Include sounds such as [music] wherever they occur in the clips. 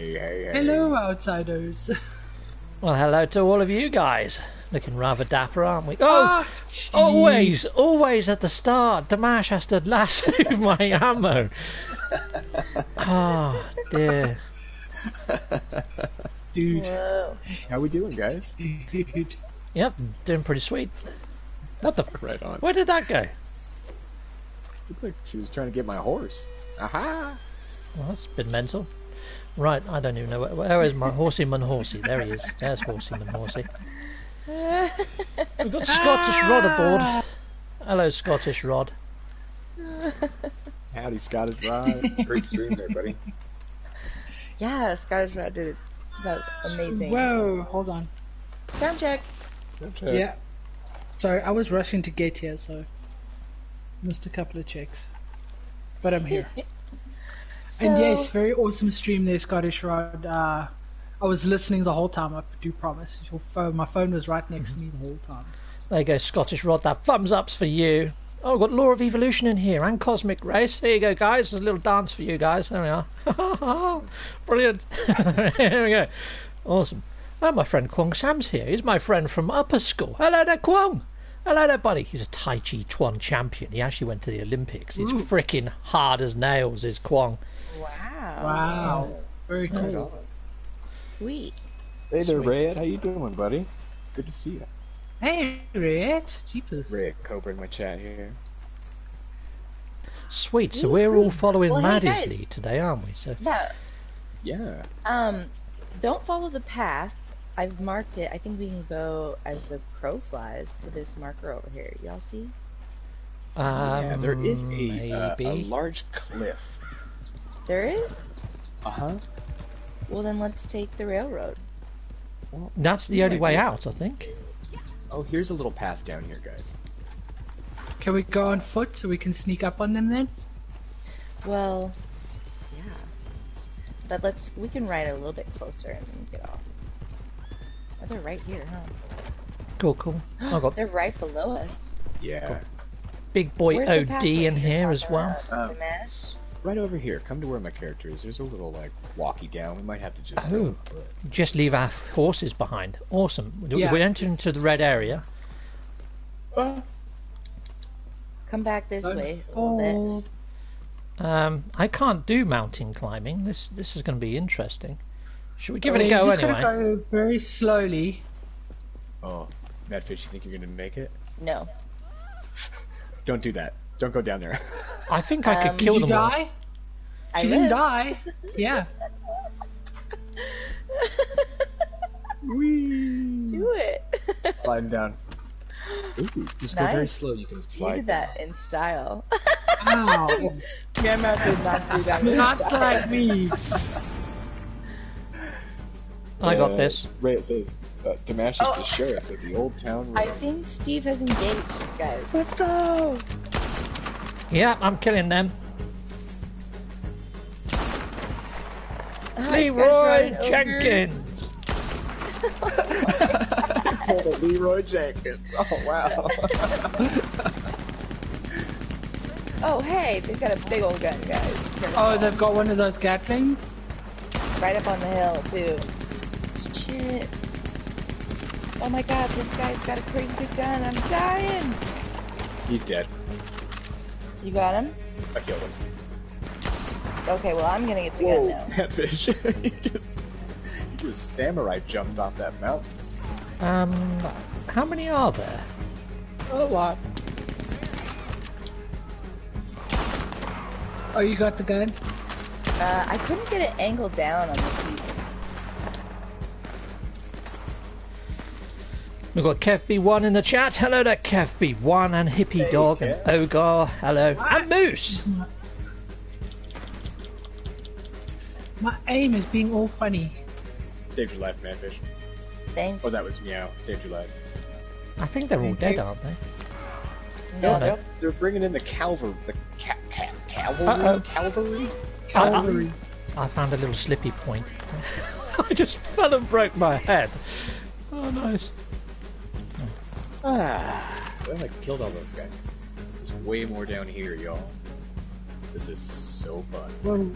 Hey, hey, hey. Hello, outsiders. [laughs] Well, hello to all of you guys. Looking rather dapper, aren't we? Oh, Ah, always, always at the start. Damash has to lasso [laughs] my ammo. Oh, [laughs] dear. dude. Whoa. How we doing, guys? Dude. Yep, doing pretty sweet. What the? Right on. Where did that go? Looks like she was trying to get my horse. Aha! Well, that's a bit mental. Right, I don't even know. Where, where is my horsey man horsey? There he is. There's horsey man horsey. We've got Scottish Rod aboard. Hello, Scottish Rod. Howdy, Scottish Rod. Great stream there, buddy. Yeah, Scottish Rod did it. That was amazing. Whoa, hold on. Sound check. Snapchat. Yeah. Sorry, I was rushing to get here, so missed a couple of checks. But I'm here. [laughs] and yes, very awesome stream there, Scottish Rod. Uh, I was listening the whole time. I do promise. Your phone, my phone was right next to me the whole time. There you go, Scottish Rod. That thumbs up's for you. Oh, we've got Law of Evolution in here and Cosmic Race. There you go, guys. There's a little dance for you guys. There we are. [laughs] Brilliant. [laughs] Here we go. Awesome. Oh, my friend Kwong Sam's here. He's my friend from upper school. Hello there, Kwong. Hello there, buddy. He's a Tai Chi Chuan champion. He actually went to the Olympics. He's freaking hard as nails, is Kwong. Wow. Wow, very cool. Sweet. Hey there, Sweet. Red. How you doing, buddy? Good to see you. Hey, Red. Jeepers. Red, Cobra in my chat here. Sweet. So we're all following Well, hey, Maddie's guys. lead today, aren't we? So Yeah. Yeah. Um, don't follow the path. I've marked it. I think we can go as the crow flies to this marker over here. Y'all see? um, yeah, there is a, uh, a large cliff. There is? Uh huh. Well, then let's take the railroad. That's the only way out, I think. Oh, here's a little path down here, guys. Can we go on foot so we can sneak up on them then? Well, yeah. But let's, we can ride a little bit closer and then get off. Oh, they're right here, huh? Cool, cool. I've got [gasps] They're right below us. Yeah. big boy Where's OD in here as well. about, Dinesh? Right over here. Come to where my character is. There's a little, like, walkie down. We might have to just. Oh. go. Just leave our horses behind. Awesome. We- Yeah. We're entering into the red area. Ah, Come back this Don't way a little bit. Um, I can't do mountain climbing. This this is going to be interesting. Should we give it Uh, a you go just anyway? gotta go very slowly. Oh, Madfish, you think you're gonna make it? No. [laughs] Don't do that. Don't go down there. I think I could Um, kill Did you them all. die? I She didn't lived. die. Yeah. [laughs] Whee! Do it. Sliding down. [gasps] Ooh, just go very slow. You can you slide. did that in style. Wow. [laughs] Grandma did not do that Not style. like me. I got Uh, this. Ray, it says uh, Damash is Oh. the sheriff of the old town. I think Steve has engaged, guys. Let's go. Yeah, I'm killing them. Oh, Leroy his own ogre. Jenkins. [laughs] Leroy Jenkins. Oh wow. [laughs] Oh, hey, they've got a big old gun, guys. Oh, they've got one of those Gatlings? Right up on the hill, too. Shit. Oh my god, this guy's got a crazy big gun. I'm dying. He's dead. You got him? I killed him. Okay, well, I'm gonna get the gun now. [laughs] Catfish. [laughs] he just, he just samurai jumped off that mountain. Um, how many are there? A lot. Oh, you got the gun? Uh, I couldn't get it angled down on the peaks. We've got Kev B1 in the chat. Hello to Kev B1 and Hippie Hey, Dog Kev. and Ogar. Hello. And Moose. My aim is being all funny. Saved your life, Madfish. Thanks. Oh, that was meow. Saved your life. I think they're all dead, aren't they? no, no. They're, they're bringing in the cavalry. The ca- ca- cavalry. Uh-oh. Cavalry. Cavalry. I found a little slippy point. [laughs] I just fell and broke my head. Oh, nice. Ah. Well, I killed all those guys. There's way more down here, y'all. This is so fun. Whoa.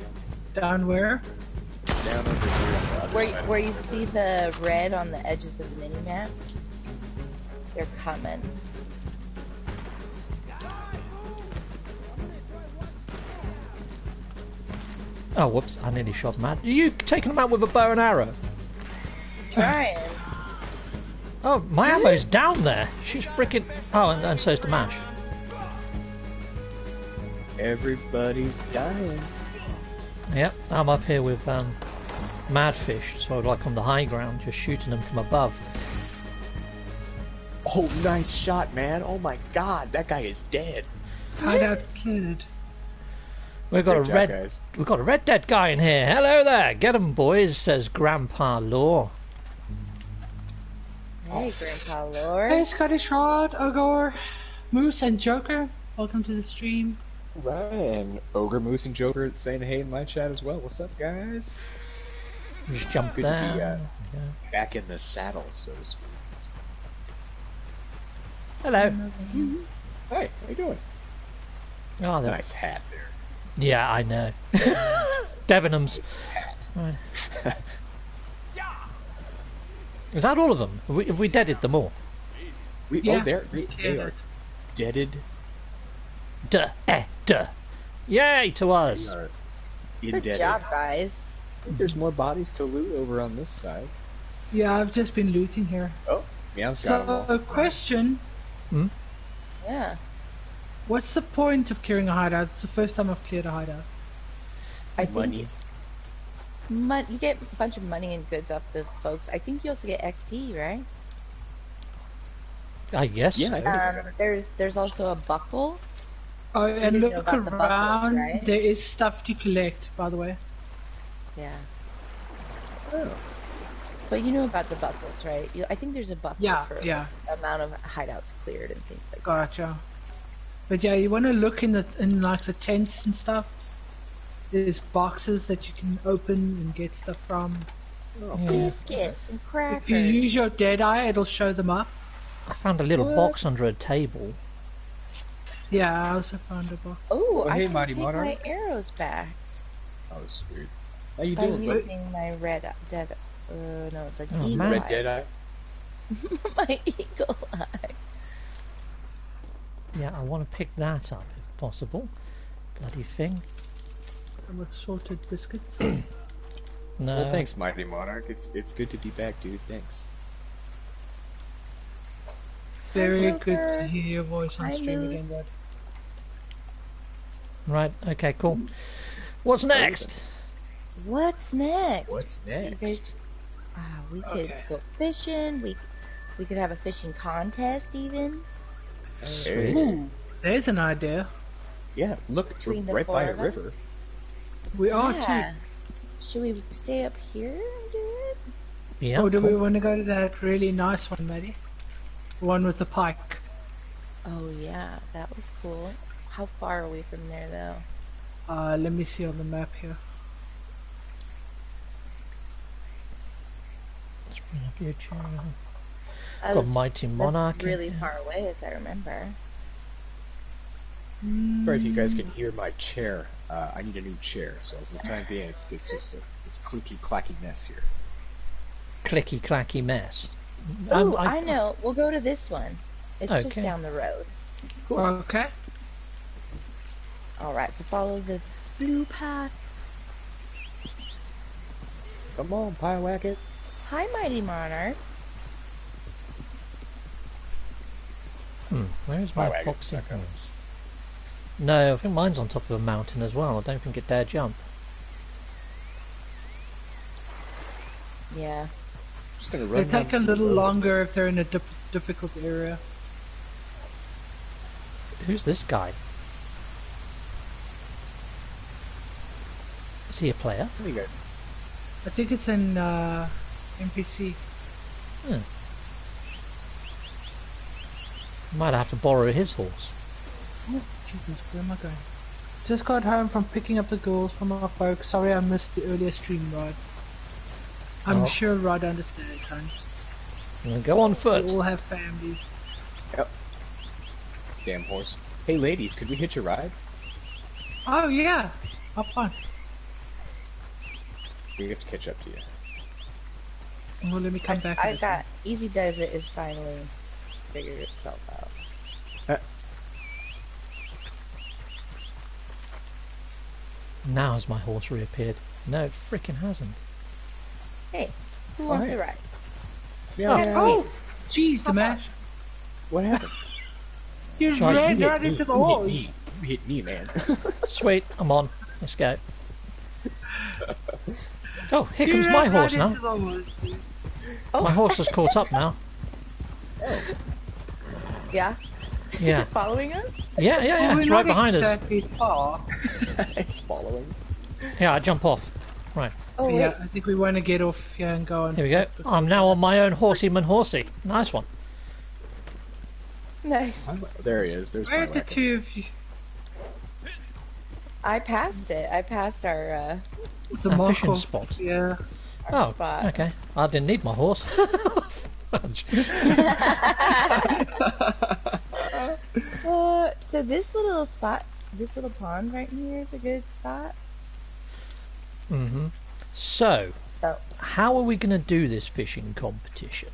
Down where? Down over Where, side of where you river. see the red on the edges of the mini map, they're coming. Oh, whoops! I nearly shot Matt. Are you taking him out with a bow and arrow? Trying. Oh, my ammo's down there. She's freaking. Oh, and, and so's the mash. Everybody's dying. Yep, I'm up here with um, madfish, so like on the high ground, just shooting them from above. Oh, nice shot, man. Oh my god, that guy is dead. Hideout cleared. We've got Great a job, red, guys. we've got a red dead guy in here. Hello there, get him, boys, says Grandpa Law. Hey, Grandpa Lord. Hey, Scottish Rod, Ogre, Moose, and Joker. Welcome to the stream. Right, and Ogre, Moose, and Joker saying hey in my chat as well. What's up, guys? Just jump Good to be uh, back in the saddle, so to speak. Hello. Hey, how you doing? Oh, there. Nice hat there. Yeah, I know. [laughs] Debenhams. Nice hat. Right. [laughs] Is that all of them? Have we, have we deaded them all? We, Yeah. Oh, they're, they, they are deaded. Duh, eh, duh. Yay to They us. are Good indebted. job, guys. I think there's more bodies to loot over on this side. Yeah, I've just been looting here. Oh, Meow's got 'em So, all. a question: Yeah. What's the point of clearing a hideout? It's the first time I've cleared a hideout. I think Monies. Mon- you get a bunch of money and goods off the folks. I think you also get XP, right? I guess. Yeah, I Um, there's there's also a buckle. Oh, and look about the buckles, around. right? There is stuff to collect, by the way. Yeah. Oh. But you know about the buckles, right? You, I think there's a buckle Yeah, for yeah. the amount of hideouts cleared and things like that. Gotcha. But yeah, you want to look in the in like the tents and stuff. There's boxes that you can open and get stuff from. Yeah. Biscuits and crackers. If you use your dead eye, it'll show them up. I found a little What? box under a table. Yeah, I also found a box. Oh, Oh, I hey, can Mighty take Monarch. my arrows back That was sweet. How you by doing, bud? using my red dead. Uh, no, the Oh, eagle. Red eye. Dead Eye? [laughs] my eagle eye. Yeah, I want to pick that up if possible. Bloody thing. Some assorted biscuits. [clears throat] No. Well, thanks, Mighty Monarch. It's it's good to be back, dude. Thanks. Very good to hear your voice on Hi, stream Moose. again, bud. Right. Okay. Cool. What's next? What's next? What's next? guys, ah, we could Okay. go fishing. We we could have a fishing contest even. Hey. Ooh, there's an idea. Yeah, look, we're Between the right four by a us? river. We are yeah. too. Should we stay up here and do it? Yeah. Or do cool. we want to go to that really nice one, Maddie? The one with the pike. Oh yeah, that was cool. How far are we from there though? Uh, let me see on the map here. Let's bring up your chair. That Got Mighty that's Monarch. really far away, as I remember. Sorry if you guys can hear my chair. Uh, I need a new chair, so for the time being, it's, it's just a, this clicky clacky mess here. Clicky clacky mess. Oh, Um, I, know. We'll go to this one. It's just down the road. Okay. All right, so follow the blue path. Come on, Pyewacket. Hi, Mighty Monarch. Hmm, where's my My wagon's boxy stuck up. horse? No, I think mine's on top of a mountain as well. I don't think it dare jump. Yeah. just gonna run. They take a little road. longer if they're in a dif- difficult area. Who's this guy? Is he a player? There you go. I think it's an uh, NPC. Might have to borrow his horse. Oh, Jesus, where am I going? Just got home from picking up the girls from our folks. Sorry I missed the earlier stream, Rod. I'm Oh. sure Rod understands, hon. I'm go on foot. We all have families. Yep. Damn horse. Hey, ladies, could we hitch a ride? Oh, yeah. Hop on. We have to catch up to you. Well, let me come back. a I bit. got easy does it is finally figured itself out. Now has my horse reappeared? No, it freaking hasn't. Hey, who wants hey. to ride? Yeah. Let's Oh, see. Oh. jeez, Damash. What happened? You Sorry, ran You right hit into me. the You hit horse. me. You hit me, man. [laughs] Sweet, I'm on. Let's go. Oh, here You comes my right horse now. the horse, dude. My horse has caught up now. [laughs] Yeah? Yeah, Following us? yeah, yeah, yeah. Well, It's we're right not behind us. exactly far. [laughs] He's following. Yeah, I jump off. Right, Oh, wait. Yeah, I think we want to get off here and go on. here we go. I'm now on my own horsey man horsey. Nice one. Nice. There he is. There's Where my are the two of you? I passed it. I passed our, uh, The A fishing spot. Yeah. our Oh, spot. okay. I didn't need my horse. [laughs] [laughs] Fudge. [laughs] Uh, so this little spot, this little pond right here is a good spot. Mm-hmm. So, So, how are we going to do this fishing competition?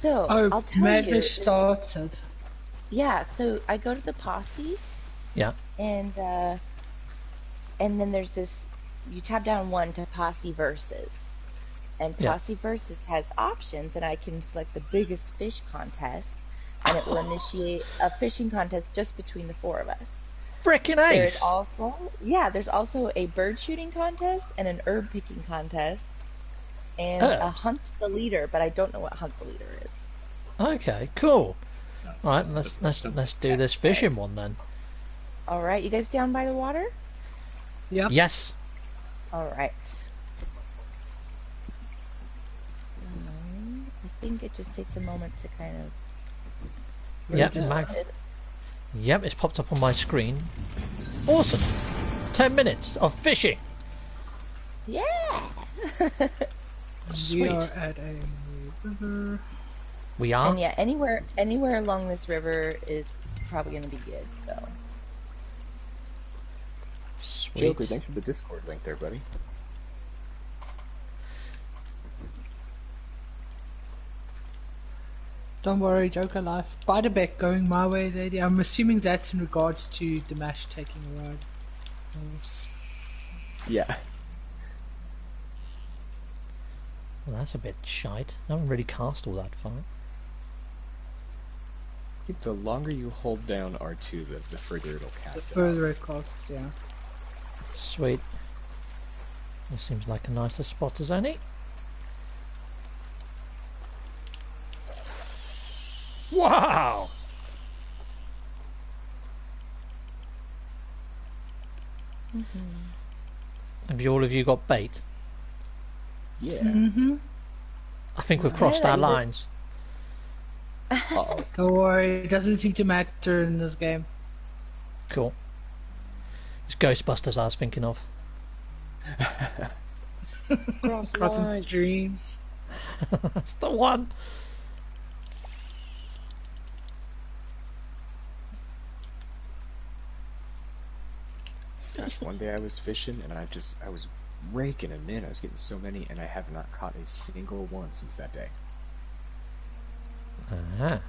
so Oh, I'll tell madness you. started. Yeah, so I go to the posse. Yeah. And uh and then there's this you tap down one to posse versus. And Yeah. posse versus has options and I can select the biggest fish contest and it will initiate a fishing contest just between the four of us. Frickin' There's also yeah, there's also a bird shooting contest and an herb picking contest and a Herbs? hunt the leader, but I don't know what hunt the leader is. Okay, cool. That's- Right, let's that's- let's let's do this fishing one then. All right, you guys down by the water? Yep. Yes. All right. Um, I think it just takes a moment to kind of. Yep, just Mag- started. Yep, it's popped up on my screen. Awesome. Ten minutes of fishing. Yeah. [laughs] We Sweet. are at a river. We are. and yeah, anywhere anywhere along this river is probably going to be good. So Sweet. Joker, thanks for the Discord link there, buddy. Don't worry, Joker life. By the bet going my way, lady. I'm assuming that's in regards to Dimash taking a ride. Yeah. Well, that's a bit shite. I haven't really cast all that far. I think the longer you hold down R2, the, the further it'll The cast out. further it costs, yeah. Sweet. This seems like a nicer spot as any. Wow! Have you all of you got bait? Yeah. Mm-hmm. I think we've crossed our lines. Uh-oh. [laughs] Don't worry, it doesn't seem to matter in this game. Cool. It's Ghostbusters I was thinking of. [laughs] Cross Got lines. dreams. That's [laughs] the one. Gosh, [laughs] one day I was fishing and I just I was raking them in. I was getting so many, and I have not caught a single one since that day. Ah.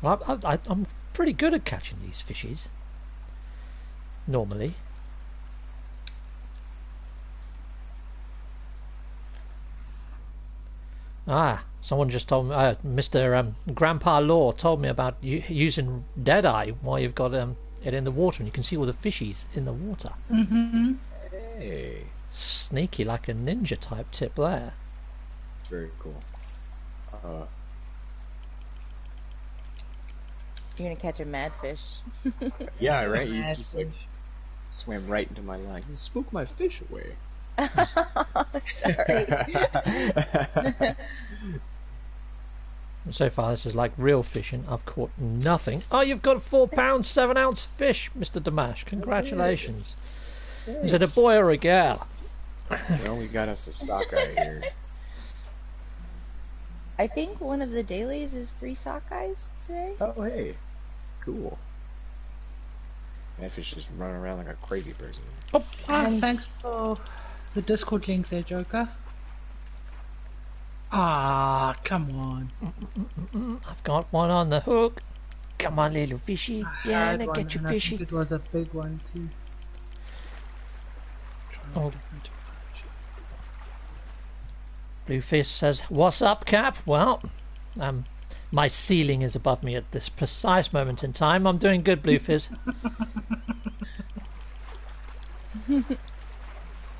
Well, I, I'm pretty good at catching these fishes. Normally. Ah, someone just told me, uh, Mr. Um, Grandpa Law told me about u- using Deadeye while you've got um, it in the water and you can see all the fishies in the water. Mm-hmm. Hey, Sneaky like a ninja type tip there. very cool. Uh, you're going to catch a mad fish. [laughs] yeah, right. You Mad just like fish. swam right into my line. You spook my fish away. [laughs] Sorry. [laughs] So far, this is like real fishing. I've caught nothing. Oh, you've got a four pound, seven ounce fish, Mr. Damash. Congratulations. Is it a boy or a girl? well, we got us a sockeye here. [laughs] I think one of the dailies is three sockeyes today. Oh, hey, cool. That fish is running around like a crazy person. Oh, ah, And- thanks for the Discord link there, Joker. Ah, come on. I've got one on the hook. Come on, little fishy. I Yeah, one, at you, and I think fishy. It was a big one too. Oh. Bluefish says, "What's up, Cap?" Well, um, my ceiling is above me at this precise moment in time. I'm doing good, Bluefish. [laughs]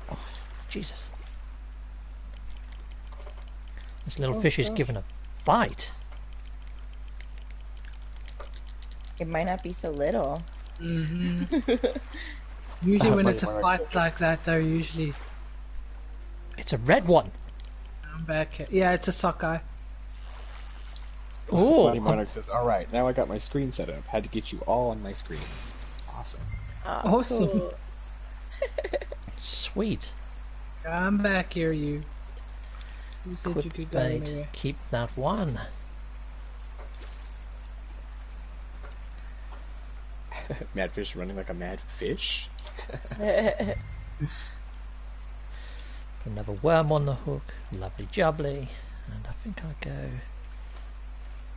oh, Jesus! This little Oh, fish is gosh. given a fight. It might not be so little. Mhm. [laughs] usually, Uh, when it's a Marks. fight like that, they're usually. It's a red one. I'm back here. Yeah, it's a sockeye. Oh, Bloody Monarch says, "All right, now I got my screen set up. Had to get you all on my screens. Awesome. Oh, Awesome. cool. sweet. I'm back here, you. Who said you Quick could go bait. anywhere? Keep that one. [laughs] mad fish running like a mad fish. [laughs] Another worm on the hook. Lovely jubbly. And I think I go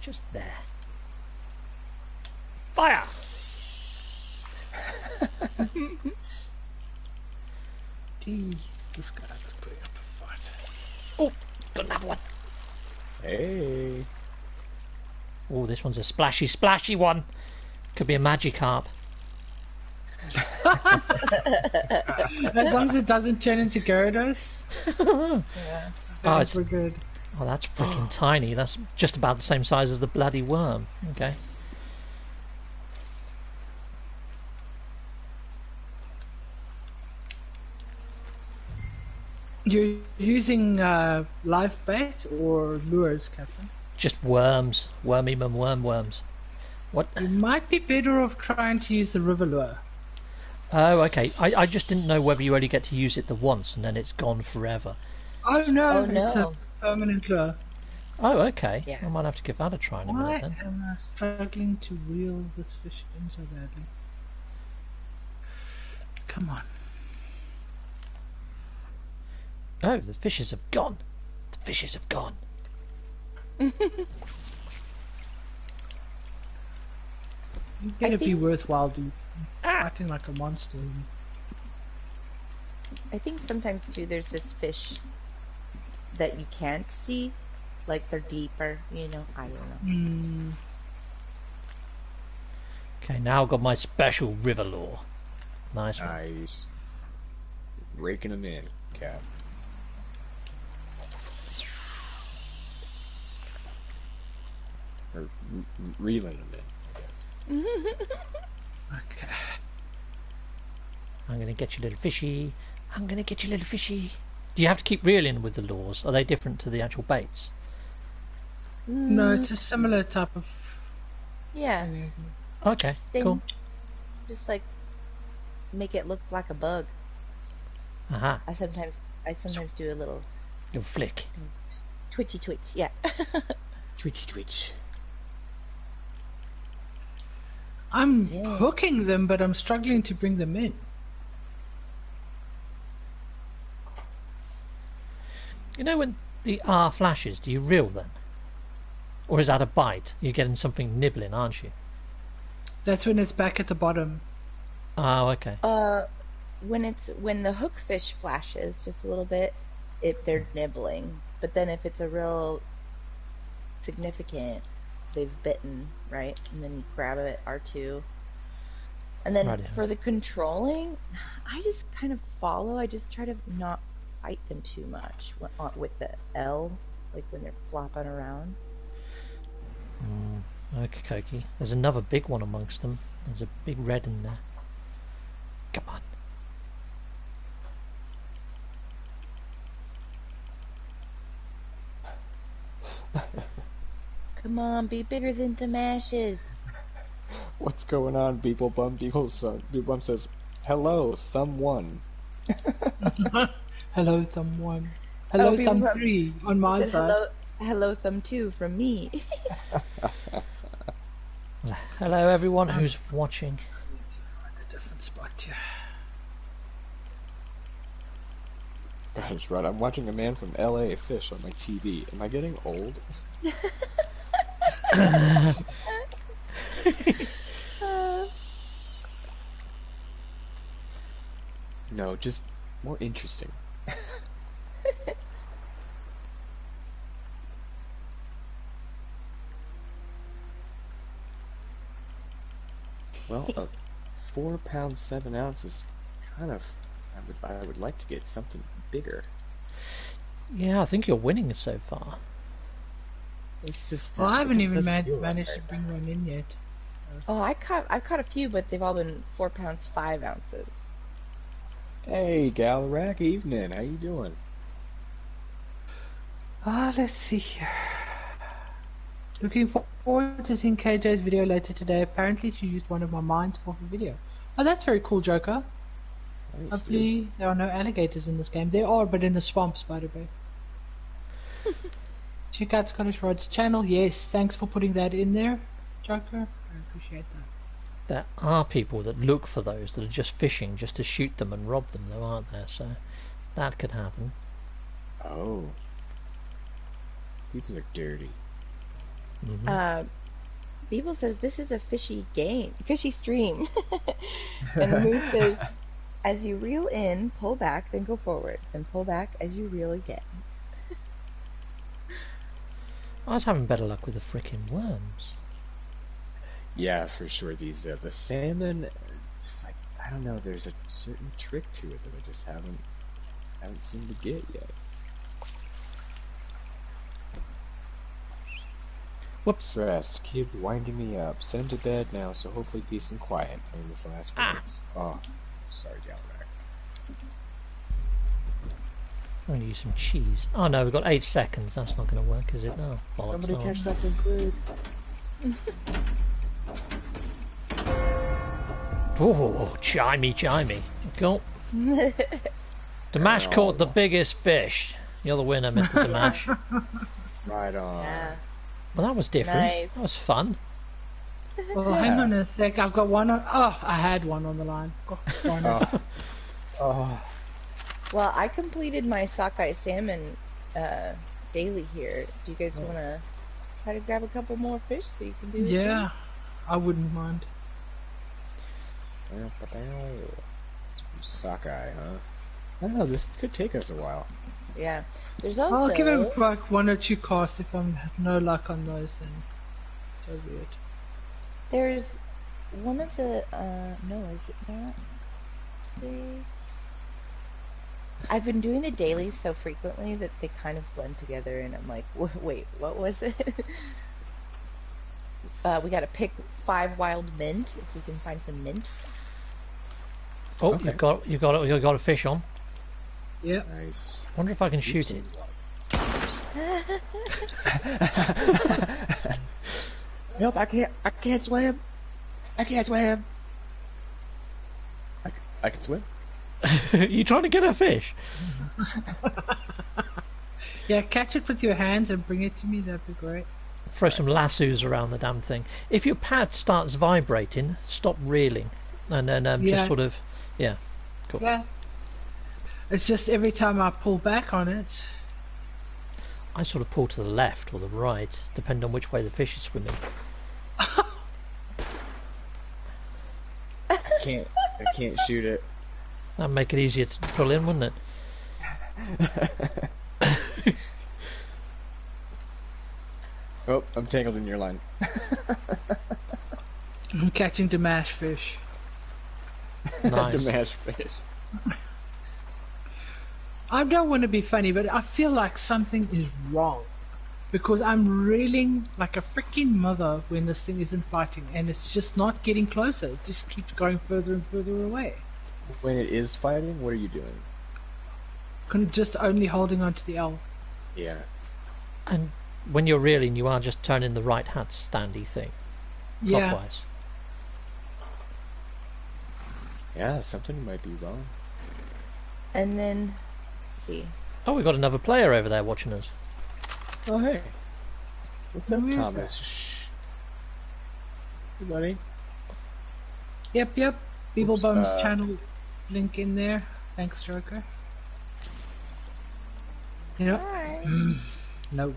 just there. Fire! [laughs] Jesus, God, to put up a fight. Oh, got another one. Hey, Oh, this one's a splashy, splashy one. Could be a Magikarp. As long as it doesn't turn into Gyarados, [laughs] Oh, it's, we're good. oh, that's freaking tiny. That's just about the same size as the bloody worm. Okay. You're using uh, live bait or lures, Captain? Just worms. Wormy mum worm worms. What? You might be better off trying to use the river lure. Oh, okay. I, I just didn't know whether you only get to use it the once and then it's gone forever. Oh no, Oh, it's a permanent lure. Oh, okay. Yeah. I might have to give that a try in a Why minute then. am I struggling to reel this fish in so badly? Come on. Oh, the fishes have gone. The fishes have gone. You better be think- worthwhile, dude. Ah. Fighting like a monster. I think sometimes too there's just fish that you can't see, like they're deeper. You know, I don't know. Hmm. Okay, now I've got my special river lure. Nice one. nice. Raking them in, Cap. Or r- r- reeling them in. I guess. Okay. I'm going to get you, little fishy. I'm going to get you, little fishy. Do you have to keep reeling with the lures? Are they different to the actual baits? No, it's a similar type of. yeah, Okay, They- cool. just like make it look like a bug. Uh huh. I sometimes I sometimes do a little little flick. twitchy twitch. Yeah. [laughs] Twitchy twitch. I'm Dang. hooking them, but I'm struggling to bring them in. You know when the R flashes, do you reel then? Or is that a bite? You're getting something nibbling, aren't you? That's when it's back at the bottom. Oh, okay. uh, when it's when the hook fish flashes just a little bit, if they're nibbling. But then if it's a real significant, they've bitten right, and then you grab it R two. And then Righty-ho. for the controlling, I just kind of follow. I just try to not fight them too much uh, with the L, like when they're flopping around. Okay, Koki. There's another big one amongst them. There's a big red in there. Come on. Come on, be bigger than Damashes. What's going on, Beeblebum? Beeple son, Bum says, "Hello, someone." [laughs] Hello, someone. Hello, Oh, people some from- three on my Said side. hello, hello, thumb two from me. [laughs] Hello, everyone who's watching. I need to find a different spot here. The Scottish Rod. I'm watching a man from LA fish on my TV. Am I getting old? [laughs] no, just more interesting. well, four pounds seven ounces, kind of. I would I would like to get something bigger. Yeah, I think you're winning so far. It's just. Well, uh, I haven't even man- managed to bring one in yet. Oh, I caught I've caught a few, but they've all been four pounds five ounces. Hey, Galarac, evening. How you doing? Ah, let's see here. Looking forward to seeing KJ's video later today. Apparently, she used one of my mines for her video. Oh, that's very cool, Joker. Nice, dude. Hopefully, there are no alligators in this game. There are, but in the swamps, by the way. [laughs] Check out Scottish Rod's channel. Yes, thanks for putting that in there, Joker. I appreciate that. There are people that look for those that are just fishing just to shoot them and rob them, though, aren't there? So that could happen. Oh. People are dirty. Mhm. Uh, Beeble says this is a fishy game, [laughs] fishy stream. [laughs] and Moose says, [laughs] as you reel in, pull back, then go forward, then pull back as you reel again. I was having better luck with the freaking worms. Yeah, for sure. These uh, the salmon, just like I don't know. There's a certain trick to it that I just haven't haven't seemed to get yet. Whoops. Rest. Kid's winding me up. Send to bed now, so hopefully peace and quiet during this last Ah. minutes. Oh, sorry, Galarac. I'm going to use some cheese. Oh no, we've got eight seconds. That's not going to work, is it? No. Bollocks. Somebody Oh. catch something [laughs] quick. Oh, chimey, chimey. Cool. [laughs] Damash caught the biggest fish. You're the winner, Mr. [laughs] Damash. Right on. Yeah. well, that was different. Nice. That was fun. Well, hang on a sec. I've got one on. Oh, I had one on the line. Got one. Oh. oh. Well, I completed my sockeye salmon uh, daily here. Do you guys want to try to grab a couple more fish so you can do it? Yeah, I wouldn't mind. Sockeye, huh? I don't know. This could take us a while. Yeah. There's also. I'll give it like one or two casts if I'm have no luck on those. Then so be it. There's one of the uh no, is it not today? I've been doing the dailies so frequently that they kind of blend together, and I'm like, "Wa- wait, what was it? [laughs] uh, we got to pick five wild mint if we can find some mint. Oh, Okay. you've got you've got you've got a fish on. Yep. Nice. Wonder if I can shoot it. [laughs] Help! I can't. I can't swim. I can't swim. I, I can swim. [laughs] you trying to get a fish? [laughs] Yeah, catch it with your hands and bring it to me. That'd be great. Throw some lassos around the damn thing. If your pad starts vibrating, stop reeling, and then um, Yeah. just sort of, yeah. Cool. Yeah. It's just every time I pull back on it. I sort of pull to the left or the right, depending on which way the fish is swimming. I can't. I can't shoot it. That'd make it easier to pull in, wouldn't it? [laughs] Oh, I'm tangled in your line. [laughs] I'm catching Damash fish. [laughs] Nice. to mash fish. I don't want to be funny, but I feel like something is wrong. Because I'm reeling like a freaking mother when this thing isn't fighting, and it's just not getting closer. It just keeps going further and further away. When it is fighting, what are you doing? Con- Just only holding onto the L. Yeah. And when you're reeling, you are just turning the right hand standy thing Yeah. clockwise. Yeah, something might be wrong. And then, let's see. Oh, we've got another player over there watching us. Oh, hey. What's up, Who is Thomas? Shh. Hey, buddy. Yep, yep. Oops, Beeblebum's uh, channel link in there. Thanks, Joker. Yeah. Hi. [clears throat] No.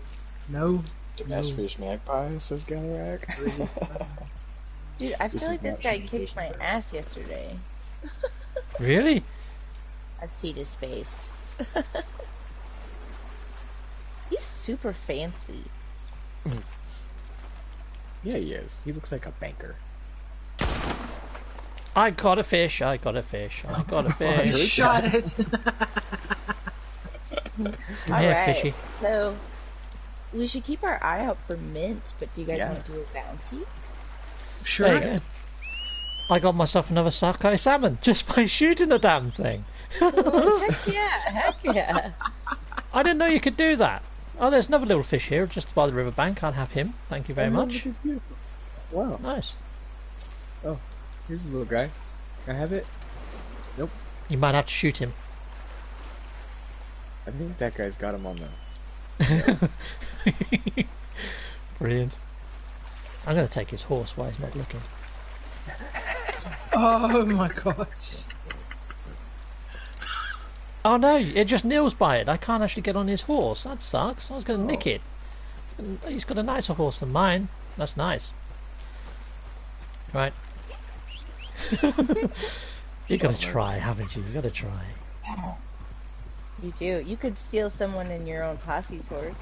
No. Damash No. fish magpie, says Galarak. [laughs] Dude, I This feel like this guy kicked my man. ass yesterday. [laughs] Really? I see seen his face. [laughs] He's super fancy. yeah, he is. He looks like a banker. I got a fish. I got a fish. I got a [laughs] oh, You fish. shot it. [laughs] Come All fishy. So we should keep our eye out for mint, but do you guys Yeah. want to do a bounty? sure. Go. I got myself another sockeye salmon just by shooting the damn thing. Oh, heck [laughs] yeah, heck yeah. I didn't know you could do that. Oh, there's another little fish here just by the riverbank. I'll have him. Thank you very Oh, much. at this beautiful. Wow. Nice. Oh. Here's a little guy. Can I have it? Nope. You might have to shoot him. I think that guy's got him on the. [laughs] Brilliant. I'm going to take his horse while he's not looking. [laughs] Oh my gosh. Oh no, it just kneels by it. I can't actually get on his horse. That sucks. I was going to nick Oh. it. He's got a nicer horse than mine. That's nice. Right. [laughs] you got to try, haven't you? You got to try. You do. You could steal someone in your own posse's horse.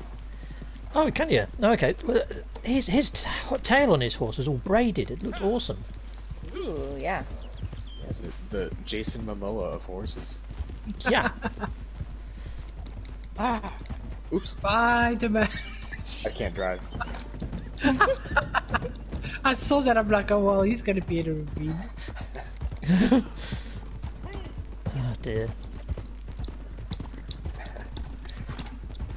Oh, can you? Okay. Well, his his t- tail on his horse was all braided. It looked awesome. Ooh, yeah. Yes, the, the Jason Momoa of horses. Yeah. [laughs] Ah. Oops, Spider-Man. I can't drive. [laughs] I saw that. I'm like, oh well, he's gonna be in a ravine. [laughs] oh dear.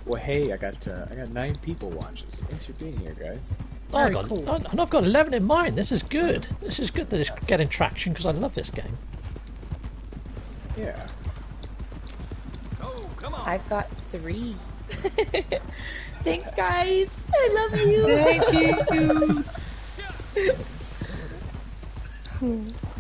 Well, hey, I got uh, I got nine people watching, so thanks for being here, guys. Oh, I Very got, cool. and I've got 11 in mine. This is good. This is good that it's getting traction because I love this game. Yeah. Oh, come on. I've got three. [laughs] Thanks, guys. I love you. Thank you.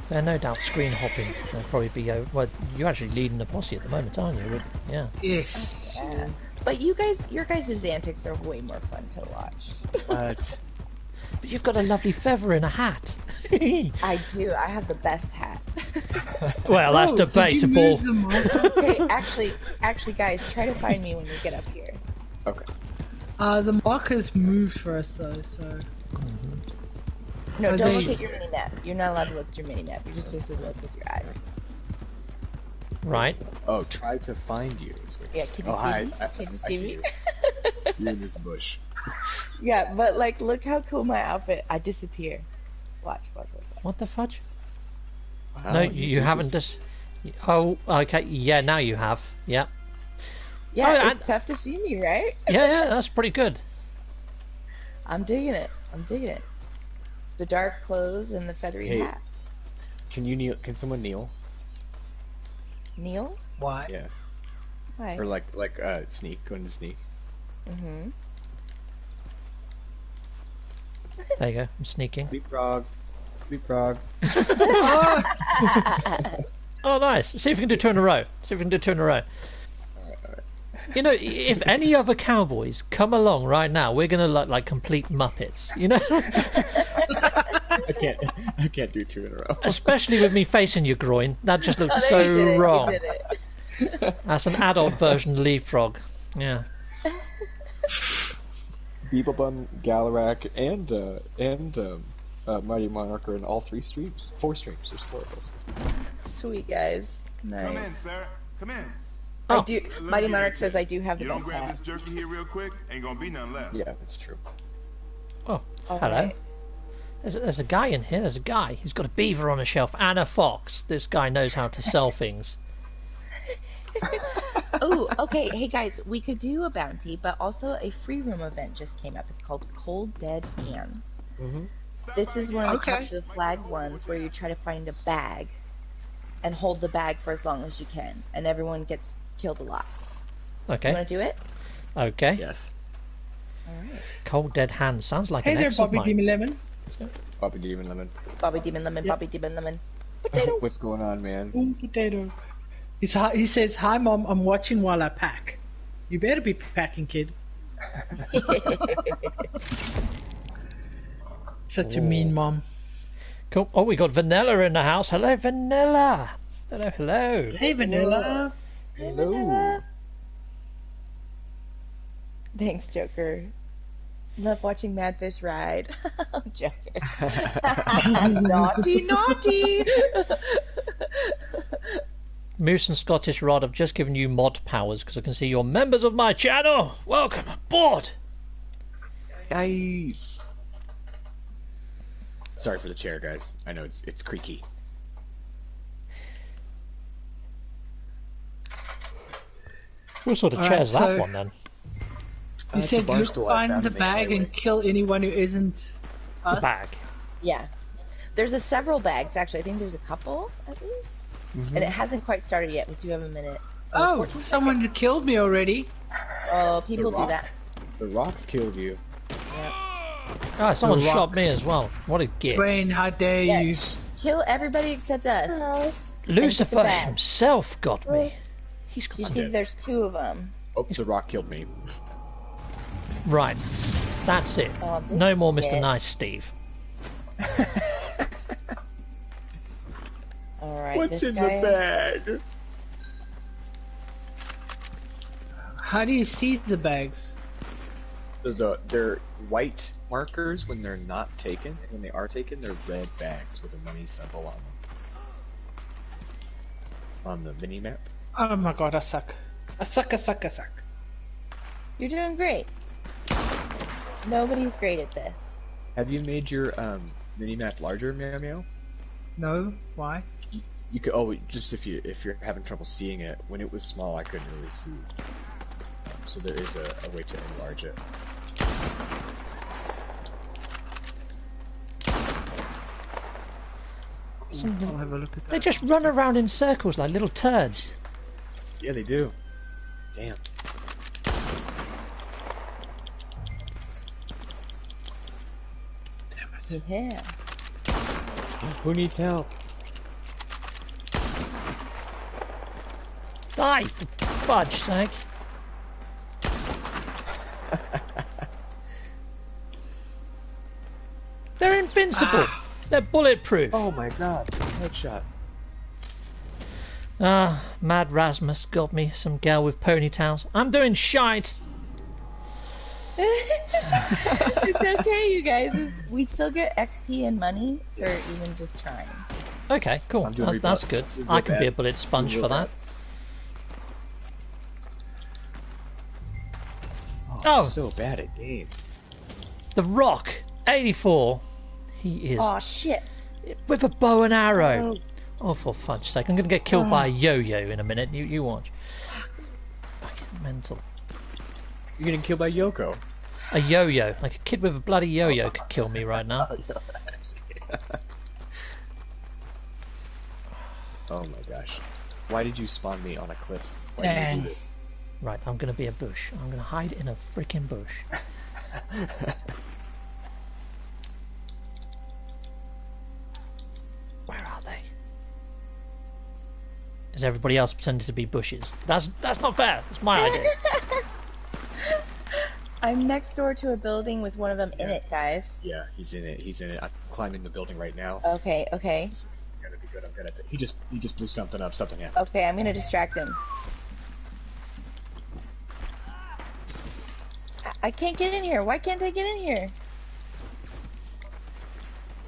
They're no doubt screen hopping. They'll probably be. Uh, well, you're actually leading the posse at the moment, aren't you? With- Yeah. yes. Yeah. But you guys, your guys' antics are way more fun to watch. But [laughs] But you've got a lovely feather in a hat. [laughs] I do. I have the best hat. [laughs] well, that's Oh, did debatable. move the marker? okay, actually, actually, guys, try to find me when you get up here. okay. Uh, the markers moved for us though, so No, don't they- look at your mini map. You're not allowed to look at your mini map. You're just supposed to look with your eyes. Right. Oh, try to find you. You Yeah, can you oh, see hi. me? I, Can you see see me? you. [laughs] You're in this bush. Yeah, but like, look how cool my outfit. I disappear. Watch, watch, watch. watch. What the fudge? Wow, no, you, you haven't this- just. Oh, okay. Yeah, now you have. Yeah. Yeah, Oh, it's and- tough to see me, right? Yeah, yeah, that's pretty good. I'm digging it. I'm digging it. It's the dark clothes and the feathery Hey. hat. Can you kneel? Can someone kneel? Neil? why? Yeah. Hi. Or like like uh sneak. going to sneak. Mm-hmm. There you go. I'm sneaking. Leapfrog. Leapfrog. [laughs] Oh, nice. See if we can do two in a row. See if we can do two in a row. You know, if any other cowboys come along right now, we're gonna look like complete muppets. You know, [laughs] I can't. I can't do two in a row. especially with me facing your groin. That just [laughs] looks Oh, there you did so it, wrong. You did it. That's an adult version of leapfrog. Yeah. [laughs] Beeblebum, Galarak, and uh, and um, uh, Mighty Monarch are in all three streams. Four streams. There's four of us. Sweet guys. Nice. Come in, Nice. sir. Come in. Oh. I do. Let Mighty Monarch says I do have the You don't best grab hat. this jerky here real quick, ain't gonna be none left. Yeah, that's true. Oh, All hello. Right. There's a, there's a guy in here. There's a guy. He's got a beaver on a shelf and a fox. This guy knows how to sell things. [laughs] oh, okay. Hey guys, we could do a bounty, but also a free roam event just came up. It's called Cold Dead Hands. Mm-hmm. This is one of the Okay. capture the flag ones where you try to find a bag and hold the bag for as long as you can, and everyone gets killed a lot. Okay. You want to do it? Okay. Yes. All right. Cold dead Hands sounds like Hey an there, Bobby mine. Demon Lemon. Bobby Demon Lemon. Bobby Demon Lemon, Yep. Bobby Demon Lemon. Potato. What's going on, man? Ooh, potato. He's, hi- he says, "Hi, mom. I'm watching while I pack." You better be packing, kid. [laughs] Such a mean mom. Cool. Oh, we got Vanilla in the house. Hello, Vanilla. Hello, hello. Hey, Vanilla. Hello. Thanks, Joker. Love watching Madfish ride. [laughs] Oh, Joker. [laughs] naughty, naughty. Moose and Scottish Rod have just given you mod powers because I can see you're members of my channel. Welcome aboard. Guys. Sorry for the chair, guys. I know it's it's creaky. What sort of All chair's right, that so- one then? You it's said bar you'll find the in the bag alleyway. and kill anyone who isn't us. The bag. yeah. There's a several bags, actually. I think there's a couple, at least. Mm-hmm. And it hasn't quite started yet. We do have a minute. Oh, 14 someone had killed me already. Oh, people do that. The rock killed you. Ah, someone The Rock. shot me as well. What a git. Dwayne, how dare Yeah, you? Kill everybody except us. Lucifer himself got me. He's got You some... see, there's two of them. Oh, the rock killed me. Right. That's it. Oh, no more Mr. yes. Nice Steve. [laughs] All right. What's this in guy, the bag? How do you see the bags? The, the they're white markers when they're not taken. and When they are taken, they're red bags with a money symbol on them. On the mini map. Oh my god, I suck. I suck, I suck, I suck. You're doing great. Nobody's great at this. Have you made your um, mini map larger, Meow Meow? No? Why? You, you could oh just if you if you're having trouble seeing it. When it was small, I couldn't really see. Um, so there is a, a way to enlarge it. I'll have a look at They just run around in circles like little turds. Yeah, they do. Damn. Yeah. Who needs help? Die, for fudge sake. [laughs] They're invincible. They're bulletproof. Oh my god! Headshot. Ah, Mad Rasmus got me some gal with ponytails. I'm doing shite. [laughs] [laughs] it's okay, you guys. We still get XP and money for even just trying. Okay, cool. That's, that's good. Doing I real can be a bullet sponge for real that. Oh, Oh. so bad at game. The Rock, 84. He is Oh shit! with a bow and arrow. Oh, oh for fudge's sake! I'm going to get killed by a yo-yo in a minute. You, you watch. Fucking mental. You're getting killed by Yoko. A yo-yo, like a kid with a bloody yo-yo, could kill me right now. [laughs] oh my gosh. Why did you spawn me on a cliff? Why did you do this? Right, I'm going to be a bush. I'm going to hide in a freaking bush. [laughs] Where are they? Is everybody else pretending to be bushes? That's that's not fair. That's my idea. [laughs] I'm next door to a building with one of them in it, guys. Yeah, he's in it. He's in it. I'm climbing the building right now. Okay, okay, is gonna be good. I'm gonna. T- he just he just blew something up. Something happened. okay. I'm gonna distract him. I- I can't get in here. Why can't I get in here?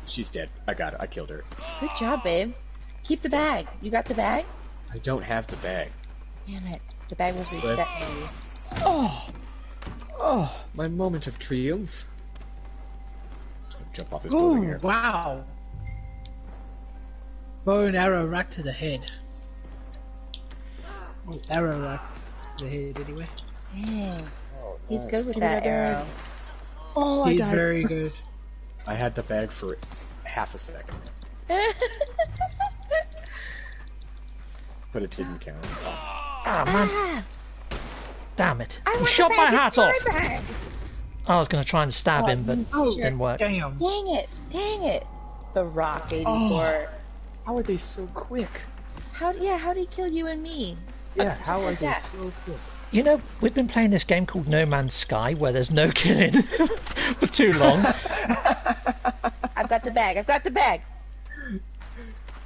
She's dead. I got it. I killed her. Good job, babe. Keep the bag. You got the bag? I don't have the bag. Damn it. The bag was reset, maybe. Oh, oh, my moment of triumph. Jump off this building here. wow. Bow and arrow right to the head. Oh, arrow right to the head anyway. Dang. Oh, He's good with Give that bag. arrow. Oh, He's very [laughs] good. I had the bag for half a second, [laughs] but it didn't count. Oh, Ah man, Ah, damn it! I You shot my hat off. bag. I was going to try and stab Oh, him, but oh, you didn't work. Damn. Dang it. Dang it. The Rock 84. Oh. how are they so quick? How, yeah, how did he kill you and me? Yeah, how are they that. so quick? You know, we've been playing this game called No Man's Sky where there's no killing [laughs] for too long. [laughs] I've got the bag. I've got the bag.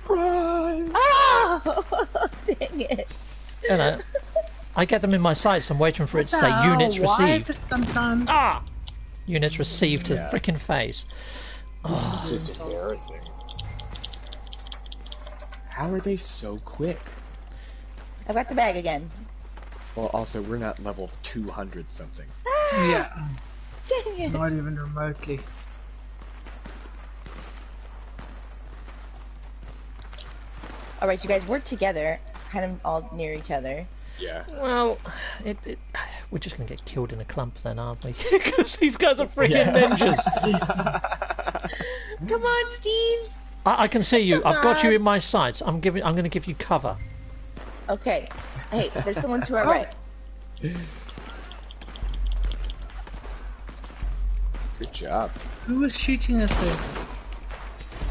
Run! Oh, [laughs] dang it. You know, I get them in my sights. I'm waiting for it to say Oh, units why is received. it sometimes? Ah! Units received to Yeah. frickin' face. It's just embarrassing. How are they so quick? I've got the bag again. Well, also, we're not level 200 something. Yeah, Dang it. not even remotely. All right, you guys work together, kind of all near each other. Yeah. Well, it, it, we're just going to get killed in a clump then, aren't we? [laughs] Because these guys are freaking Yeah. ninjas. Come on, Steve. I, I can see you. I've got you in my sights. I'm giving. I'm going to give you cover. Okay. Hey, there's someone to our Oh. right. Good job. Who was shooting us there?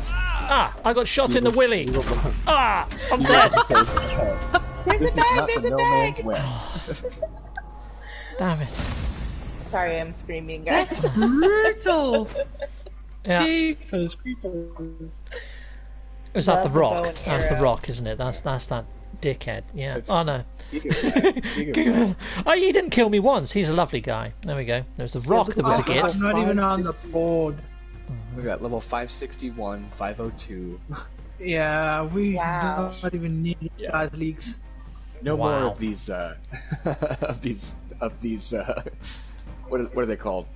Ah! I got shot in the was- willy. you were wrong. Ah! I'm dead. [laughs] have to say, There's this a is bag. not There's the a no bag. man's west. [laughs] Damn it. Sorry, I'm screaming, guys. That's brutal. [laughs] Yeah. Jeepers creepers. Is that Love the the rock? and That's the rock, isn't it? That's that's that dickhead. Yeah. It's- Oh no. Speaking of that, speaking of that, oh, he didn't kill me once. He's a lovely guy. There we go. There's the rock look that was a that. git. I'm not even on the board. we got level 561, 502. Yeah, we Wow. not even need Yeah. guys leaks. No more of these, uh, [laughs] of these, of these, uh, [laughs] what are, what are they called?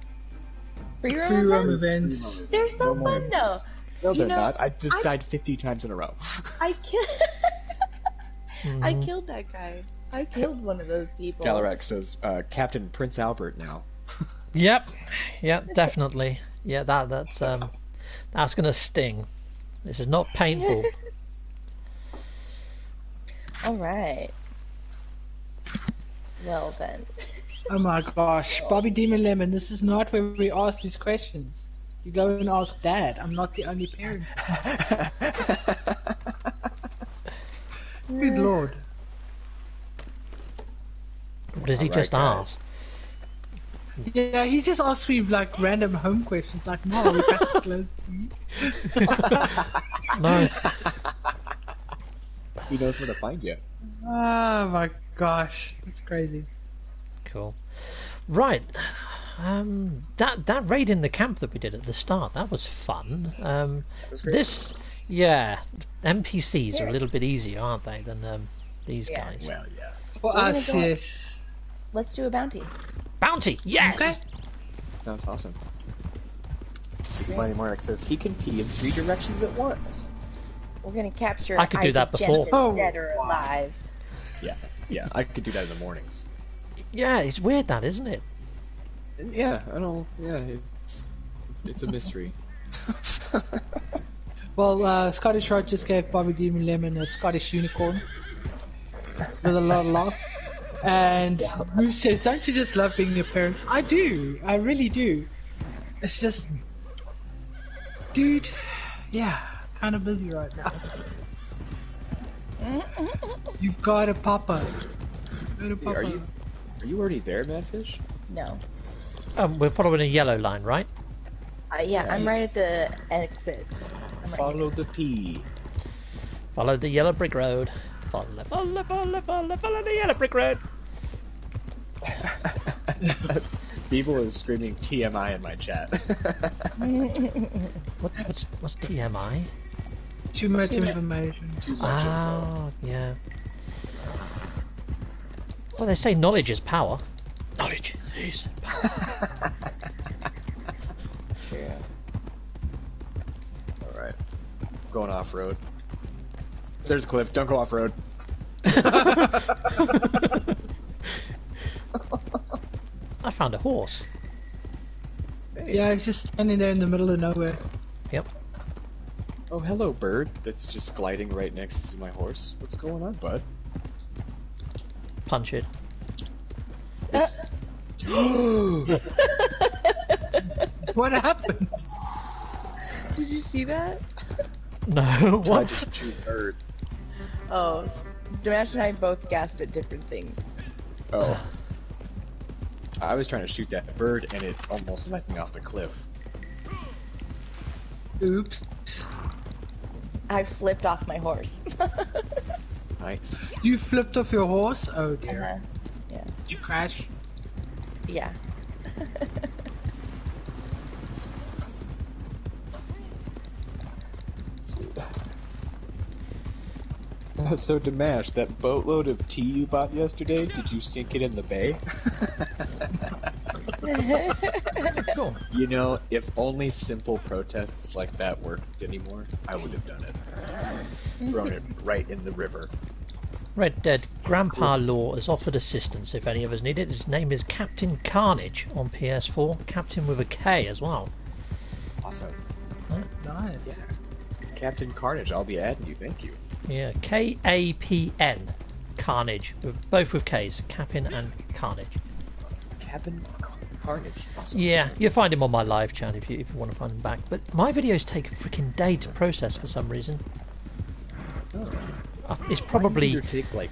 Free roam Free roam events? events. They're so No fun, though. No, You they're know, not. I just I- died 50 times in a row. I [laughs] killed. I Mhm. killed that guy. I killed one of those people. Dalarex says, uh, Captain Prince Albert now. Yep. Yep. Definitely. Yeah. That that's um, that's gonna sting. This is not painful. All right. Well then. Oh my gosh, Bobby Demon Lemon, this is not where we ask these questions. You go and ask Dad. I'm not the only parent. [laughs] Good lord. What does he Alright, just guys. ask? Yeah, he just asks me like random home questions, like, "No, we got to you." [laughs] No. He knows where to find you. Oh my gosh, that's crazy. Cool. Right. Um, that that raid in the camp that we did at the start that was fun. Um, was great. this, yeah, NPCs are a little bit easier, aren't they, than um, these Yeah. guys? Well, yeah. For gonna us, go- yes. Let's do a bounty. Bounty, yes. Okay. Sounds awesome. Super Mighty Monarch says he can pee in three directions at once. We're gonna capture I could do Isaac that before. Jensen, Oh, dead or alive. Yeah, yeah, I could do that in the mornings. Yeah, it's weird that, isn't it? Yeah, I don't. Yeah, it's it's, it's a mystery. [laughs] Well, uh, Scottish Rod just gave Bobby Demon Lemon a Scottish unicorn with a lot of love. And Moose says, Don't you just love being a parent? I do. I really do. It's just. Dude, yeah, kind of busy right now. You've got a papa. Got a papa. Are you are you already there, Madfish? No. Um, we're following a yellow line, right? Uh, yeah, I'm right at the exit. Right Follow the P. Follow the yellow brick road. Follow, follow, follow, follow, follow the yellow brick road. [laughs] People is screaming TMI in my chat. [laughs] What, what's what's TMI? Too much information. Too much info. Ah, yeah. Well, they say knowledge is power. Knowledge is power. [laughs] Yeah. All right. Going off road. There's a cliff. Don't go off road. [laughs] I found a horse. Yeah, it's just standing there in the middle of nowhere. Yep. Oh, hello, bird. That's just gliding right next to my horse. What's going on, bud? Punch it. It's... [gasps] What happened? Did you see that? [laughs] No. Tried What? to shoot bird. Oh, Damash and I both gasped at different things. Oh. I was trying to shoot that bird and it almost let me off the cliff. Oops. I flipped off my horse. [laughs] Nice. You flipped off your horse? Oh dear. Uh, yeah. Did you crash? Yeah. [laughs] Uh, [laughs] So Damash, that boatload of tea you bought yesterday, did you sink it in the bay? [laughs] Cool. You know, if only simple protests like that worked anymore, I would have done it. Thrown it right in the river. Red Dead Grandpa Law has offered assistance if any of us need it. His name is Captain Carnage on PS4. Captain with a K as well. Awesome. Nice. Captain Carnage, I'll be adding you, thank you. Yeah, K A P N. Carnage. Both with K's. Captain and Carnage. Captain Carnage. Awesome. Yeah, you'll find him on my live chat if you if you want to find him back. But my videos take a freaking day to process for some reason. Uh, It's probably either take like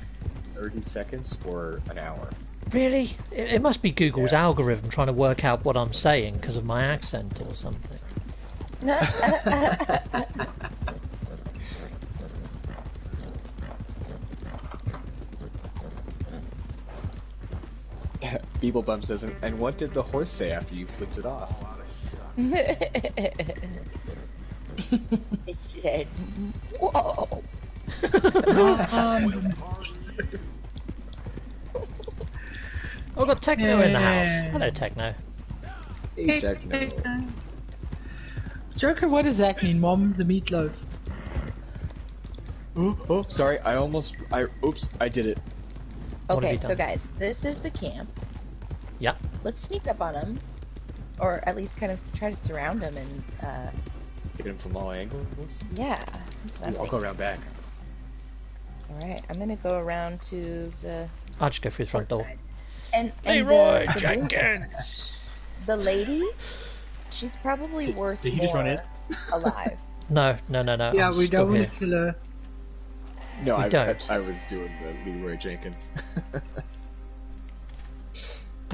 30 seconds or an hour. really. It, it must be Google's Yeah. algorithm trying to work out what I'm saying because of my accent or something. [laughs] Beeblebum says, "And- and what did the horse say after you flipped it off? it said, "Whoa." Um, [laughs] I've got Tekno in the house. Hello, Tekno. Hey, Tekno. Joker, what does that mean, Mom? The meatloaf. Oh, oh, sorry, I almost, I, oops, I did it. Okay, so guys, this is the camp. Yeah. Let's sneak up on them, or at least kind of try to surround them. And uh, Hit him from all angles. yeah, that's what I'm I'll go around back. All right, I'm gonna go around to the I'll just go through the front door. side. And, and Leroy the, the, Jenkins. the lady, she's probably Did- worth did he more just run in? alive. [laughs] No, no, no, no. Yeah, I'm we don't want here. to kill her. No, We I, I, don't. I was doing the Leroy Jenkins. [laughs]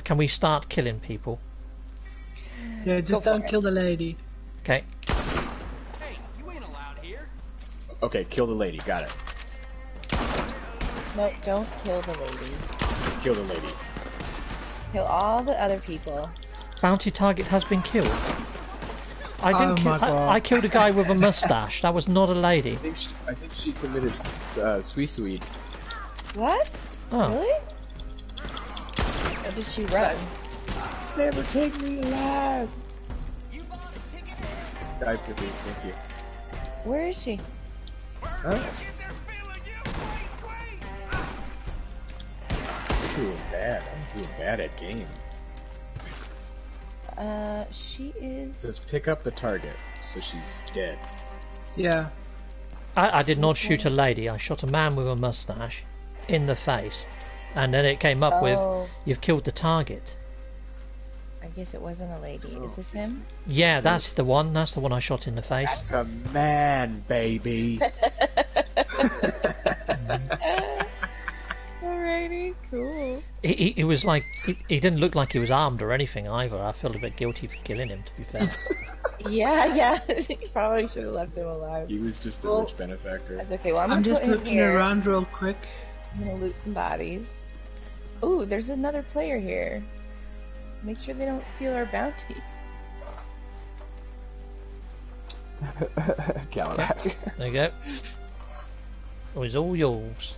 Can we start killing people? Yeah, just for don't kill the lady. Okay. Hey, you ain't allowed here. okay, kill the lady, got it. No, don't kill the lady. Kill the lady. Kill all the other people. Bounty target has been killed. I didn't Oh kill. my God. I, I killed a guy with a mustache. That was not a lady. I think she, I think she committed s- uh, sweet sweet. What? Oh, Really? Or did she run? Never take me alive. You bought a ticket. Die, please, thank you. Where is she? Huh? Get that feeling you ain't trained. I'm doing bad. I'm doing bad at game. Uh, she is. Just pick up the target, so she's dead. Yeah. I, I did not shoot a lady. I shot a man with a mustache in the face, and then it came up with, Oh. "You've killed the target." I guess it wasn't a lady. Is this oh, him? Yeah, that's the one. That's the one I shot in the face. That's a man, baby. [laughs] [laughs] Alrighty, cool. He, he, he was like, he, he didn't look like he was armed or anything either. I felt a bit guilty for killing him. To be fair. [laughs] Yeah, yeah. you probably should have left him alive. he was just a Well, rich benefactor. That's okay. Well, I'm, I'm just looking here. around real quick. I'm gonna loot some bodies. Ooh, there's another player here. Make sure they don't steal our bounty. [laughs] Calabac. there you go. It was all yours.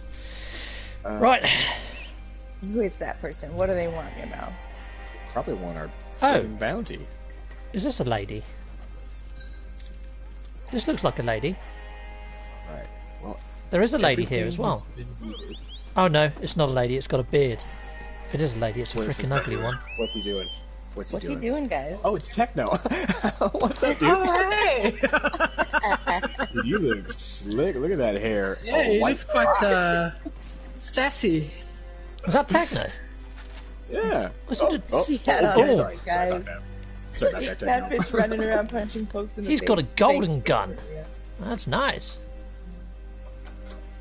Uh, Right. Who is that person? What do they want me about? Probably want our Oh. bounty. Is this a lady? This looks like a lady. Right. Well, There is a lady here as well. has been looted. Oh no, it's not a lady. It's got a beard. If it is a lady, it's a What is freaking ugly one. What's he doing? What's he What's doing? he doing, guys? Oh, it's Tekno. [laughs] What's up, dude? Oh, hey! [laughs] Dude, you look slick. Look at that hair. yeah, Oh, he white looks quite uh, sassy. Was that techno? Yeah. Was oh, it a- oh, She had oh, on oh, it, sorry. Sorry guys. about that. Sorry about that, Tekno. Catfish running around punching folks in the He's face. got a golden face. gun. That's nice.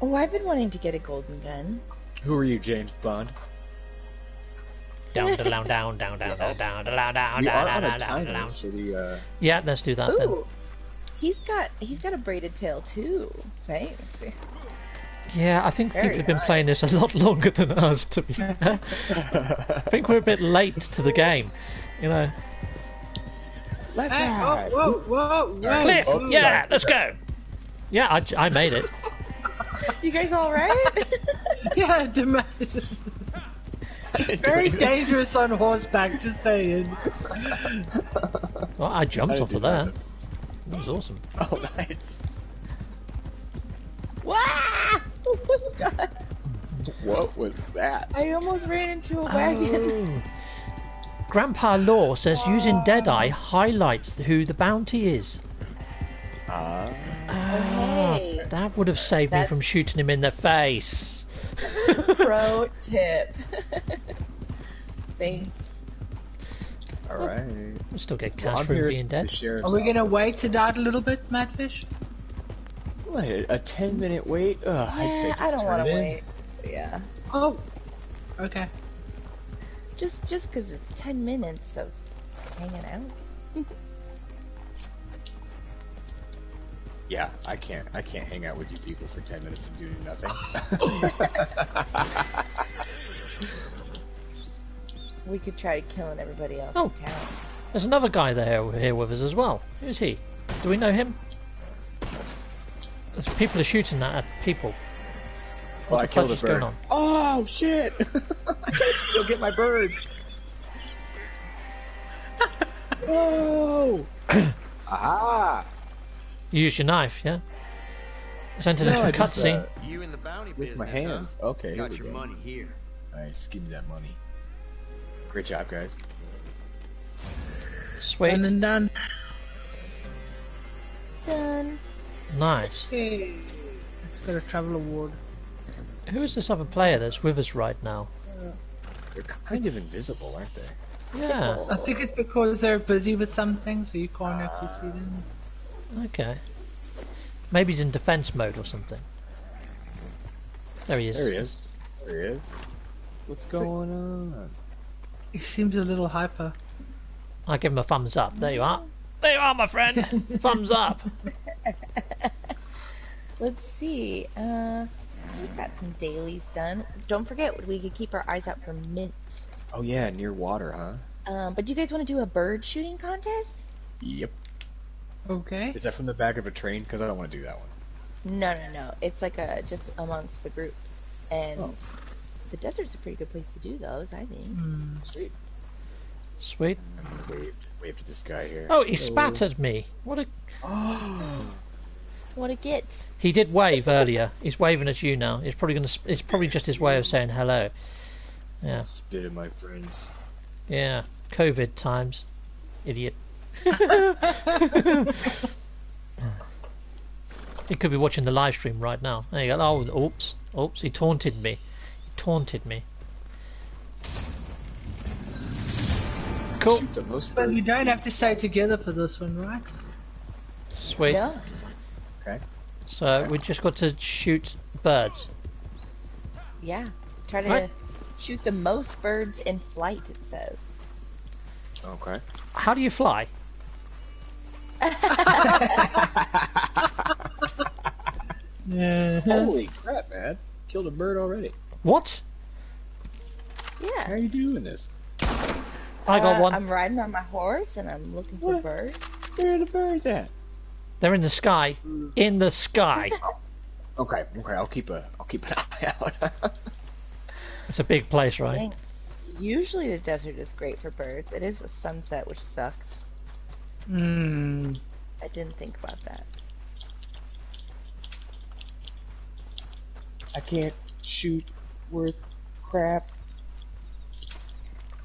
Oh, I've been wanting to get a golden gun. Who are you, James Bond? [laughs] down, down, down, down, down, down, down, down, down, We are down, on a down, down, timer, down. so we uh, Yeah, let's do that then. He's got he's got a braided tail too. Thanks. Yeah, I think Very people have been playing this a lot longer than us. To be [laughs] fair, I think we're a bit late to the game. You know, let's Hey, ride. whoa, whoa, whoa, whoa. Cliff. oh, Yeah, let's go. Yeah, I, I made it. [laughs] You guys all right? Yeah, Demetrius. [laughs] Very dangerous on horseback, just saying. Well, I jumped I off of there. nothing. That was awesome. Oh, nice. Wow! Oh my god! What was that? I almost ran into a wagon. Oh. Grandpa Law says using Deadeye highlights who the bounty is. Ah, Ah, hey. that would have saved me from shooting him in the face. [laughs] Pro tip. [laughs] Thanks. all right. We'll still get cash I'm for being at dead. Are we gonna office. wait to out a little bit, Madfish? What, a ten minute wait? Ugh, I'd say Yeah, just I don't turn wanna in. wait. Yeah. Oh, okay. Just just because it's 10 minutes of hanging out. [laughs] Yeah, I can't. I can't hang out with you people for ten minutes and do nothing. [laughs] [laughs] We could try killing everybody else Oh. in town. There's another guy there here with us as well. Who's he? Do we know him? There's people are shooting at at people. oh, I the killed a fudge is going on? Oh shit! [laughs] I gotta go get my bird. Whoa! [laughs] [coughs] Aha! You use your knife, yeah? It's entered into I a just, cutscene. uh, You in the bounty with business, my hands. Huh? Okay, here Got we your go. money here. Nice, give me that money. Great job, guys. Sweet. Done and done. Done. Nice. Hey, it's got a travel award. Who is this other player that's with us right now? They're kind of invisible, aren't they? Yeah. Oh. I think it's because they're busy with something, so you can't actually see them. Okay. Maybe he's in defense mode or something. There he is. There he is. There he is. What's going on? He seems a little hyper. I give him a thumbs up. There you are. There you are, my friend. thumbs up. [laughs] Let's see. Uh, we've got some dailies done. Don't forget, we could keep our eyes out for mint. Oh yeah, near water, huh? Um, but do you guys want to do a bird shooting contest? Yep. Okay. Is that from the back of a train? Because I don't want to do that one. No, no, no. It's like a just amongst the group, and Oh. The desert's a pretty good place to do those. I think. Hmm. Sweet. Sweet. Wave, wave to this guy here. Oh, he spat at me. What a. [gasps] What a get! He did wave earlier. He's waving at you now. It's probably gonna. sp- It's probably just his way of saying hello. Yeah. Spit at my friends. Yeah. COVID times. Idiot. [laughs] he could be watching the live stream right now. There you go. Oh, oops. Oops. He taunted me. He taunted me. Cool. Shoot the most But you don't have to stay together for this one, right? Sweet. Yeah. Okay. So we just got to shoot birds. Yeah. Try to Right. shoot the most birds in flight. It says. Okay. How do you fly? [laughs] Uh-huh. Holy crap, man! Killed a bird already. What? How Yeah. are you doing this? I got Uh, one. I'm riding on my horse and I'm looking for birds. Where are the birds at? They're in the sky. In the sky. [laughs] Okay, okay. I'll keep a, I'll keep an [laughs] eye out. It's a big place, right? Dang. Usually the desert is great for birds. It is a sunset, which sucks. Hmm. I didn't think about that. I can't shoot worth crap.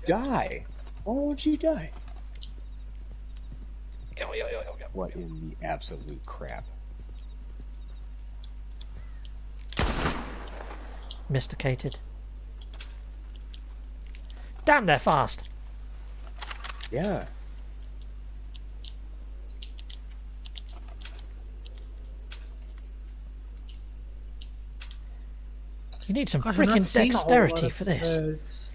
Die. Why won't you die? What in the absolute crap? Mysticated. Damn, they're fast. Yeah. You need some freaking dexterity for this. Birds.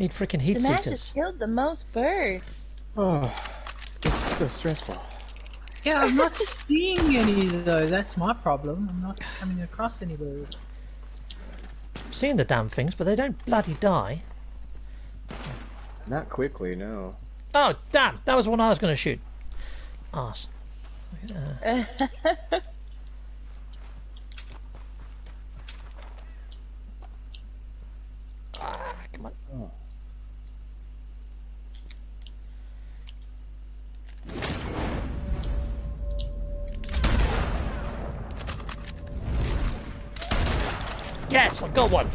Need freaking heat the seekers. has killed the most birds. Oh, it's so stressful. Yeah, I'm not seeing any though. That's my problem. I'm not coming across any birds. I'm seeing the damn things, but they don't bloody die. Not quickly, no. Oh, damn! That was one I was going to shoot. Arse. [laughs] Ah, come on. Oh. Yes, I've got one.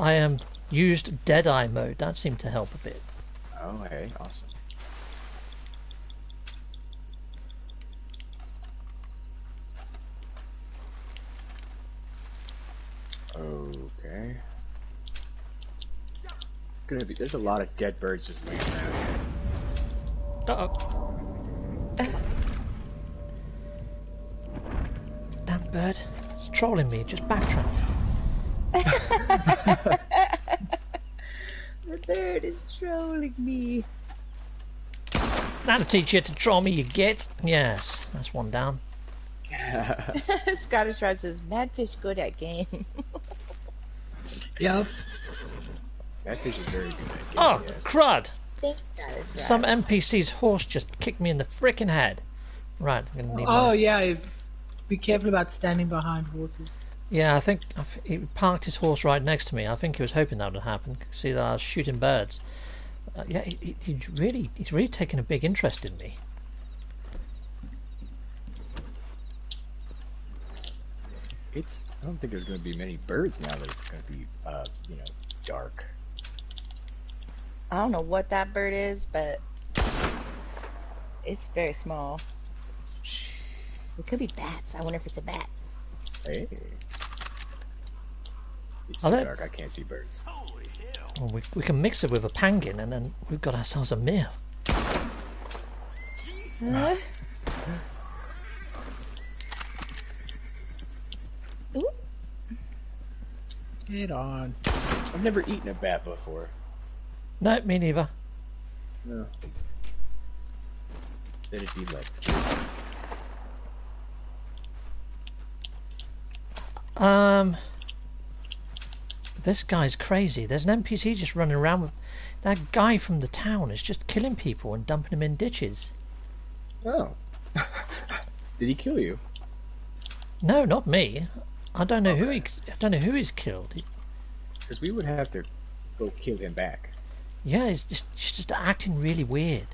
I- I am used Deadeye mode. That seemed to help a bit. Oh, hey, awesome. Okay. It's gonna be. There's a lot of dead birds just laying around here. Uh oh. Damn bird. It's trolling me. Just backtrack. The bird is trolling me. That'll teach you to troll me, you get. Yes, that's one down. [laughs] Scottish Rod says, Madfish good at game. [laughs] Yep. that fish is very good at getting Oh, yes. crud! Thanks, Scottish Rod. Some NPC's horse just kicked me in the frickin' head. Right, I'm gonna need Oh my... yeah. Be careful about standing behind horses. Yeah, I think he parked his horse right next to me. I think he was hoping that would happen. See that I was shooting birds. Uh, yeah, he, he, he's really, he's really taken a big interest in me. It's. I don't think there's gonna be many birds now that it's gonna be, uh, you know, dark. I don't know what that bird is, but it's very small. It could be bats. I wonder if it's a bat. Hey. It's Are too they- dark. I can't see birds. Holy hell. Well, we, we can mix it with a pangin, and then we've got ourselves a meal. Huh? Get on. I've never eaten a bat before. No, me neither. No. Then it'd be like. Um, this guy's crazy. There's an NPC just running around with that guy from the town is just killing people and dumping them in ditches. Oh. [laughs] Did he kill you? No, not me. I don't know who he. I don't know who he's killed. Because we would have to go kill him back. yeah, he's just he's just acting really weird.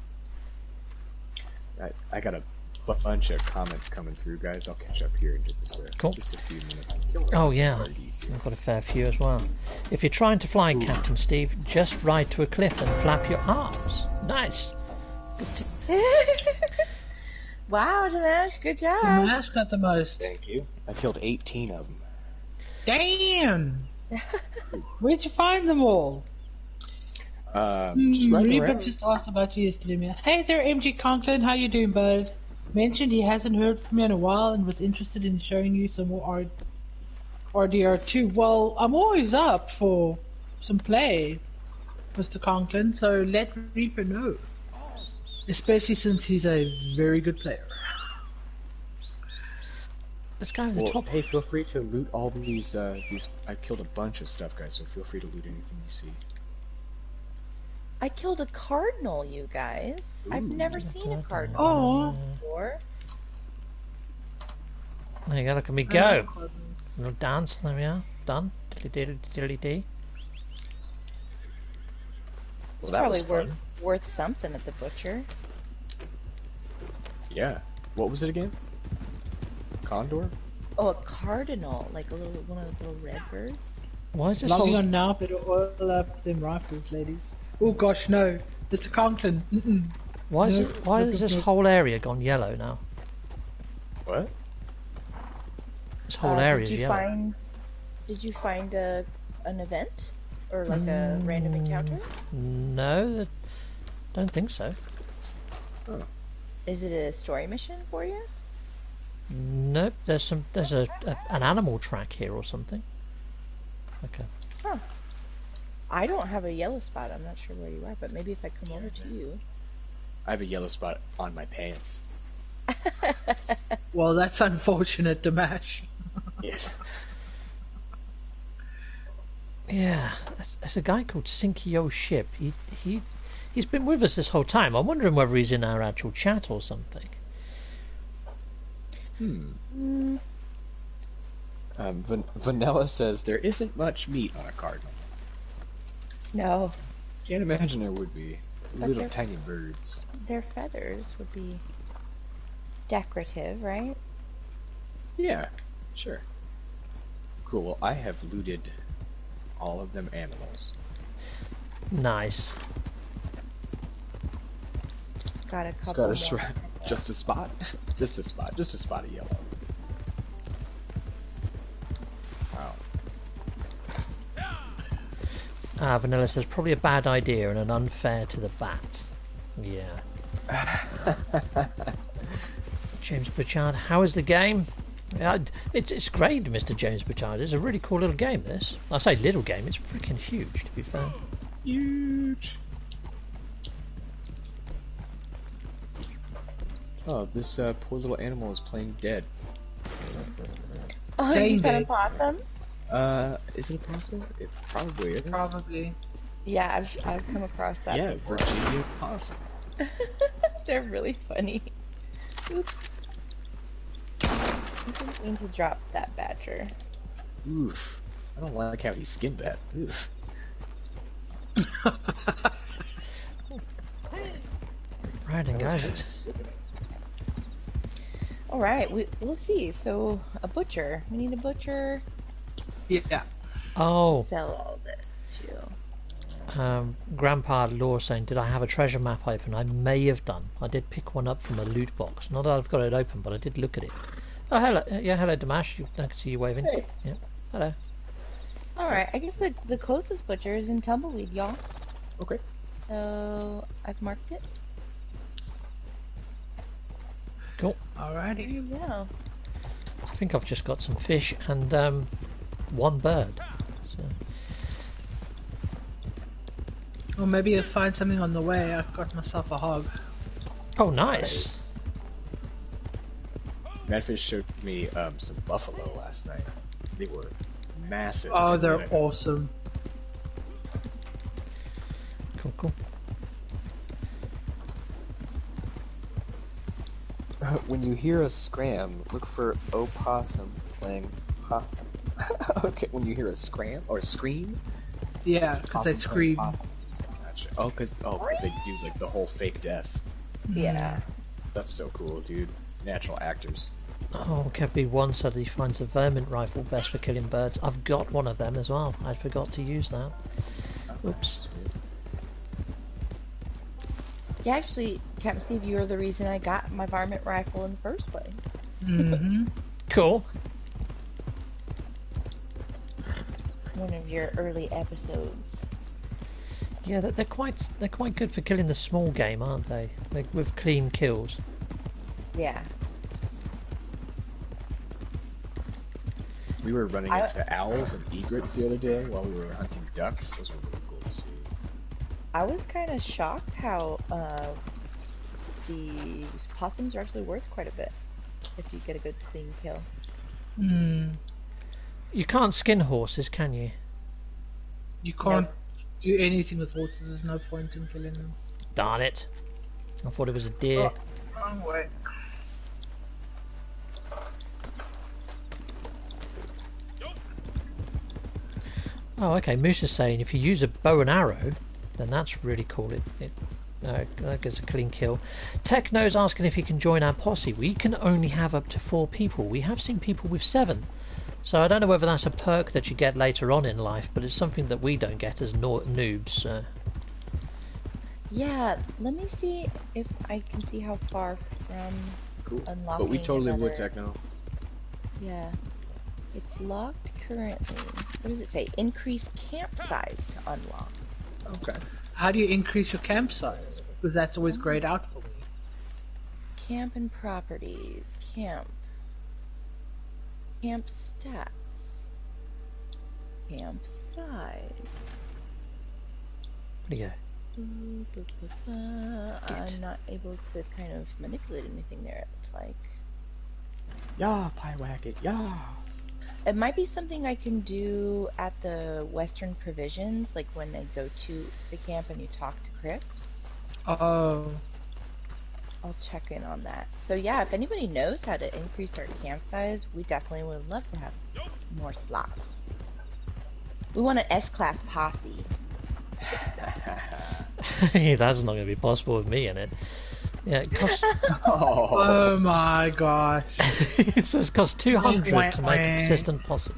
I, I got a bu- bunch of comments coming through, guys. I'll catch up here in just a, Cool. just a few minutes. Oh yeah, are quite easy. I've got a fair few as well. If you're trying to fly, Captain Steve, just ride to a cliff and flap your arms. Nice. Good t- [laughs] wow, Damash, good job. Damash got the most. Thank you. I killed 18 of them. Damn. [laughs] Where'd you find them all? Um, just running Reaper around. just asked about you yesterday, man. Hey there, MG Conklin. How you doing, bud? Mentioned he hasn't heard from you in a while and was interested in showing you some more R- RDR2. Well, I'm always up for some play, Mr. Conklin, so let Reaper know. Especially since he's a very good player. This guy with the Well, top. hey, feel free to loot all these. Uh, these I killed a bunch of stuff, guys. So feel free to loot anything you see. I killed a cardinal, you guys. I've Ooh. never seen a cardinal Oh, before. There you go. Look at me go. Little dance. There we are. Done. Diddly diddly diddly dee. Well, It's that probably was worth fun. worth something at the butcher. Yeah. What was it again? Condor? Oh, a cardinal, like a little one of those little red birds. Why is this Logging whole... on now, better oil up them rifles, ladies. Oh gosh, no. Mr. Conklin. Mm-mm. Why is No, it? Why no, is this no. whole area gone yellow now? What? This whole Uh, area did you yellow. find? Did you find a an event or like a random Mm. encounter? No, don't think so. Is it a story mission for you? Nope. There's some. There's a, a an animal track here or something. Okay. I don't have a yellow spot. I'm not sure where you are, but maybe if I come over to you. I have a yellow spot on my pants. Well, that's unfortunate, Damash. Yes. Yeah, there's- there's a guy called Sinkio Ship. He he he's been with us this whole time. I'm wondering whether he's in our actual chat or something. Hmm. Mm, Um, Van- Vanilla says there isn't much meat on a cardinal. No, Can't imagine there would be. But Little tiny birds. their feathers would be decorative, right? Yeah, sure. Cool. Well, I have looted all of them animals. Nice. Just got a couple. Just got a shred. [laughs] Just a spot. [laughs] just a spot. Just a spot of yellow. Ah, Vanilla says probably a bad idea and an unfair to the bats. Yeah. [laughs] James Butchard, how is the game? Yeah, it's it's great, Mr. James Butchard. It's a really cool little game. This, I say little game. It's freaking huge. To be fair. Huge. Oh, this uh, poor little animal is playing dead. Oh, you found a possum? Uh, is it a possum? It probably is. Probably. Yeah, I've I've come across that. Yeah, before. Virginia possum. [laughs] They're really funny. Oops. I didn't mean to drop that badger. Oof. I don't like how he skinned that. Oof. Right, and guys, kinda. All right, we let's see. So a butcher. We need a butcher Yeah. to oh, sell all this to. um, Grandpa Law saying, did I have a treasure map open? I may have done. I did pick one up from a loot box. Not that I've got it open, but I did look at it. Oh, hello. uh, Yeah, hello, Damash. You, I can see you waving. Hey. Yeah. Hello. All right, I guess the the closest butcher is in Tumbleweed, y'all. Okay. So I've marked it. Cool. There Alrighty. you go. I think I've just got some fish and um, one bird. So, Or maybe I'll find something on the way. I've got myself a hog. oh, nice. Madfish showed me um, some buffalo last night. They were massive. Oh, they're red. awesome. Cool, cool. When you hear a scram, look for opossum playing possum. [laughs] okay, when you hear a scram or a scream, Yeah, because they scream. possum. Gotcha. Oh, cause oh, 'cause they do like the whole fake death. Yeah. That's so cool, dude. Natural actors. Oh, Kepi one suddenly finds the varmint rifle best for killing birds. I've got one of them as well. I forgot to use that. Oops. Yeah, actually, Captain Steve, you are the reason I got my varmint rifle in the first place. Mm-hmm. Cool. One of your early episodes. Yeah, they're, they're quite they're quite good for killing the small game, aren't they? Like with clean kills. Yeah. We were running I- into owls and egrets the other day while we were hunting ducks. Those were really cool to see. I was kind of shocked how uh, the possums are actually worth quite a bit if you get a good clean kill. Mm. You can't skin horses, can you? You can't do anything with horses. There's no point in killing them. Darn it! I thought it was a deer. Oh, wrong way. Oh, okay. Moose is saying if you use a bow and arrow, then that's really cool. It, it uh, that gets a clean kill. Tekno's asking if he can join our posse. We can only have up to four people. We have seen people with seven. So I don't know whether that's a perk that you get later on in life, but it's something that we don't get as no- noobs. Uh, Yeah, let me see if I can see how far from. Cool. Unlocking but we totally would, another- Tekno. Yeah. It's locked currently. What does it say? Increase camp size to unlock. Okay. How do you increase your camp size? Because that's always grayed out for me. Camp and properties. Camp. Camp stats. camp size. Where'd he go? I'm not able to kind of manipulate anything there, it looks like. Yeah, Pywacket. Yeah. It might be something I can do at the Western Provisions, like when they go to the camp and you talk to Cripps. Oh, I'll check in on that. So yeah, if anybody knows how to increase our camp size, we definitely would love to have more slots. We want an S-class posse. [laughs] That's not going to be possible with me in it. Yeah, it costs. Oh. [laughs] oh my gosh. [laughs] it says cost two hundred to make a persistent posse.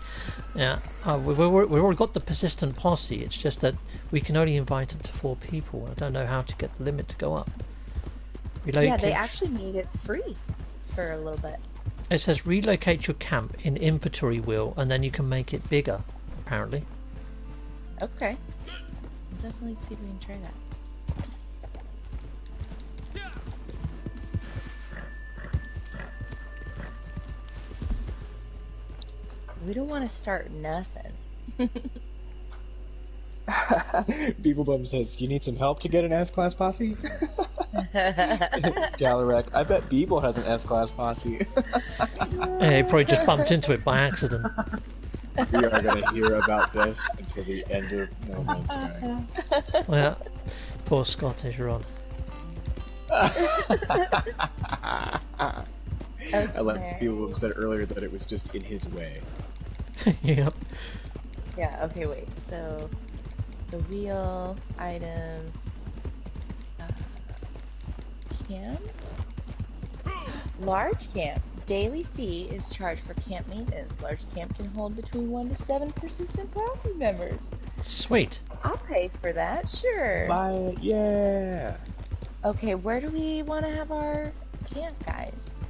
Yeah, uh, we've, we've we've already got the persistent posse. It's just that we can only invite up to four people. I don't know how to get the limit to go up. Relocate. Yeah, they actually made it free for a little bit. It says relocate your camp in inventory wheel, and then you can make it bigger. Apparently. Okay. I'll definitely see if we can try that. We don't want to start nothing. [laughs] Beeblebum says, "You need some help to get an S-class posse." [laughs] Galarek, I bet Beeble has an S-class posse. [laughs] Yeah, he probably just bumped into it by accident. we are going to hear about this until the end of No Man's Sky. [laughs] Yeah, poor Scottish Rod. I like Okay. Beeblebum said earlier that it was just in his way. yep. Yeah, okay, wait. So, the wheel, items, uh, camp? Large camp. Daily fee is charged for camp maintenance. Large camp can hold between one to seven persistent posse members. Sweet. I'll pay for that, sure. Buy it, yeah. Okay, where do we want to have our camp, guys?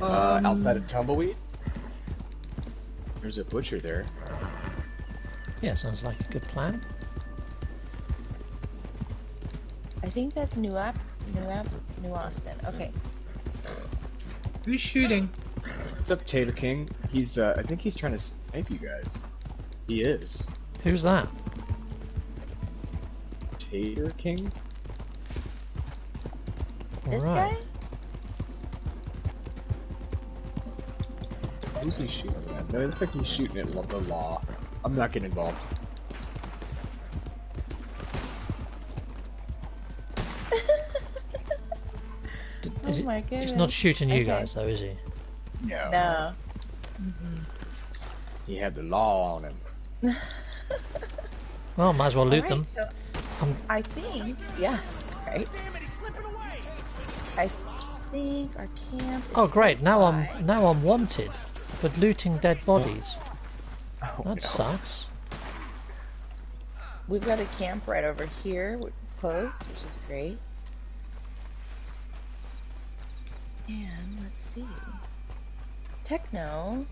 Uh, Um, outside of Tumbleweed? There's a butcher there. Yeah, sounds like a good plan. I think that's New App, New App, New Austin. Okay. Who's shooting? What's up, Tater King? He's, uh, I think he's trying to snipe you guys. He is. Who's that? Tater King? This Alright. guy? Who's he shooting at? No, it looks like he's shooting at lo- the law. I'm not getting involved. [laughs] Is oh it- my He's not shooting you Okay. guys, though, is he? No. No. He had the law on him. [laughs] Well, might as well loot Alright, them. so Um, I think, yeah, right. Damn it, he's slipping away. I think our camp. Is Oh, great! Now by. I'm now I'm wanted for looting dead bodies. Oh, That no. sucks. We've got a camp right over here, which is close, which is great. And let's see, Tekno.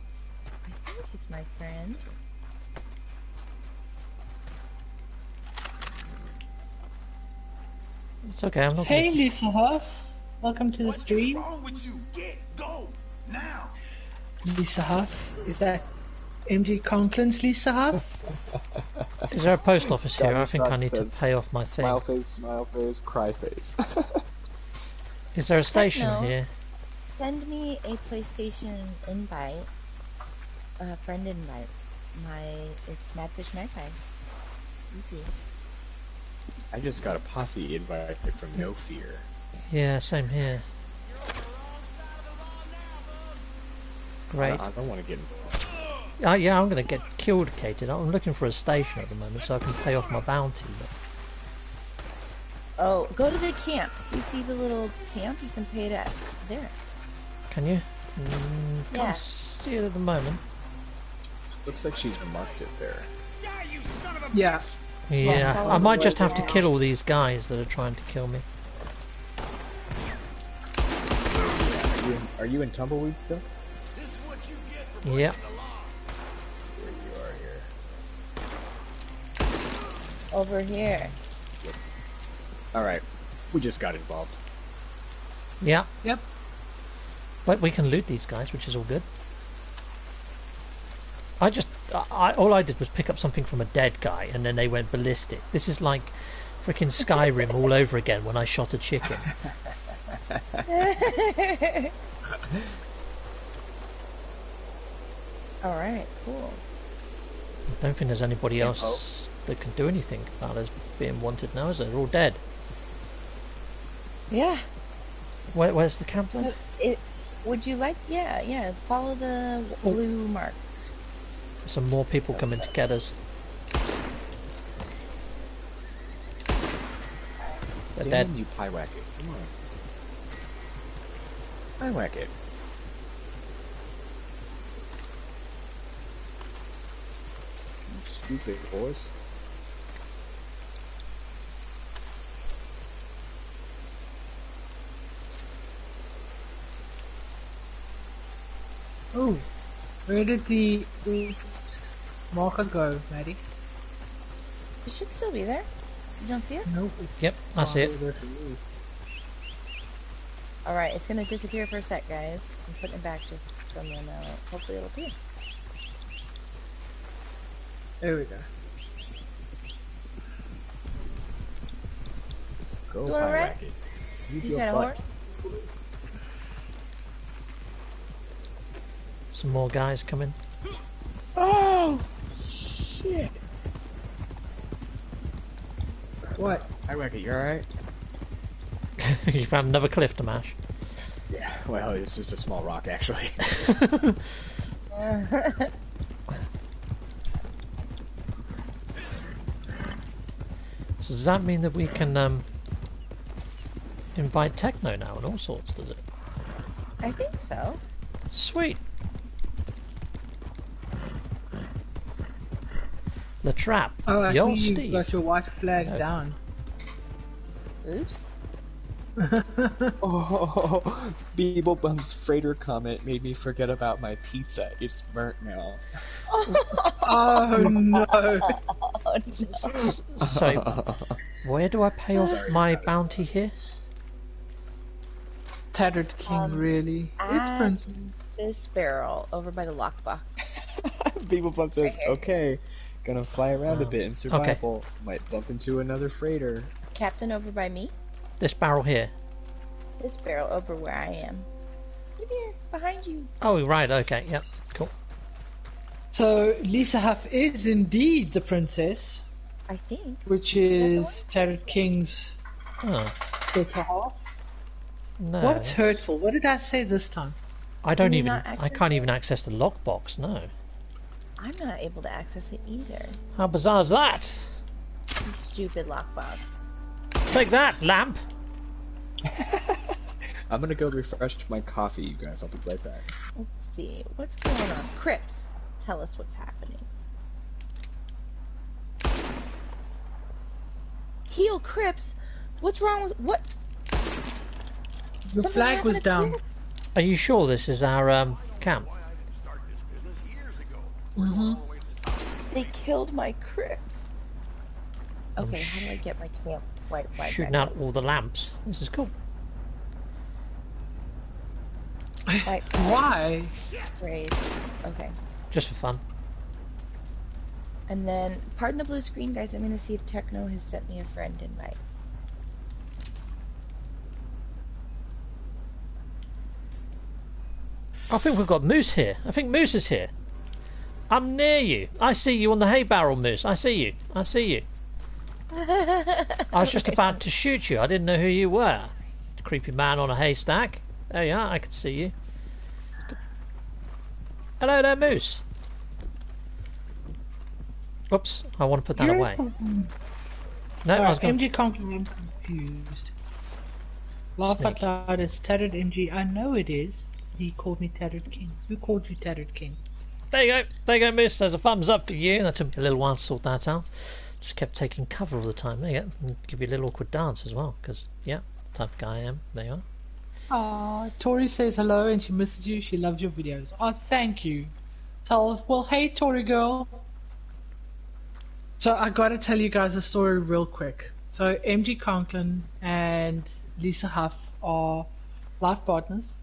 I think it's my friend. It's okay. I'm not. Hey, Gonna... Lisa Huff. Welcome to the What's stream. wrong with you? Get, go, now. Lisa Huff. Is that MG Conklin's Lisa Huff? [laughs] Is there a post office here? I think I Scott need to pay off my thing. Smile thing. face, smile face, cry face. [laughs] Is there a station Tekno. here? Send me a PlayStation invite, a friend invite. My it's Madfish Magpie. Easy. I just got a posse invite from No Fear. Yeah, same here. I, Great. I don't want to get involved. Oh, yeah, I'm going to get killed, Katie. I'm looking for a station at the moment so I can pay off my bounty. But... Oh, go to the camp. Do you see the little camp? You can pay that there. Can you? Mm, can't Yeah. see it at the moment. Looks like she's marked it there. Die, you son of a Yeah. Yeah, I might just have to kill all these guys that are trying to kill me. Are you in, are you in Tumbleweed still? This Over here. Alright, we just got involved. Yeah, Yep. but we can loot these guys, which is all good. I just, I, all I did was pick up something from a dead guy, and then they went ballistic. This is like freaking Skyrim [laughs] all over again when I shot a chicken. [laughs] All right, cool. I don't think there's anybody else hope. That can do anything about us being wanted now, is there? They're all dead. Yeah. Where, where's the camp then? So it, would you like? Yeah, yeah. Follow the Oh. blue marks. Some more people coming to get us. They're dead. Damn you, Pywacket. Come on. Pywacket. You stupid horse. Oh, where did the, the marker go, Maddie? It should still be there. You don't see it? Nope. it's Yep, I see it. farther away from you. All right, it's gonna disappear for a sec, guys. I'm putting it back just so you'll know. Hopefully it'll appear. There we go. Go, You wanna ride? Pywacket. Use You got a butt. horse? Some more guys coming. Oh, shit. What? I reckon you're alright? [laughs] you found another cliff to mash. Yeah, well, it's just a small rock, actually. [laughs] So does that mean that we can um, invite Tekno now and all sorts? Does it? I think so. Sweet. The trap. Oh, I Yo, see you Steve. got your white flag No. down. Oops. [laughs] oh, [laughs] Beeblebum's freighter comment made me forget about my pizza. It's burnt now. Oh [laughs] no! So, where do I pay off my bounty here? Tattered King, Um, really? It's Princess. This barrel over by the lockbox. Beeblebum says, okay, gonna fly around a Oh. bit in survival. Might bump into another freighter. Captain over by me. This barrel here. This barrel over where I am. Come here, behind you. Oh, right. Okay. Yep. Cool. So Lisa Huff is indeed the princess, I think. which that is Tattered King's Oh, better half. no. What's hurtful? What did I say this time? I don't Can even. I can't it? even access the lockbox. No. I'm not able to access it either. How bizarre is that? You stupid lockbox. Take that, lamp. [laughs] I'm gonna go refresh my coffee, you guys. I'll be right back. Let's see. What's going on? Cripps, tell us what's happening. Heal Cripps? What's wrong with what? The Something flag was down. Cripps? Are you sure this is our um, camp? Mm-hmm. They killed my Cripps. I'm Okay, how do I get my camp white flag Shooting out all the lamps. This is cool. up? [laughs] White Why? raised. Okay. Just for fun. And then, pardon the blue screen, guys. I'm gonna see if Tekno has sent me a friend invite. I think we've got Moose here. I think Moose is here. I'm near you. I see you on the hay barrel, Moose. I see you. I see you. [laughs] I was just about to shoot you. I didn't know who you were. Creepy man on a haystack. There you are. I can see you. Hello there, Moose. Oops. I want to put that You're- away. No, I was going MG Conklin, I'm confused. Laugh out loud, it's Tattered MG. I know it is. He called me Tattered King. Who called you Tattered King? There you go. There you go, Moose. There's a thumbs up for you. That took me a little while to sort that out. Just kept taking cover all the time. There you go. Give you a little awkward dance as well. Because, yeah, type of guy I am. There you are. Aw, Tori says hello and she misses you. She loves your videos. Oh, thank you. Tell well, hey, Tori girl. So I gotta tell you guys a story real quick. So MG Conklin and Lisa Huff are life partners,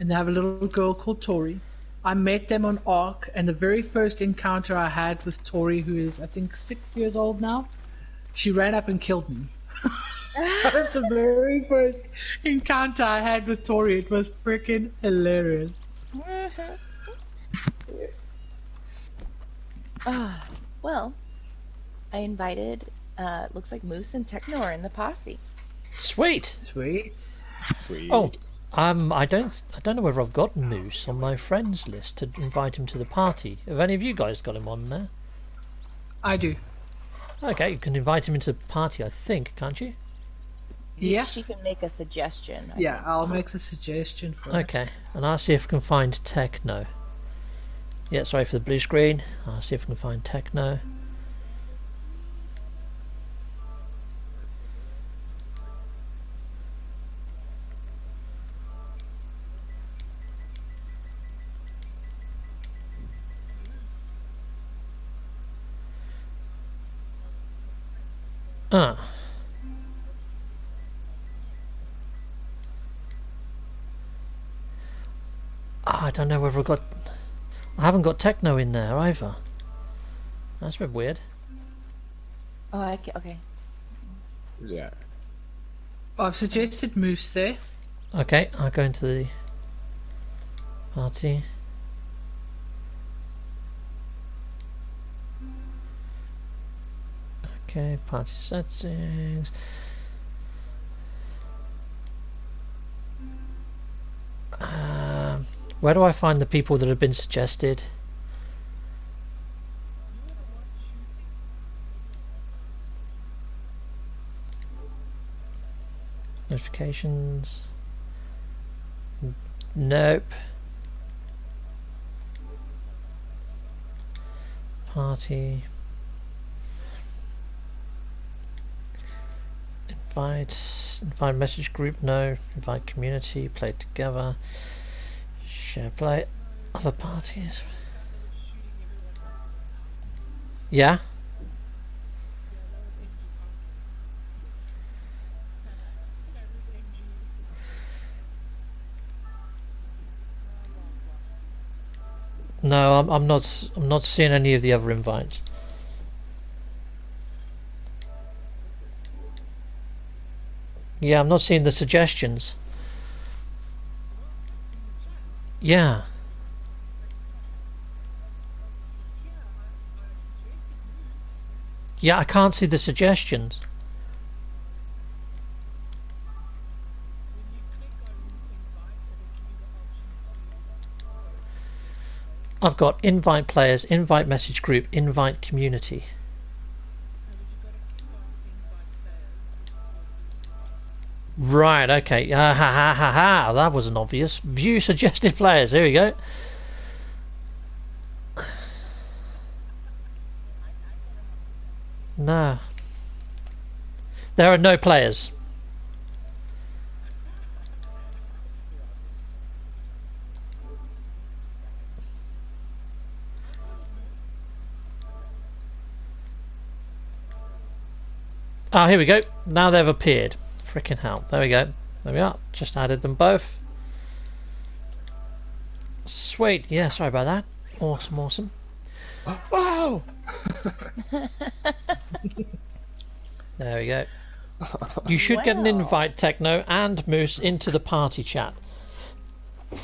and they have a little girl called Tori. I met them on Ark, and the very first encounter I had with Tori, who is I think six years old now, she ran up and killed me. [laughs] That's the very first encounter I had with Tori. It was freaking hilarious. [laughs] Ah, well, I invited. Uh, looks like Moose and Tekno are in the posse. Sweet. Sweet. Sweet. Oh, um, I don't, I don't know whether I've got Moose on my friends list to invite him to the party. Have any of you guys got him on there? I do. Okay, you can invite him into the party. I think, can't you? Yeah. She can make a suggestion. I Yeah, think. I'll make the suggestion for it. Okay, and I'll see if I can find Tekno. Yeah, sorry for the blue screen. I'll see if I can find Tekno. Ah. Ah, I don't know whether I've got. I haven't got Tekno in there either. That's a bit weird. Oh, I ca okay. Yeah. I've suggested Moose there. Okay, I'll go into the party. Okay, party settings. Um, where do I find the people that have been suggested? Notifications. Nope. Party. Invite. Invite message group. No. Invite community. Play together. Share play. Other parties. Yeah. No, I'm, I'm not. I'm not seeing any of the other invites. Yeah, I'm not seeing the suggestions. Yeah. Yeah, I can't see the suggestions. I've got invite players, invite message group, invite community. Right, okay. Uh, ha ha ha ha. That wasn't obvious. View suggested [laughs] players. Here we go. No. There are no players. Oh, here we go. Now they've appeared. Freaking hell. There we go. There we are. Just added them both. Sweet. Yeah, sorry about that. Awesome, awesome. Wow! [laughs] There we go. You should get an invite, Tekno and Moose, into the party chat.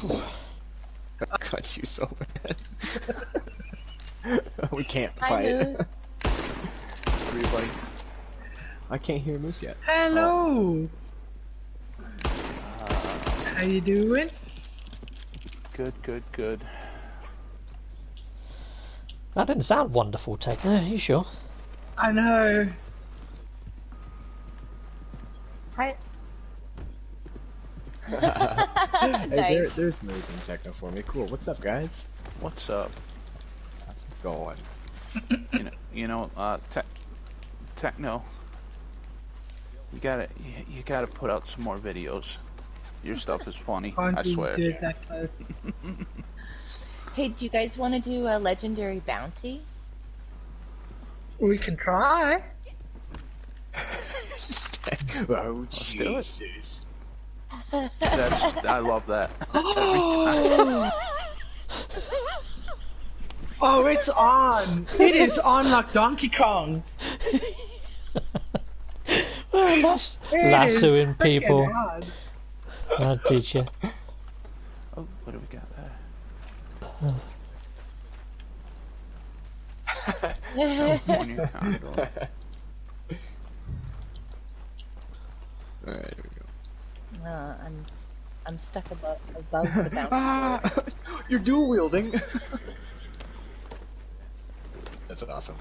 I cut you so bad. [laughs] we can't Hi, fight. Moose. [laughs] Everybody. I can't hear Moose yet. Hello. How you doing? Good, good, good. That didn't sound wonderful, Tekno. Are you sure? I know. Hi. [laughs] Hey, there, there's Moose and Tekno for me. Cool. What's up, guys? What's up? How's it going? [laughs] You know, you know, uh, te- Tekno. You gotta, you, you gotta put out some more videos. Your stuff is funny. I swear. do that close? Hey, do you guys want to do a legendary bounty? We can try. oh. Jesus. [laughs] That's, I love that. [gasps] Oh, it's on! It is on like Donkey Kong. [laughs] Lass- It lassoing people. on. [laughs] I'll teach you. Oh, what do we got there? [laughs] California. Alright, here we go. Uh, I'm I'm stuck above above the [laughs] bounce. Ah! You're dual wielding! That's awesome.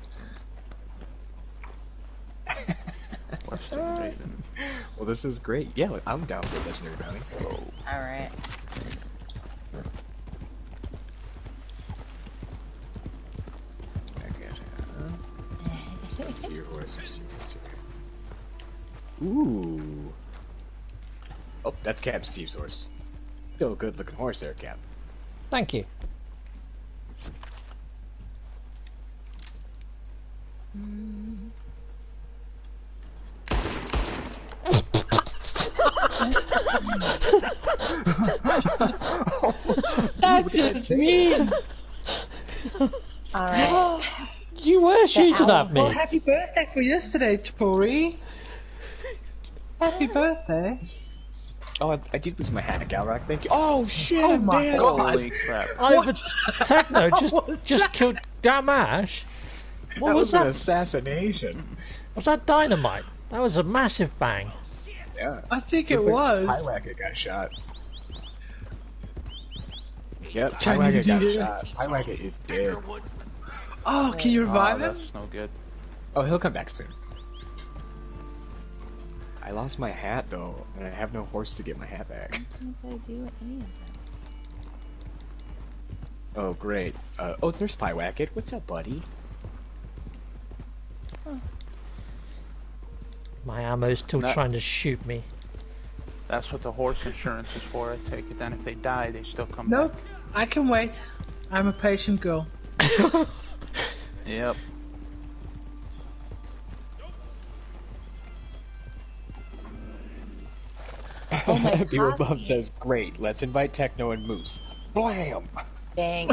Western uh, Raven. [laughs] Well, this is great. Yeah, look, I'm down for legendary bounty. All right. I get it. Let's see your horse. See your horse. Ooh. Oh, that's Cap Steve's horse. Still a good looking horse there, Cap. Thank you. Hmm. That's just mean. All right. [gasps] You were shooting owl- at me. Well, happy birthday for yesterday, Tori. Happy birthday. Oh, I, I did lose my hat, Galrak. Thank you. Oh shit! Oh I'm my dead. God. Holy crap. [laughs] I but Tekno [laughs] just was just killed Damash. What That was was an that? assassination. Was that dynamite? That was a massive bang. Yeah. I think it Looks like was. Pywacket got shot. Yep, Chinese Pywacket got idiot. shot. Pywacket is dead. Oh, can you Oh, revive him? that's no good. Oh, he'll come back soon. I lost my hat though, and I have no horse to get my hat back. Can't I do any of them? Oh, great. Uh, oh, there's Pywacket. What's up, buddy? My ammo's still Not- trying to shoot me. That's what the horse insurance is for. I take it. Then if they die, they still come Nope. back. I can wait. I'm a patient girl. [laughs] Yep. [laughs] Oh my [laughs] Beeblebum says, great, let's invite Tekno and Moose. Blam! Dang.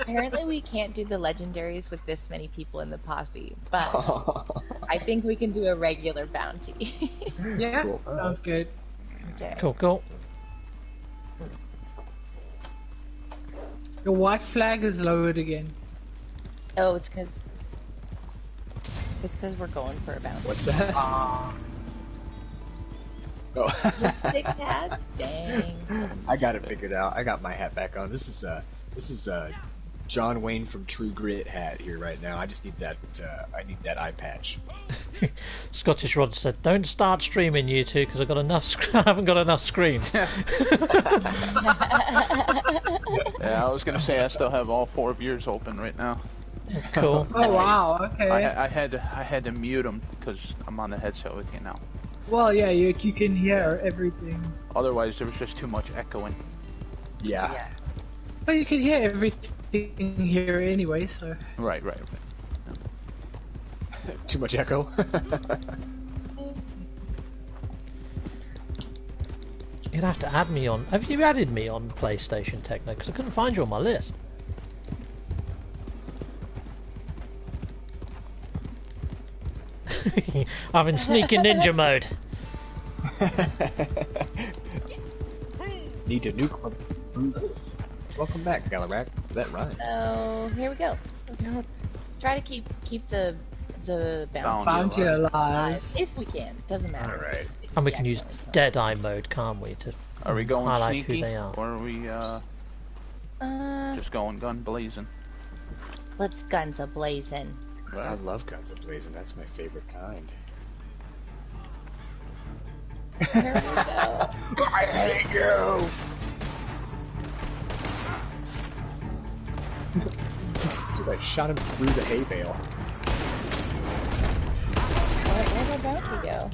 Apparently, we can't do the legendaries with this many people in the posse, but [laughs] I think we can do a regular bounty. [laughs] Yeah, Cool. sounds good. okay. Cool, cool. The white flag is lowered again. Oh, it's because it's because we're going for a bounty. What's that? [laughs] Oh. Six hats? Dang. I got it figured out. I got my hat back on. This is uh this is uh John Wayne from True Grit hat here right now. I just need that uh I need that eye patch. [laughs] Scottish Rod said, "Don't start streaming, you two, because I've got enough. Sc- [laughs] I haven't got enough screams." [laughs] Yeah, I was gonna say I still have all four of yours open right now. cool. Oh wow, okay. I, I had to, I had to mute them because I'm on the headset with you now. well, yeah, you, you can hear everything. Otherwise, there was just too much echoing. Yeah. Yeah. But you can hear everything here anyway, so. Right, right, right. Too much echo. [laughs] You'd have to add me on. Have you added me on PlayStation Tekno? Because I couldn't find you on my list. [laughs] I'm in sneaky ninja mode. [laughs] need to nuke my Welcome back, Galarak. That right. So here we go. Let's try to keep keep the the bounty Bounty Bounty alive. alive. alive if we can. Doesn't matter. Alright. if And we can use accidentally kill Deadeye mode, can't we? To Are we going Highlight who they are. or are we uh. Uh, just going gun blazing? let's guns a blazing. I love Guns of Blazing. That's my favorite kind. Here we go. [laughs] I hate you. Dude, I shot him through the hay bale. Where, where'd our bounty go?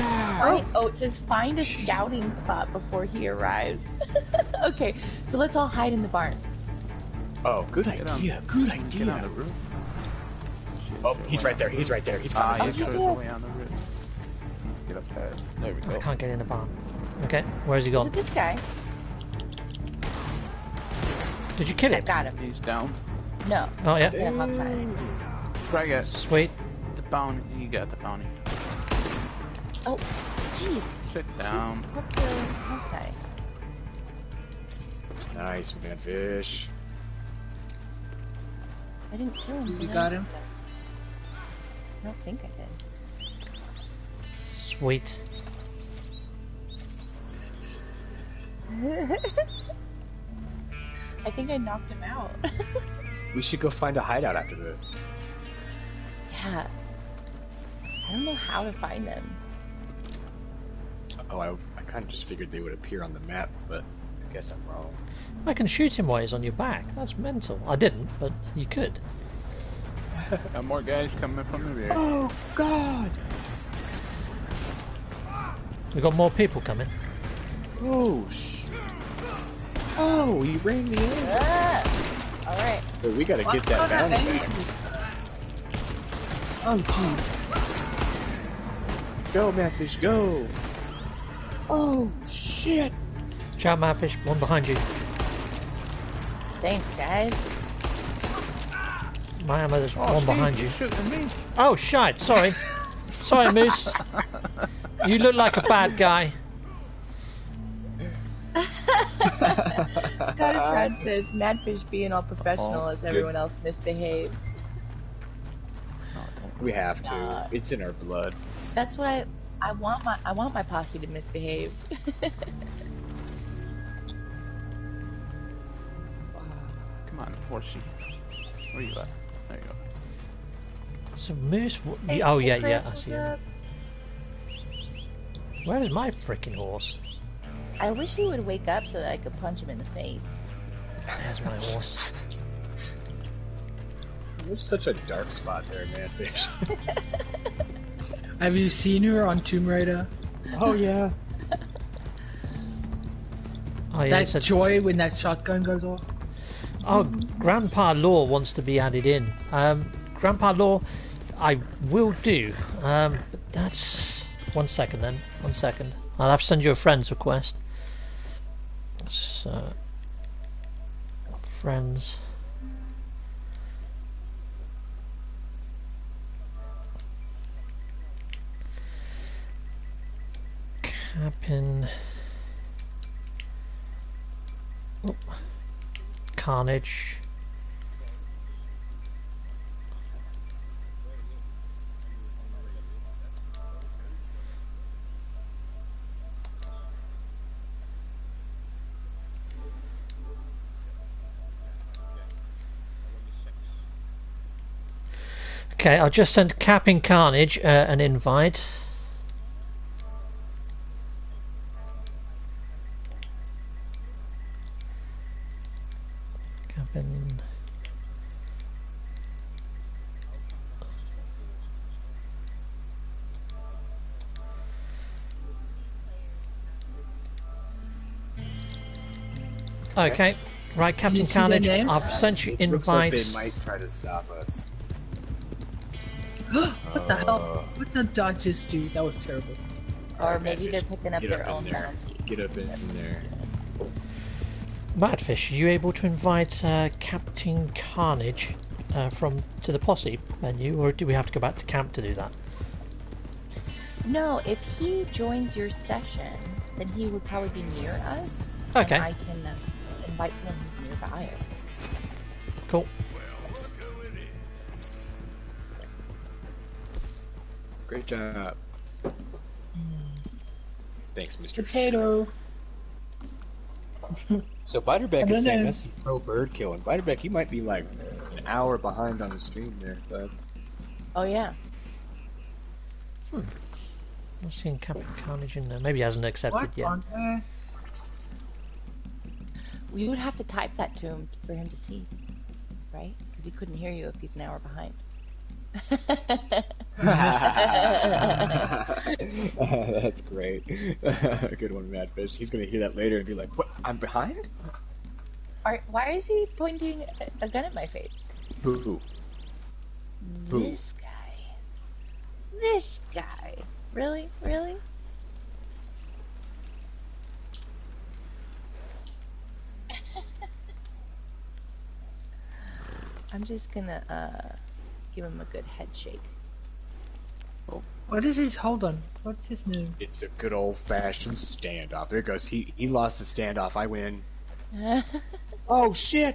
Right. Oh, it says find a scouting spot before he arrives. [laughs] okay, so let's all hide in the barn. Oh, good Get on- idea. Get on the roof. Oh, he's right there. He's right there. He's Ah, coming. he's he's he's coming. goes here. away on the roof. Get up there. There we I go. can't get in the barn. Okay, where's he Is gone? it this guy? Did you kill I got him. He's down. No, Oh yeah. in a hog tie. Try get Sweet. the bounty. You got the bounty. Oh, jeez. Sit down. to. Okay. Nice, man, fish. I didn't kill him. You I? got him? I don't think I did. Sweet. [laughs] I think I knocked him out. [laughs] We should go find a hideout after this. yeah. I don't know how to find them. Oh, I, I kind of just figured they would appear on the map, but I guess I'm wrong. I can shoot him while he's on your back. That's mental. I didn't, but you could. [laughs] Got more guys coming from the rear. Oh, God! We've got more people coming. Oh, sh... Oh, he ran me in. Ah! Alright. So we gotta get that bounty back. Oh, jeez. Go, Madfish, go! Oh, shit! Shout Madfish, one behind you. Thanks, guys. My ammo, there's Oh, one Steve, behind you. me. Oh, shit! sorry. sorry, Moose. You look like a bad guy. [laughs] [laughs] Scottish Rod says, Madfish being all professional Oh, as good. everyone else misbehaved. We have to. It's in our blood. That's what I I want my I want my posse to misbehave. [laughs] [sighs] Come on, horsey. Where you at? There you go. So Moose, Hey, oh hey, yeah, yeah, I see him. Where is my freaking horse? I wish he would wake up so that I could punch him in the face. There's my horse. There's such a dark spot there, Madfish. [laughs] Have you seen her on Tomb Raider? oh, yeah. [laughs] Oh yeah, that a- joy when that shotgun goes off? Oh, Grandpa Law wants to be added in. Um, Grandpa Law, I will do. Um, but that's one second then. One second. I'll have to send you a friend's request. So, uh, friends. Captain. Oh. Carnage. Okay, I'll just send Captain Carnage uh, an invite. Capping. Okay, right, Captain you see their Carnage. I've sent you Looks like invites. they might try to stop us. [gasps] What the hell? What did I just do? That was terrible. Or Alright, maybe they're picking up their up own there. bounty. Get up in That's what there. Madfish, are you able to invite uh, Captain Carnage uh, from to the posse menu, or do we have to go back to camp to do that? No, if he joins your session, then he would probably be near us. Okay. And I can uh, invite someone who's nearby. Cool. Great job. Thanks, Mr. Potato. So Biterbeck is saying know. that's some pro bird killing. Biterbeck, you might be like an hour behind on the stream there, but Oh yeah. Hmm. I'm seeing Captain Carnage in there. Maybe he hasn't accepted What yet. on earth? We would have to type that to him for him to see, right? Because he couldn't hear you if he's an hour behind. [laughs] that's great. [laughs] Good one, Madfish. He's gonna hear that later and be like, "What? I'm behind? Are, why is he pointing a, gun at my face? Who? Who? Who? This guy. This guy. Really? Really? [laughs] I'm just gonna uh, give him a good head shake. What is his? Hold on. What's his name? It's a good old fashioned standoff. There it goes. He he lost the standoff. I win. [laughs] Oh shit!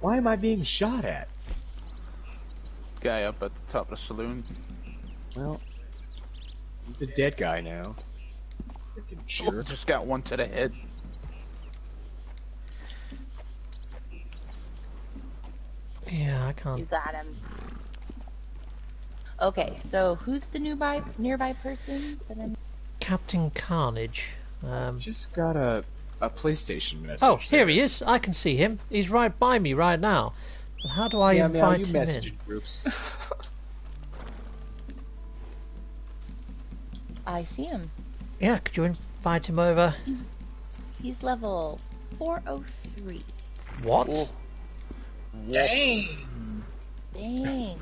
Why am I being shot at? Guy up at the top of the saloon. Well, he's a dead guy now. Freaking oh, sure. Just got one to the head. Yeah, I can't. You got him. Okay, so who's the nearby nearby person that I'm? Captain Carnage. Um, Just got a a PlayStation message. oh, here he is. I can see him. He's right by me right now. But how do I Yeah, man, invite you him message in? in groups. [laughs] I see him. Yeah, could you invite him over? He's level 403. What? Oh. Dang. Dang.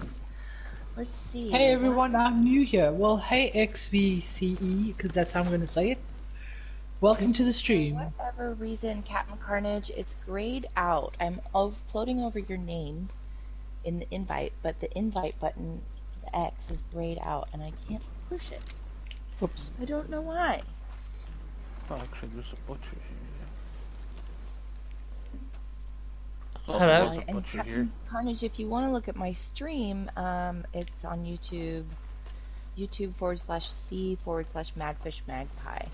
Let's see. Hey everyone, I'm new here. Well, hey XVCE, because that's how I'm going to say it. Welcome to the stream. whatever reason, Captain Carnage, it's grayed out. I'm floating over your name in the invite, but the invite button, the X, is grayed out, and I can't push it. Whoops. I don't know why. Oh, actually, there's a butcher here. Hello. There's a and butcher here. Captain Carnage, if you want to look at my stream, um, it's on YouTube, YouTube forward slash C forward slash Madfish Magpie.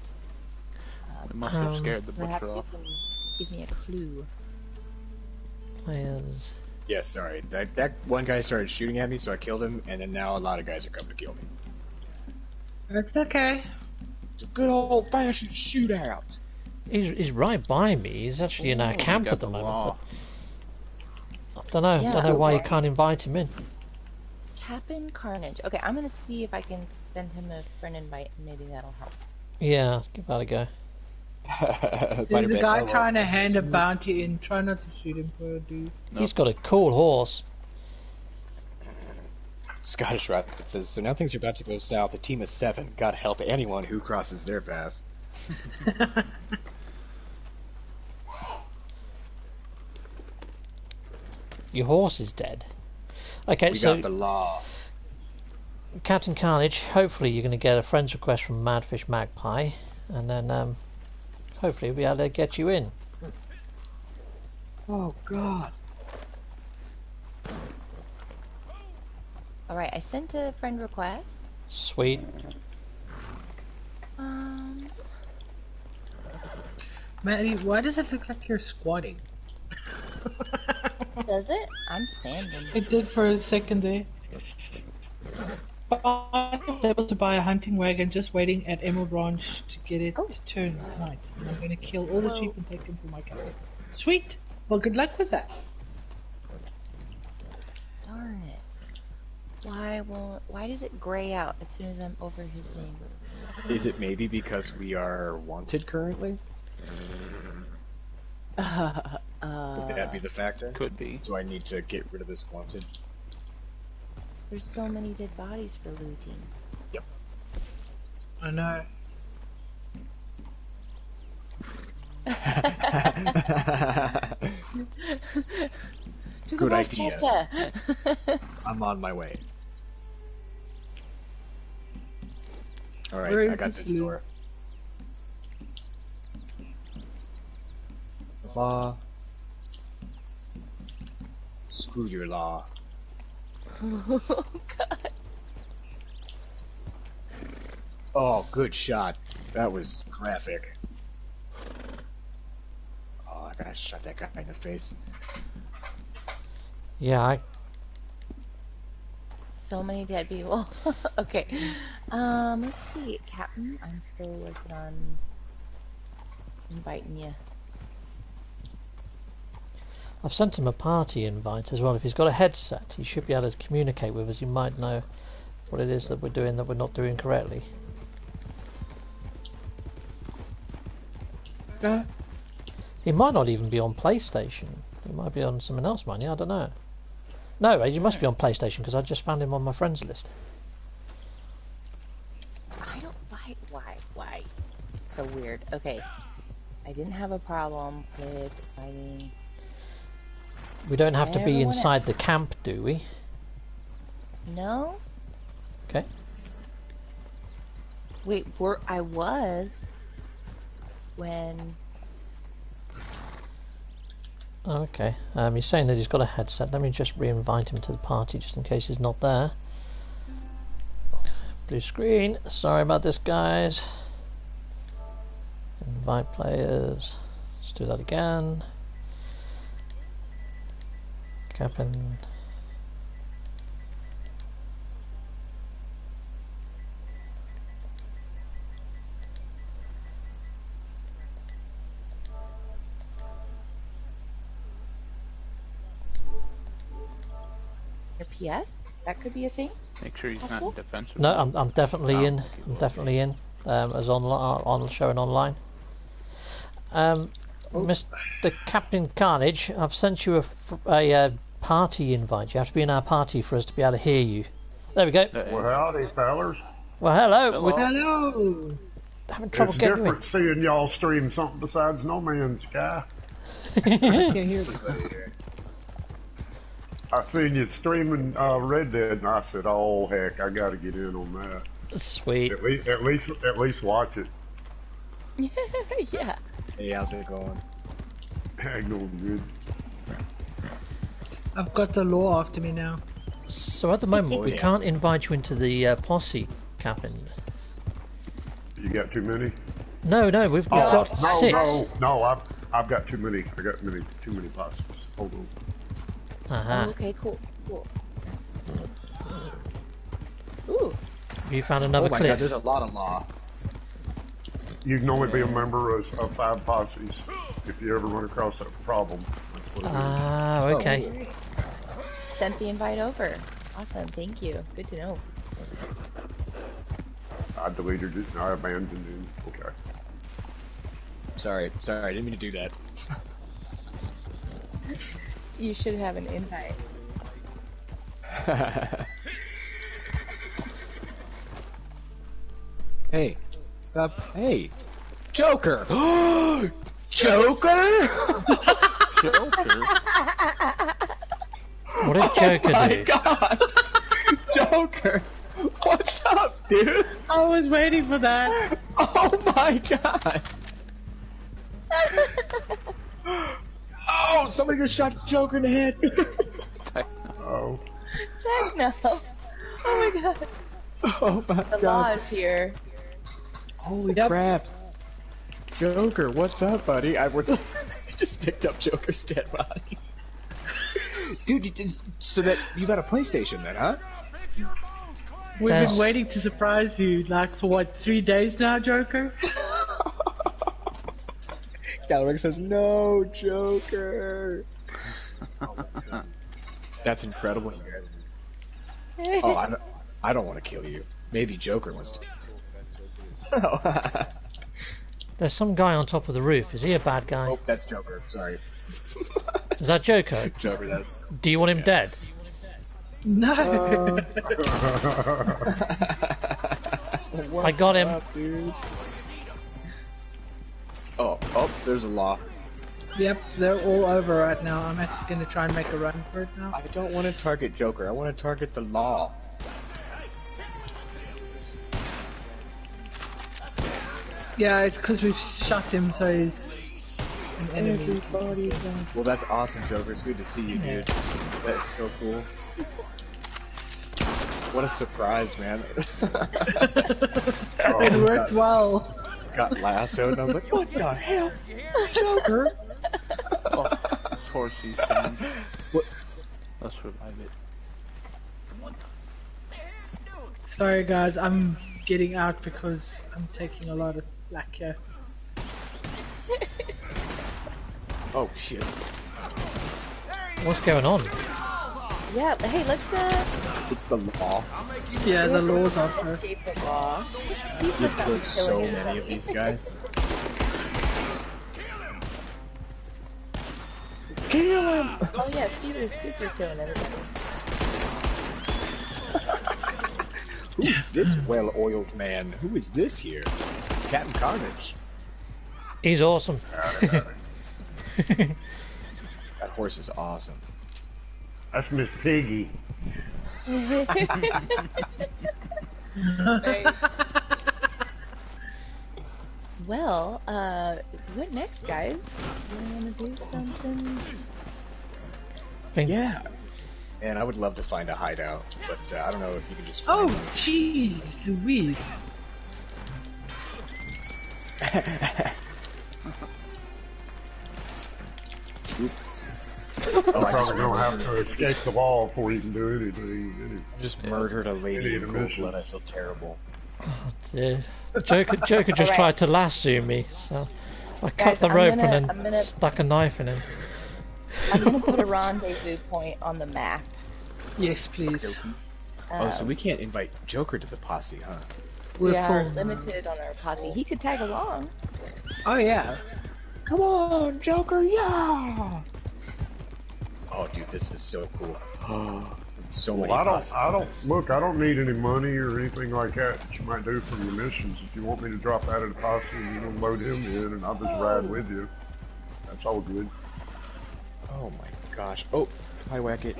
It must have Um, scared the butcher Perhaps you can give me a clue. Players. yeah, sorry. That that one guy started shooting at me, so I killed him, and then now a lot of guys are coming to kill me. That's okay. It's a good old fashioned shootout. He's, he's right by me. He's actually in our camp at the the moment. Law. But I don't know. Yeah. don't know why you can't invite him in. Captain Carnage. Okay, I'm gonna see if I can send him a friend invite, maybe that'll help. Yeah, give that a go. [laughs] There's a guy trying to hand a bounty in. Try not to shoot him, poor dude. Nope. He's got a cool horse. Scottish Rabbit says, so now things are about to go south. A team of seven. God help anyone who crosses their path. [laughs] Your horse is dead. Okay, We so got the law. Captain Carnage, hopefully you're going to get a friend's request from Madfish Magpie, and then um, hopefully we'll be able to get you in. Oh God. All right, I sent a friend request. Sweet. Um, Maddie, why does it look like you're squatting? Does it? I'm standing. It did for a second there. I'm able to buy a hunting wagon, just waiting at Emerald Ranch to get it Oh. to turn tonight. And I'm going to kill all the sheep and take them for my cabin. Sweet. Well, good luck with that. Darn it. Why won't? Why does it gray out as soon as I'm over his name? Is it maybe because we are wanted currently? Uh, Would that be the factor? Could be. Do I need to get rid of this wanted? there's so many dead bodies for looting. Yep. I know. To [laughs] Good the idea. Chester. I'm on my way. [laughs] Alright, I got this this loot? door. Law. Screw your law. [laughs] oh God. Oh, good shot. That was graphic. Oh, I gotta shot that guy in the face. Yeah, I, So many dead people. [laughs] okay. Um, let's see, Captain. I'm still working on inviting you. I've sent him a party invite as well. If he's got a headset, he should be able to communicate with us. He might know what it is that we're doing that we're not doing correctly. Uh, He might not even be on PlayStation. He might be on someone else, man. Yeah, I don't know. No, he must be on PlayStation because I just found him on my friends list. I don't like why why so weird. Okay. I didn't have a problem with fighting We don't have to be inside the camp, do we? No? Okay. Wait, were, I was when. Okay. Um, he's saying that he's got a headset. Let me just re-invite him to the party just in case he's not there. Blue screen. Sorry about this, guys. Invite players. Let's do that again. Captain. Your PS? That could be a thing? Make sure he's That's not cool. defensive. No, I'm, I'm definitely Oh, in. I'm well, definitely in. Um, as on on showing online. Um, Mr. Captain Carnage, I've sent you a. uh, party invite. You have to be in our party for us to be able to hear you. There we go. Uh, Well, howdy, fellas. Well, hello. Hello. We're Hello. having trouble it's getting you different seeing y'all stream something besides No Man's Sky. [laughs] I can't hear anybody. I seen you streaming uh, Red Dead, and I said, "Oh heck, I got to get in on that. Sweet. At least, at least, at least watch it." [laughs] yeah. Hey, how's it going? Hang on, good. I've got the law after me now. So at the moment, we can't invite you into the uh, posse, Captain. You got too many? No, no, we've, we've Oh, got no, six. no, no! I've, I've got too many. I got many, too many posses. Hold on. Uh-huh. Oh, okay, cool, cool. Ooh, You found another oh my clip. god, there's a lot of law. You can only be a member of, of five posses if you ever run across a problem. That's what it is. Ah, okay. sent the invite over. Awesome, thank you. Good to know. I deleted it. and I abandoned it. Okay. Sorry, sorry, I didn't mean to do that. [laughs] You should have an invite. [laughs] hey, stop. Hey, Joker! [gasps] Joker! [laughs] Joker. What did Joker oh my do? god! Joker! What's up, dude? I was waiting for that. Oh my god! oh, somebody just shot Joker in the head. Oh. Tekno! Oh my god. oh my The god! law is here. Holy Yep. craps! Joker, what's up, buddy? I was [laughs] [laughs] just picked up Joker's dead body. [laughs] Dude, you just, so that you got a PlayStation then, huh? We've That's- been waiting to surprise you, like for what, three days now, Joker? [laughs] Gallagher says, "No, Joker." That's incredible, you guys. Oh, I don't, I don't want to kill you. Maybe Joker wants to. There's some guy on top of the roof. Is he a bad guy? oh, that's Joker. Sorry, Is that Joker? [laughs] Joker. That's. Do you want him dead? No. Uh, [laughs] I got him. Up, dude? Oh, oh, there's a law. yep, they're all over right now. I'm actually going to try and make a run for it now. I don't want to target Joker. I want to target the law. Yeah, it's because we've shot him, so he's an enemy. Well, that's awesome, Joker. It's good to see you, dude. That is so cool. What a surprise, man. [laughs] It worked got, well. got lassoed, and I was like, what the hell? Joker! Oh, this horse he's down. What? Let's revive it. Sorry, guys, I'm getting out because I'm taking a lot of black [laughs] here. Oh, shit. What's going on? Yeah, hey, let's uh It's the law. Yeah, the laws are first. escape the law. Steve You've must killed so killing many of these guys. [laughs] Kill him! Oh yeah, Steve is super killing everybody. [laughs] Who's this [sighs] well-oiled man? Who is this here? Captain Carnage. He's awesome. [laughs] That horse is awesome. That's Miss Piggy. Nice. well, uh, what next, guys? You want to do something? Think- Yeah. And I would love to find a hideout, but uh, I don't know if you can just. Oh, Find one. jeez, Louise. Oops. Oh, You're I just, probably gonna have to escape the wall before you can do anything. anyway. just murdered a lady in cold admission. blood. I feel terrible. Yeah. Joker, Joker just Alright. tried to lasso me, so I cut the I'm rope gonna- and then gonna- stuck a knife in him. I'm gonna put a rendezvous point on the map. Yes, please. oh, so Um, we can't invite Joker to the posse, huh? We're we are full. limited on our posse. He could tag along. Oh, yeah. Come on, Joker, yeah! Oh, dude, this is so cool. [gasps] so many Well, I don't. I don't look. I don't need any money or anything like that. that you might do for your missions. If you want me to drop out of the posse and you can load him in, and I'll just ride with you. That's all good. Oh my gosh. Oh, Pywacket.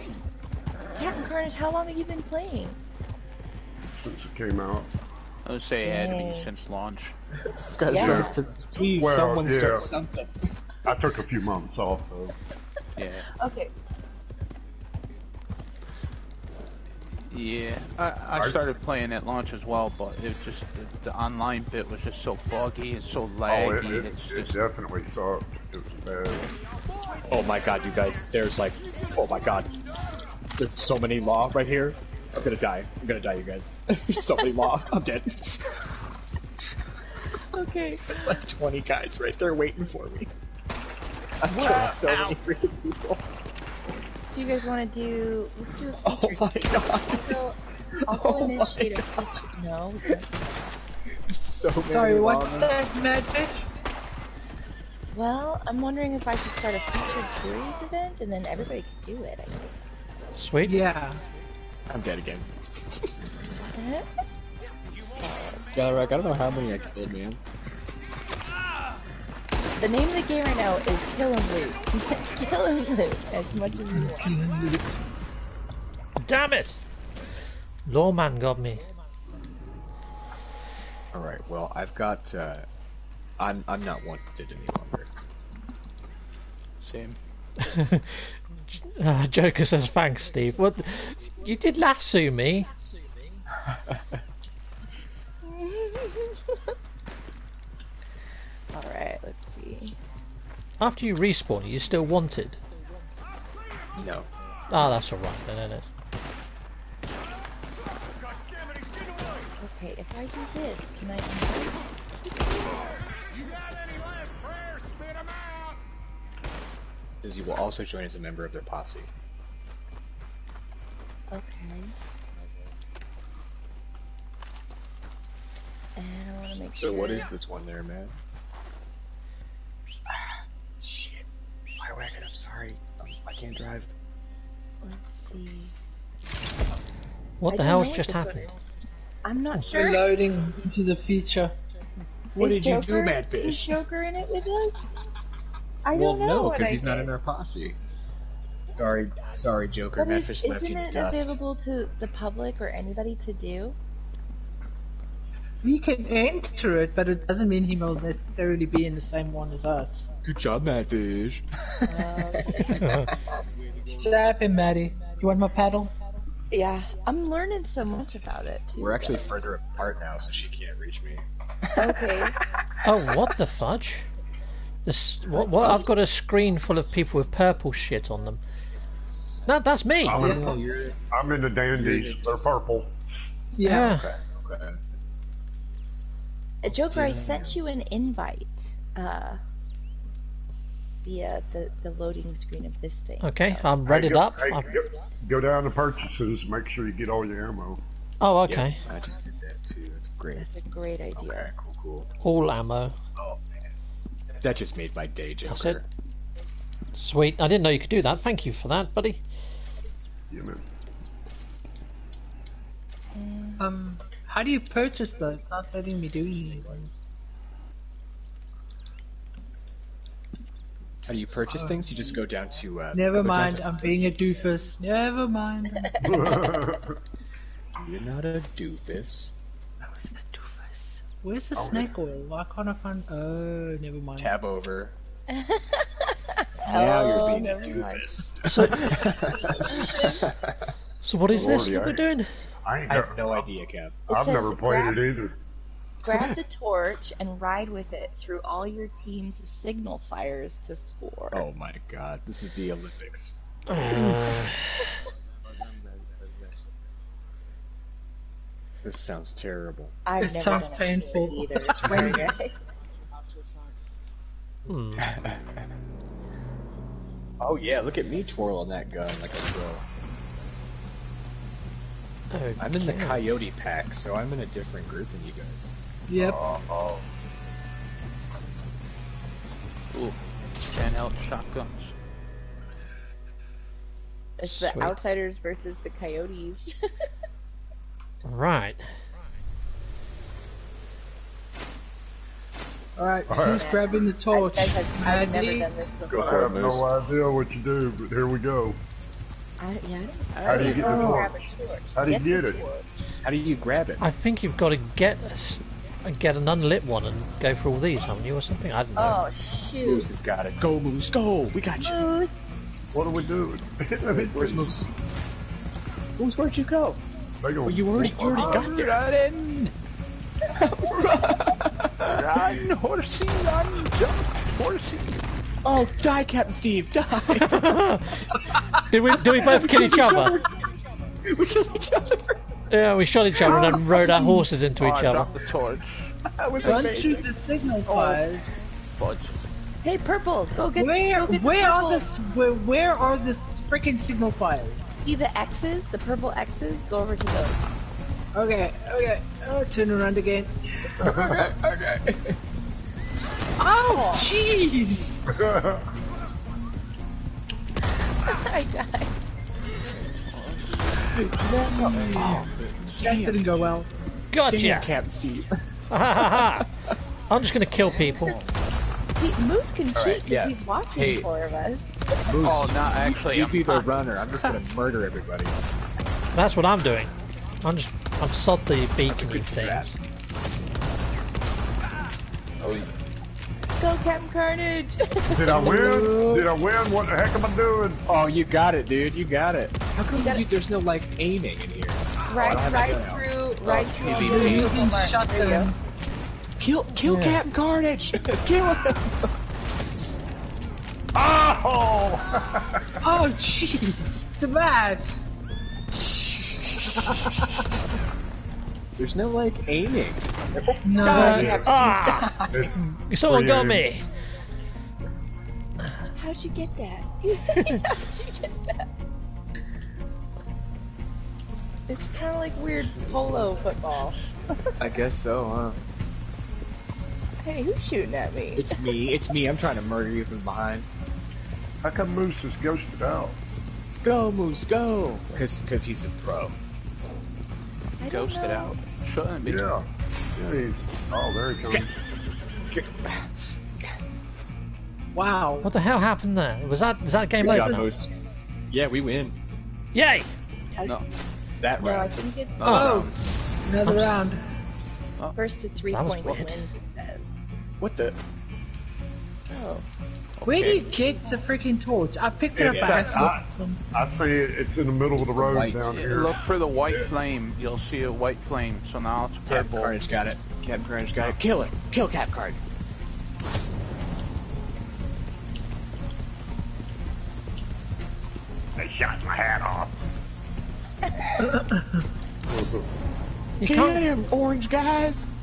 Captain Carnage, how long have you been playing? Since it came out. I would say it had to be since launch. [laughs] Scott, Yeah. please, Well, someone yeah. start something. I took a few months off though. [laughs] Yeah. Okay. Yeah, I, I I- started playing at launch as well, but it just the, the online bit was just so buggy and so Oh, laggy. it, it, it's it just definitely sucked. It was bad. Oh my god, you guys, there's like, oh my god. There's so many law right here. I'm gonna die. I'm gonna die, you guys. There's so many law. I'm dead. [laughs] Okay. It's like 20 guys right there waiting for me. I've killed so many freaking people. Do you guys want to do? Let's do a Oh my god. So, I'll go Oh my initiate God. No. [laughs] So many Sorry, what that mad bitch? Well, I'm wondering if I should start a featured series event, and then everybody could do it. I think. Sweet. Yeah. I'm dead again. [laughs] [laughs] Galerac, I don't know how many I killed, man. The name of the game right now is Kill and Loot. [laughs] Kill and Loot as much as you want. Damn it! Lawman got me. Alright, well, I've got, uh, I'm, I'm not wanted any longer. same. Uh, [laughs] Joker says thanks, Steve. What? You did lasso me. [laughs] All right, let's see. After you respawn, are you still wanted? No. Ah, that's alright then, isn't it? Okay, if I do this, can I Says you will also join as a member of their posse. Okay. And I want to make So sure. what is this one there, man? Ah, [sighs] shit. Why wagon? I'm sorry. Um, I can't drive. Let's see. What I the don't hell know has what just this one happened? I'm not sure. loading into the feature. What Is did you do, Joker- Mad Is Joker in it with us? I Well, don't know no, because I he's not in our posse. Sorry, sorry, Joker. But is, Madfish left isn't you to it dust. available to the public or anybody to do? We can enter it, but it doesn't mean he will necessarily be in the same one as us. Good job, Madfish. Uh, [laughs] Slap him, Maddie. You want my paddle? yeah, I'm learning so much about it too. We're actually further apart now, so she can't reach me. okay. [laughs] Oh, what the fudge? This, what, what? I've got a screen full of people with purple shit on them. That, that's me. I'm, in, Oh, you're I'm in the dandies. They're purple. Yeah. okay. okay. Uh, Joker, I sent you an invite uh, via the, the loading screen of this thing. Okay, so- I'm readied go, up. Hey, I'm- go, go down to purchases. Make sure you get all your ammo. oh, okay. Yeah, I just did that too. That's great. That's a great idea. Okay, cool, cool. All ammo. Oh man, that just made my day, Joker. That's. Sweet. I didn't know you could do that. Thank you for that, buddy. Yeah, man. Um, how do you purchase those? It's not letting me do anything. How do you purchase things? You just go down to. Uh, Never go mind, to- I'm being a doofus. Never mind. [laughs] [laughs] You're not a doofus. I was a doofus. Where's the Oh, snake oil? Why can't I find? Oh, never mind. Tab over. now Oh, you're being a never doofus. So, [laughs] so what is this Lordy, that we're doing? I I have no idea, Cap. I've never played grab, it either. grab [laughs] the torch and ride with it through all your team's signal fires to score. Oh my god, this is the Olympics. [sighs] [sighs] Uh, [laughs] This sounds terrible. I've It never sounds done it painful. either. It's very good. hmm. Oh yeah, look at me twirling that gun like a pro. I'm in the coyote pack, so I'm in a different group than you guys. Yep. Uh-oh. Ooh, handheld shotguns. It's the Sweet. outsiders versus the coyotes. [laughs] Right. Alright, Alright. who's grabbing the torch? I've, I've, I've never done this before. I have no idea what you do, but here we go. I, yeah, I How do you get the torch? Grab a torch. How do you the get it? torch. How do you grab it? I think you've got to get a s- get an unlit one and go for all these, haven't you, or something? I don't know. Oh shoot! Moose has got it. Go, Moose, go! We got you. Moose. What do we do? Where's Moose? Moose, where'd you go? They gonna- Well, you already, you already got there. Run! run, [laughs] horsey, run, jump, horsey. Oh, die, Captain Steve, die! [laughs] Did we? Did we both kill each other? we killed each other. Yeah, we shot each other and then rode our horses into Oh, each I other. dropped the torch. That was Run amazing. through the signal oh, fires. Fudge. Hey, purple, go get. Where, go get the where are purple. the where, where are the freaking signal fires? See the X's, the purple X's. Go over to those. Okay, okay. Oh, turn around again. okay, [laughs] okay. Oh, [laughs] jeez! [laughs] I died. Oh, That didn't go well. Gotcha. Damn, Captain Steve. I'm just gonna kill people. See, Moose can cheat because Alright, yeah. he's watching Hey. four of us. Moose, Oh, not actually. you be the runner. I'm just gonna murder everybody. That's what I'm doing. I'm just I'm sod the That's beating good you strat. things. Oh, Go, Captain Carnage! Did I win? [laughs] Did I win? What the heck am I doing? oh, you got it, dude. You got it. How come gotta- you, there's no like aiming in here? right, don't have that right gun through, right oh, through. TVP. They're using mark. There you go. shotgun. Kill, kill Yeah. Captain Carnage. [laughs] kill him. Oh! Oh, jeez! The match! There's no like aiming. No. Die, Ah! Someone got me. How'd you get that? [laughs] [laughs] How'd you get that? It's kind of like weird polo football. [laughs] I guess so, huh? Hey, who's shooting at me? It's me. It's me. I'm trying to murder you from behind. How come Moose is ghosted out? Go, Moose, go. Cause, cause he's a pro. I Ghosted out. Shouldn't be. Yeah. Yeah, he's... Oh, there he comes. Wow. What the hell happened there? Was that was that game Good over? job, Moose. Yeah, we win. Yay! No. That No, I round. think it's Oh, another I'm s- round. first to three points weird. wins, it says. What the? Oh. Where do you get the freaking torch? I picked it up by I- accident. Some- I see it. It's in the middle of the the road white, down here. Look for the white flame. You'll see a white flame. So now it's purple. Cap purple. Carnage got it. Cap Carnage got it. Kill it. Kill Cap Carnage. They shot my hat off. [coughs] You Get can't him, orange guys.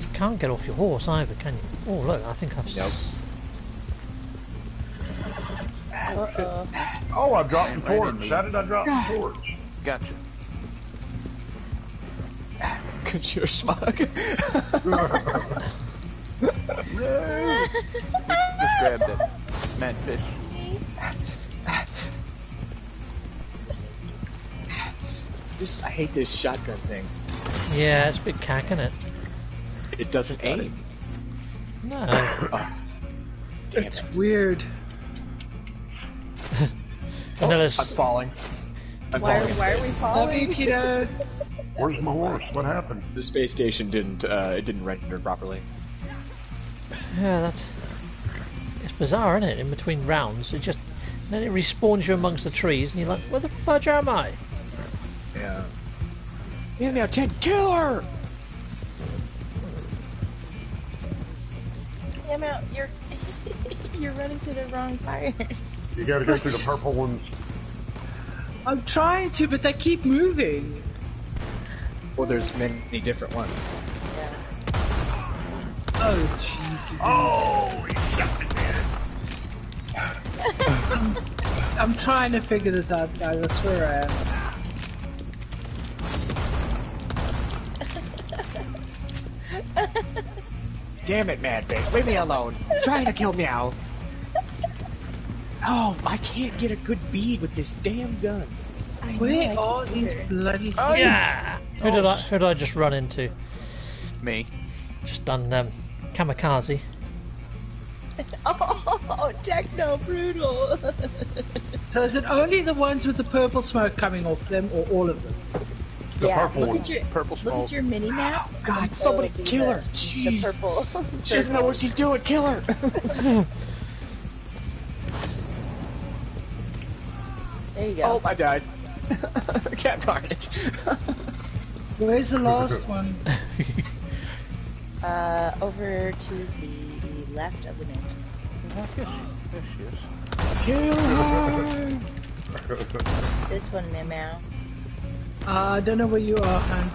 you can't get off your horse either, can you? Oh look, I think I've. s- Nope. Uh-oh. Oh, I dropped the Right in torch. How did I drop the torch? Gotcha. Cause you're smug. Just grabbed it. Madfish. this, I hate this shotgun thing. Yeah, it's a bit cack, isn't it? It doesn't aim. No. Damn It's it. weird. Vanilla's I'm falling. I'm Why, falling in why are we space. Love you, falling? [laughs] kiddo. Where's my horse? What happened? The space station didn't uh, it didn't render properly. Yeah, that's. It's bizarre, isn't it? In between rounds, it just. Then it respawns you amongst the trees, and you're like, where the fudge am I? Yeah. Yeah, now Ted, kill her! Damn out, you're [laughs] you're running to the wrong fires. You gotta go through the purple ones. I'm trying to, but they keep moving. Well, there's many different ones. Yeah. Oh, Jesus. Oh, he shot me dead. I'm trying to figure this out, guys. I swear I am. Damn it, Madfish, leave me alone. I'm trying to kill Meow. Oh, I can't get a good bead with this damn gun. I know, I Where can't are these either. bloody Oh, yeah! Who did I? Who did I just run into? Me. Just done um, kamikaze. [laughs] Oh, techno brutal. [laughs] So is it only the ones with the purple smoke coming off them, or all of them? The yeah, purple look one. at your Purple look at your mini map. God, Oh, somebody kill her. The Jeez. purple. She doesn't know what she's doing. Kill her. [laughs] There you oh, go. I died. [laughs] Cat carnage. [laughs] Where's the last [laughs] one? Uh, over to the left of the mansion. Yes, yes, yes. Kill her. This one, meow meow. Uh, I don't know where you are, hon.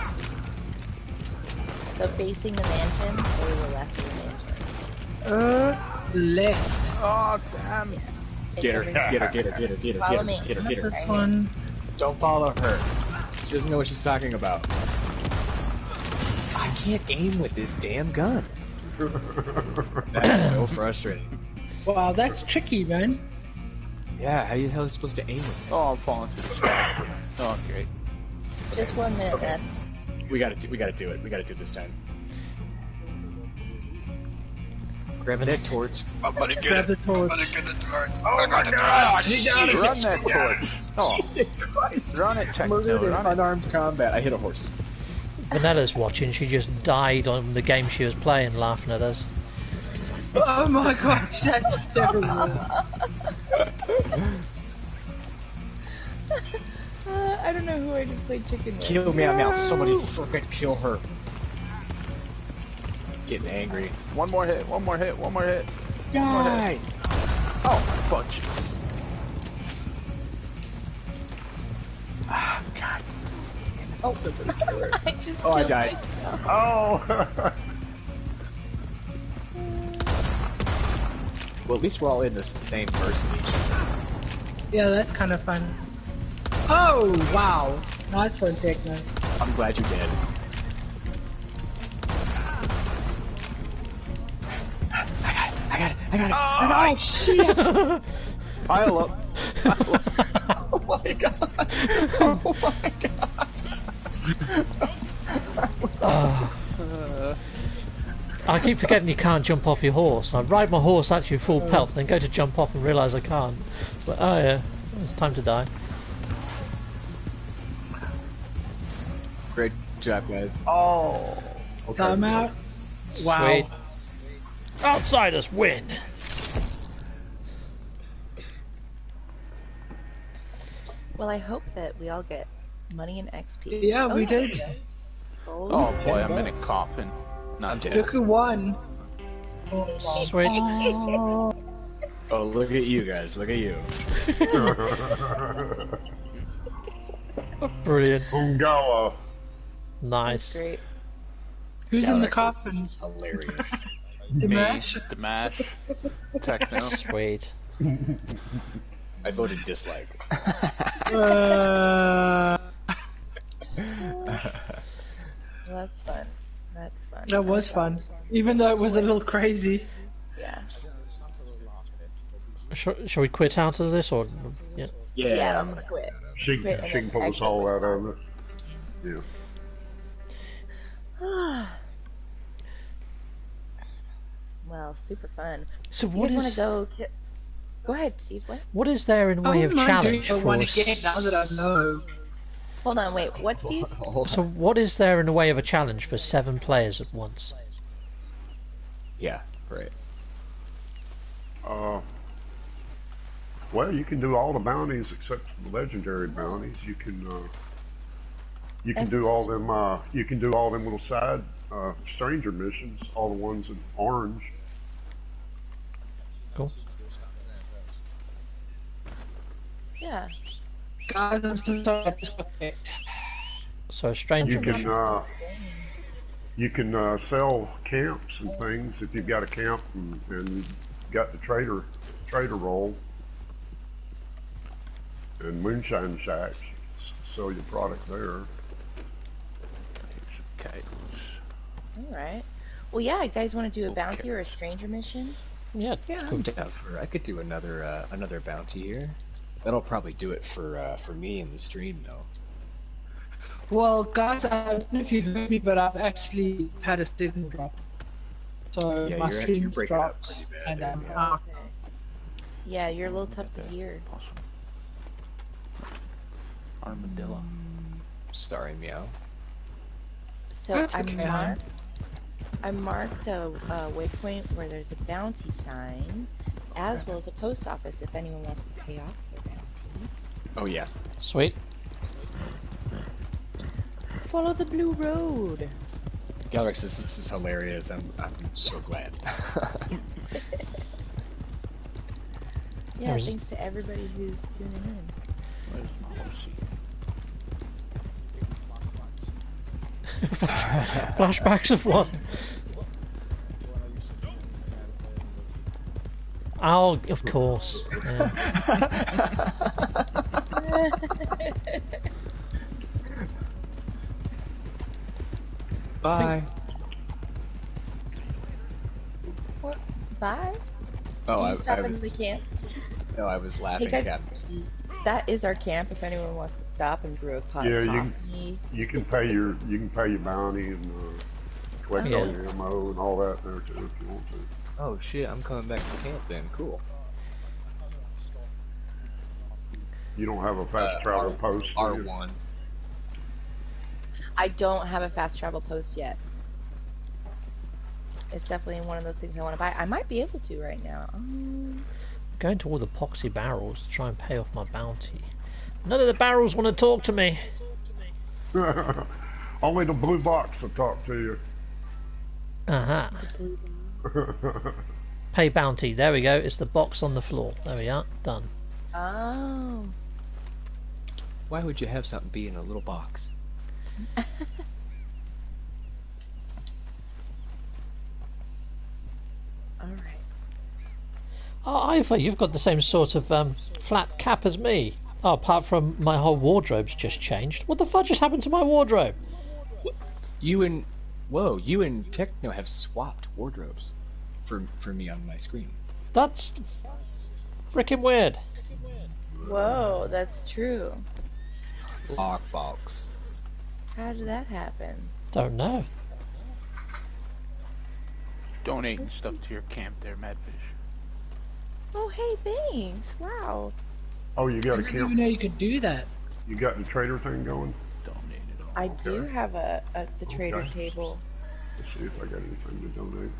So facing the mansion or the left of the mansion. Uh, left. Oh, damn. It's Get her, get her, get her, get her, get her, get her, get her, get her. this one. Don't follow her. She doesn't know what she's talking about. I can't aim with this damn gun. That's so [laughs] frustrating. Wow, that's tricky, man. Yeah, how the hell are you supposed to aim with Oh, I'm falling through the sky. Oh, great. Just one minute Okay. left. We gotta, do, we gotta do it. We gotta do it this time. Grabbing that torch. I'm gonna get Grab it. the torch. get the torch. Oh my god! She got it. Run that torch. Oh, Jesus Christ! run it, Tekno, Murdered in run it. unarmed combat. I hit a horse. Vanilla's watching. She just died on the game she was playing, laughing at us. Oh my gosh, that's terrible. Uh, I don't know who I just played chicken with. Kill Meow Meow. Somebody frickin' kill her. Getting angry. One more hit, one more hit, one more hit. Die! Oh, fudge. Ah, God. Oh, Somebody kill her. I just Oh, I killed died. myself. Oh! [laughs] Well, at least we're all in the same person each other. Yeah, that's kind of fun. Oh, wow. Nice one, Tekno. I'm glad you did. I got it. I got it. I got it. Oh, oh shit! [laughs] Pile up. Pile up. [laughs] oh my god. Oh my god. [laughs] Oh. I keep forgetting you can't jump off your horse. I ride my horse actually full oh. pelt, then go to jump off and realise I can't. It's like, oh yeah, it's time to die. Great job, guys. Oh! Okay. Time out. Wow. Sweet. Outsiders win. Well, I hope that we all get money and XP. Yeah, Oh, we did. Gold. Oh boy, I'm in a coffin. Not dead. dead. Look who won. Oh. Sweet. Oh, look at you guys. Look at you. [laughs] Brilliant. Ungawa. Nice. Great. Who's in the Galaxy, coffin? This is hilarious. Damash? Me, Damash, Tekno. [laughs] Sweet. I voted dislike. Uh, Well, that's fun. That's fun. that was fun. Even though it was a little crazy. Yeah. Shall, shall we quit out of this or? Yeah. yeah. Yeah, let's quit. She, Quit she can pull us exit all out of it. Yeah. [sighs] [sighs] well, super fun. So You what guys want to go? Ki- Go ahead, Steve. What? What is there in I way of wouldn't mind doing challenge the one for again now that I know. Hold on, wait. What, Steve? [laughs] So what is there in the way of a challenge for seven players at once? Yeah, right. Uh, well, you can do all the bounties except the legendary bounties. You can uh, you can do all them. Uh, you can do all them little side uh, stranger missions. All the ones in orange. Cool. Yeah. Guys, I'm so sorry. I just got kicked. So a stranger You can uh, you can uh, sell camps and things if you've got a camp and, and you've got the trader trader role and moonshine shacks. You can s- sell your product there. Okay. All right. Well, yeah. You guys want to do a bounty or a stranger mission? Yeah. Yeah, I'm down for. I could do another uh, another bounty here. That'll probably do it for uh, for me in the stream though. Well, guys, I don't know if you heard me, but I've actually had a signal drop. So Yeah, my stream you're drops, and there, I'm yeah. out. Yeah, you're a little tough to hear. Armadillo. Starry meow. So That's I okay, hon. marked. I marked a, a waypoint where there's a bounty sign, as well as a post office if anyone wants to pay off their bounty. Oh yeah. Sweet. Follow the blue road. Galrex says this is hilarious. I'm I'm so glad. [laughs] Yeah, There's- thanks to everybody who's tuning in. Where's my horsey? [laughs] Flashbacks of one. Oh, of course. Yeah. [laughs] Bye. What? Bye. Oh, Did I, stop I in was the camp? no, I was laughing, at Captain Steve. That is our camp. If anyone wants to stop and brew a pot Yeah, of you- coffee. You can pay your you can pay your bounty and uh, collect all Yeah. your ammo and all that there too if you want to. Oh shit, I'm coming back to camp then. Cool. You don't have a fast Uh, travel R- post. R one. I don't have a fast travel post yet. It's definitely one of those things I want to buy. I might be able to right now. Um, Going to all the poxy barrels to try and pay off my bounty. None of the barrels want to talk to me. [laughs] Only the blue box will talk to you. Uh huh. [laughs] Pay bounty. There we go. It's the box on the floor. There we are. Done. oh. Why would you have something be in a little box? [laughs] All right. Oh, Ivor, you've got the same sort of um, flat cap as me. Oh, apart from my whole wardrobe's just changed. What the fudge has happened to my wardrobe? You and whoa, you and Tekno have swapped wardrobes for for me on my screen. That's freaking weird. Whoa, that's true. Lockbox. How did that happen? Don't know. Donating stuff to your camp there, Madfish. Oh, hey, thanks. Wow. Oh, you I got a didn't even camp? know you could do that. You got the trader thing going? Donated. I do have a, a the trader Okay. table. Let's see if I got anything to donate.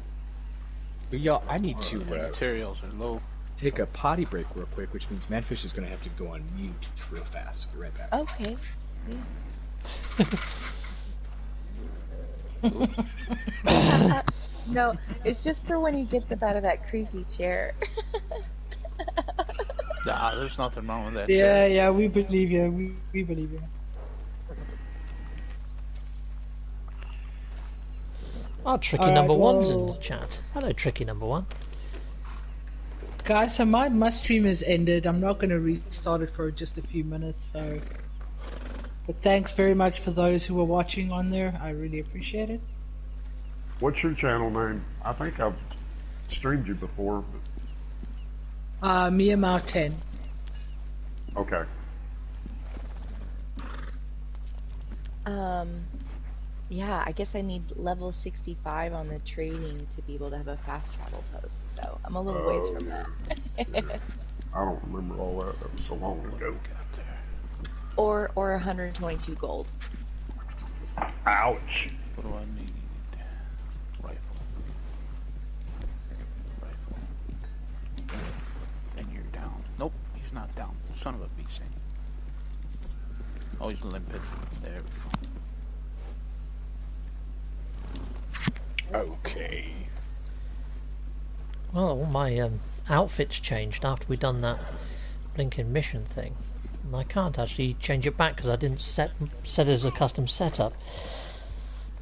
Y'all, I need to uh, Materials are low. take a potty break real quick, which means Madfish is gonna have to go on mute real fast. Be right back. Okay. [laughs] [laughs] no, it's just for when he gets up out of that creaky chair. [laughs] Nah, there's nothing wrong with that. Yeah, yeah, we believe you. We, we believe you. Oh, tricky Alright, number one's in the chat. Hello, tricky number one. Guys, so my, my stream has ended. I'm not going to restart it for just a few minutes, so. But thanks very much for those who were watching on there. I really appreciate it. What's your channel name? I think I've streamed you before, but Uh, Miamao 10. okay. Um, yeah, I guess I need level 65 on the trading to be able to have a fast travel post. So I'm a little ways Oh, from yeah. that. I don't remember all that. That was so long ago. Got there. Or or 122 gold. Ouch. What do I need? Rifle. Rifle. And you're down. Nope, he's not down. Son of a bee sting. Oh, he's limping. There we go. Okay. Well, all my um, outfits changed after we done that blinking mission thing. And I can't actually change it back because I didn't set set it as a custom setup.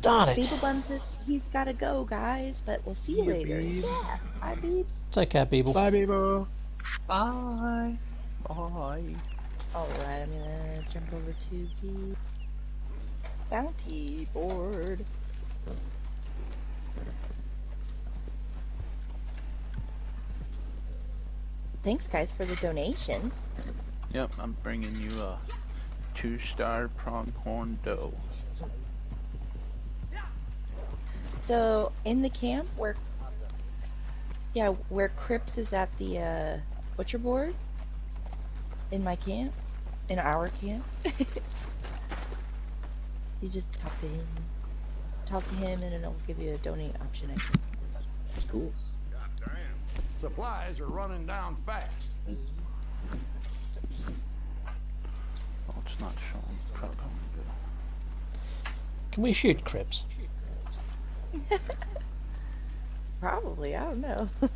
Darn it. Beeble Bun says he's gotta go, guys, but we'll see you later. Yeah. Bye, Beebs. Take care, people. Bye, Bebo. Bye. Bye. Alright, I'm gonna jump over to the bounty board. Thanks, guys, for the donations. Yep, I'm bringing you a two-star pronghorn doe. So, in the camp where, yeah, where Cripps is at the uh, butcher board, in my camp, in our camp, you just talk to him. Talk to him, and it'll give you a donate option. I think. Cool. Goddamn. Supplies are running down fast. Oh, it's not showing. Can we shoot Cripps? [laughs] Probably, I don't know. [laughs]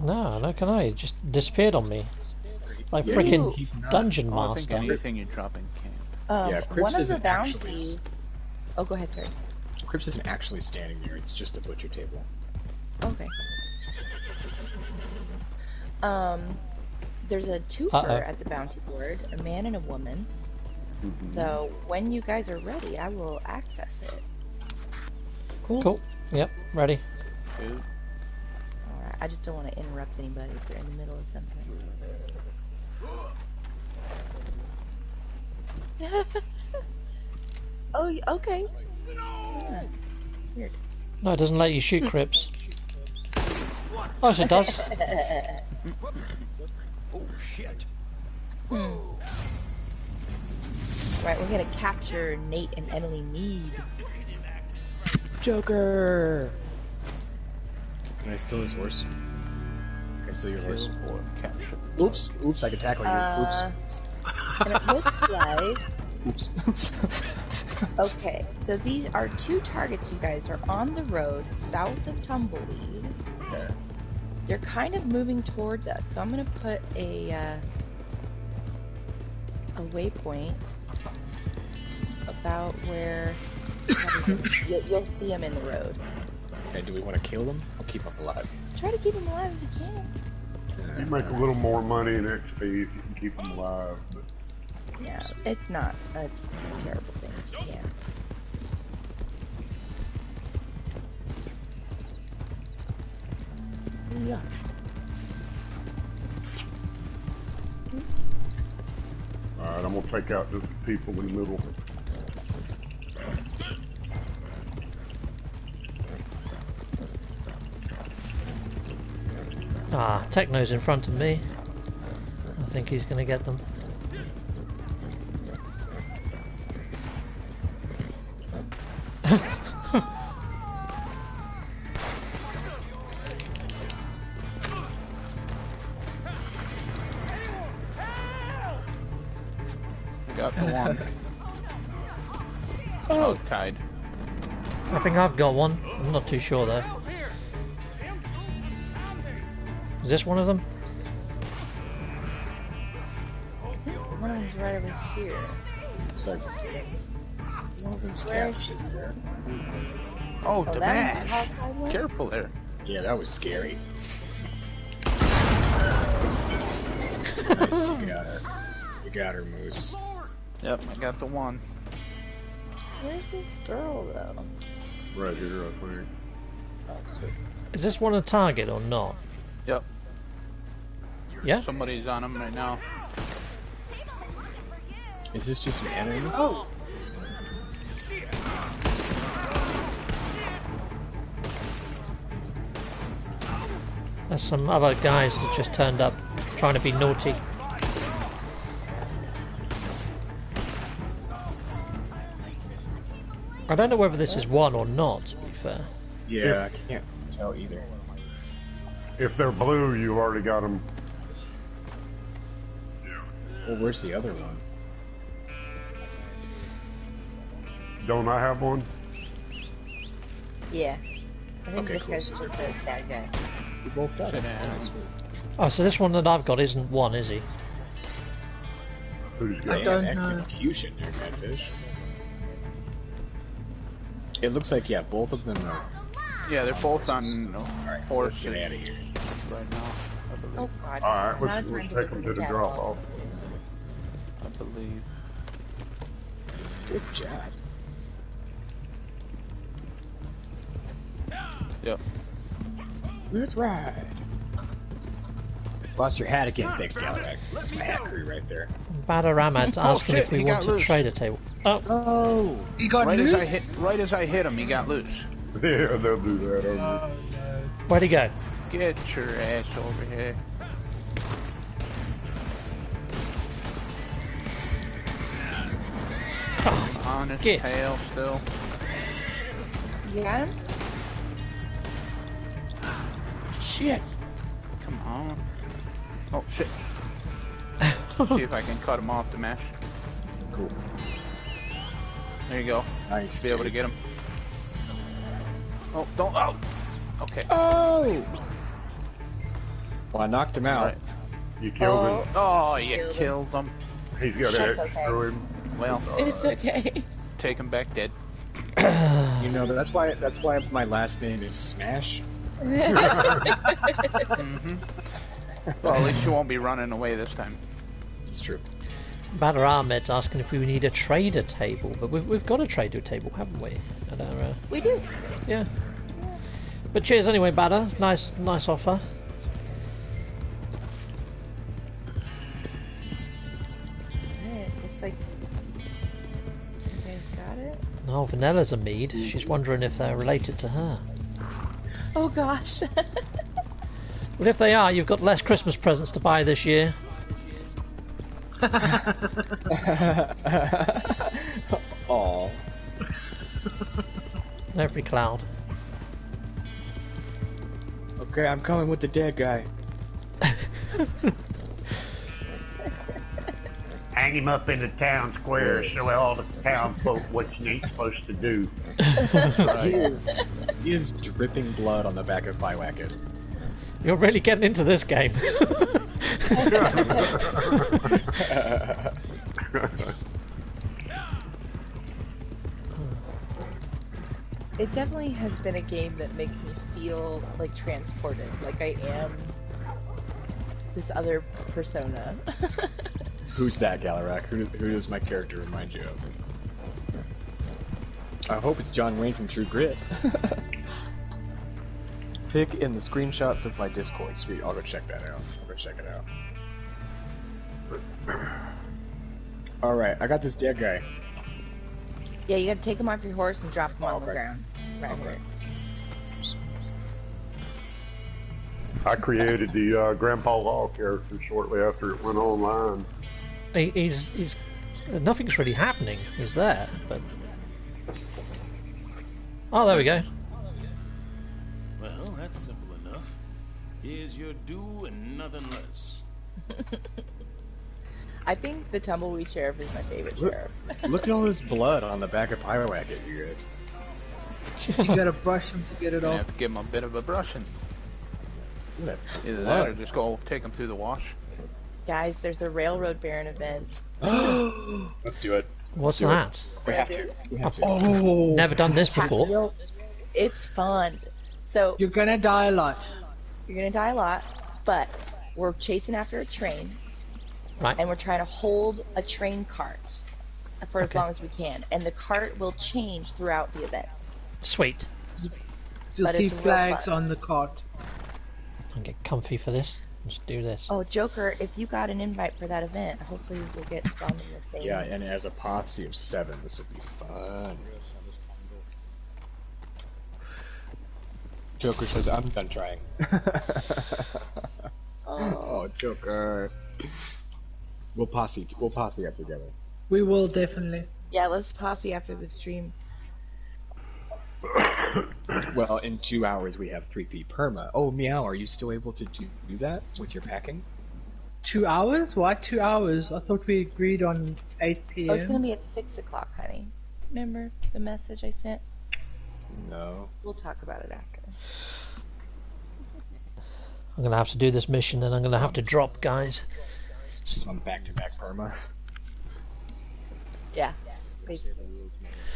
No, no, can I? It just disappeared on me. Like Yeah, freaking he's- he's not. dungeon Oh, I think master. anything you drop in camp. Um, Yeah, one Cripps of the isn't actually- bounties. Oh, go ahead, sorry. Cripps isn't actually standing there, it's just a butcher table. Okay. Um, there's a twofer Uh-oh. at the bounty board, a man and a woman. Mm-hmm. So when you guys are ready, I will access it. Cool. Yep, ready. Dude, Alright, I just don't want to interrupt anybody if they're in the middle of something. [laughs] oh, okay. Yeah. Weird. No, it doesn't let you shoot Cripps. Oh, yes, it does. [laughs] Oh, shit. Hmm. Right, we're gonna capture Nate and Emily Mead. Joker! Can I steal his horse? Can I steal your horse? kill or capture. Oops, oops, I can tackle you. Uh, and it looks [laughs] like Oops, oops. [laughs] Okay, so these are two targets, you guys, are on the road south of Tumbleweed. Okay. They're kind of moving towards us, so I'm gonna put a uh, a waypoint about where [coughs] you'll, you'll see them in the road. Okay, do we want to kill them? I'll keep them alive. Try to keep them alive if you can. You make a little more money in XP if you can keep them alive. But Yeah, it's not a terrible thing if you can. Yeah. alright, I'm gonna take out just the people in the middle. Ah, Tekno's in front of me. I think he's going to get them. [laughs] Got the one. [laughs] oh, tied. I think I've got one. I'm not too sure though. This one of them? One of them's right over here. So, one of them's captured there. Oh, Oh, the that one's the match. hog one? Careful there. Yeah, that was scary. [laughs] nice, you got her. You got her, Moose. Yep, I got the one. Where's this girl though? Right here, I think. Oh, sweet. Is this one a target or not? Yep, Yeah? somebody's on him right now. Is this just an enemy? Oh, There's some other guys that just turned up trying to be naughty. I don't know whether this is one or not, to be fair. Yeah, I can't tell either. If they're blue, you've already got them. Well, where's the other one? Don't I have one? Yeah. I think Okay, this cool. guy's just a bad guy. We both got it. Nice. Oh, so this one that I've got isn't one, is he? Who's I got don't it? know. execution there, Catfish. It looks like, yeah, both of them are. Yeah, they're both on Alright, let's horses get out of here. right now. Oh god. Alright, Not a let's, let's to take them to the cat drop ball. off. I believe. Good job. Yep. Let's ride. Lost your hat again. Thanks, Galarak. That's my hat crew right there. Badaramad asking Oh, shit, if we he got want a loose. trader table. Oh, Oh! He got Right as I hit, right as I hit him, he got loose. [laughs] Yeah, they'll do that. over. Oh, no. where'd he go? Get your ass over here. On his Get. tail still. You got him? Shit! Come on. Oh shit. [laughs] See if I can cut him off the mesh. Cool. There you go. Nice. Be able to get him. Oh, don't. Oh. Okay. Oh! Well, I knocked him out. Right. You killed Oh. him. Oh, you Killed him. killed him. He's got That's X okay. him. Well, It's okay. take him back dead. You know, that's why that's why my last name is Smash. Mm-hmm. well, at least you won't be running away this time. It's true. Badaramed's asking if we need a trader table, but we've, we've got a trader table, haven't we? At our, uh, we do. yeah. But cheers anyway, Bada. Nice, nice offer. Oh, Vanilla's a mead. She's wondering if they're related to her. Oh gosh. [laughs] Well, if they are, you've got less Christmas presents to buy this year. [laughs] Aw. Every cloud. Okay, I'm coming with the dead guy. [laughs] Hang him up in the town square, show all the town folk what you ain't supposed to do. [laughs] He is, he is dripping blood on the back of my wagon. You're really getting into this game. it definitely has been a game that makes me feel like transported. Like I am this other persona. [laughs] Who's that, Galarak? Who, who does my character remind you of? I hope it's John Wayne from True Grit. [laughs] Pick in the screenshots of my Discord. Sweet, I'll go check that out. I'll go check it out. [clears throat] Alright, I got this dead guy. yeah, you gotta take him off your horse and drop him on the ground. Right Okay. here. I created the uh, Grandpa Law character shortly after it went online. He, he's, he's, nothing's really happening. Is there, but. Oh, there we go. Well, that's simple enough. Here's your due and nothing less. [laughs] I think the tumbleweed sheriff is my favorite Look- sheriff. [laughs] Look at all this blood on the back of Pyro Wagon, you guys. You gotta brush him to get it Gonna off. have to give him a bit of a brushing. Look at Either that or just go take him through the wash. Guys, there's a railroad baron event. [gasps] Let's do it. What's do it. that? We have to. We have to. Oh, Never done this before. It's fun. So you're gonna die a lot. you're gonna die a lot, but we're chasing after a train, Right. and we're trying to hold a train cart for as Okay. long as we can, and the cart will change throughout the event. Sweet. You'll But see flags on the cart. I'll get comfy for this. Let's do this. Oh, Joker, if you got an invite for that event, hopefully we'll get spawned in the same. Yeah, and as a posse of seven, this would be fun. Joker says, I'm done trying. [laughs] Oh. oh, Joker. We'll posse, we'll posse up together. We will definitely. Yeah, let's posse after the stream. [coughs] Well, in two hours we have 3P perma. Oh, Meow, are you still able to do, do that with your packing? Two hours? Why two hours? I thought we agreed on 8 p.m. Oh, it's gonna be at six o'clock, honey. Remember the message I sent? No. We'll talk about it after. I'm gonna have to do this mission, and I'm gonna have to drop, guys. I'm back to back perma. Yeah, basically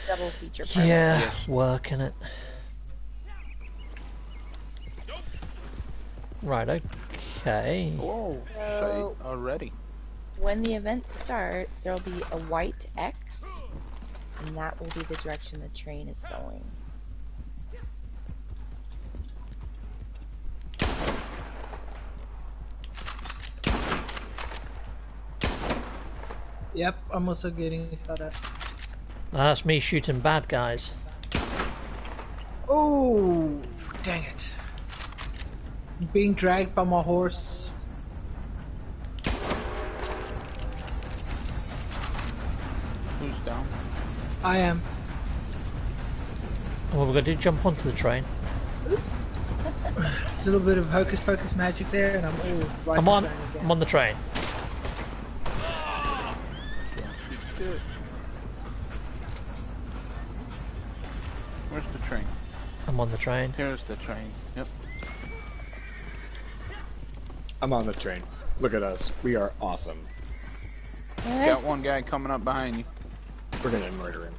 double feature. part. Yeah, working it. Right. Okay. Whoa, So- already. When the event starts, there'll be a white X, and that will be the direction the train is going. Yep, I'm also getting shot at. That's me shooting bad guys. Oh, dang it. Being dragged by my horse. Who's down? I am. And what we're gonna do? Jump onto the train. Oops. A [laughs] little bit of hocus pocus magic there, and I'm all right I'm on. again. I'm on the train. Ah! Do it. Where's the train? I'm on the train. Here's the train. Yep. I'm on the train. Look at us. We are awesome. Got one guy coming up behind you. We're gonna murder him.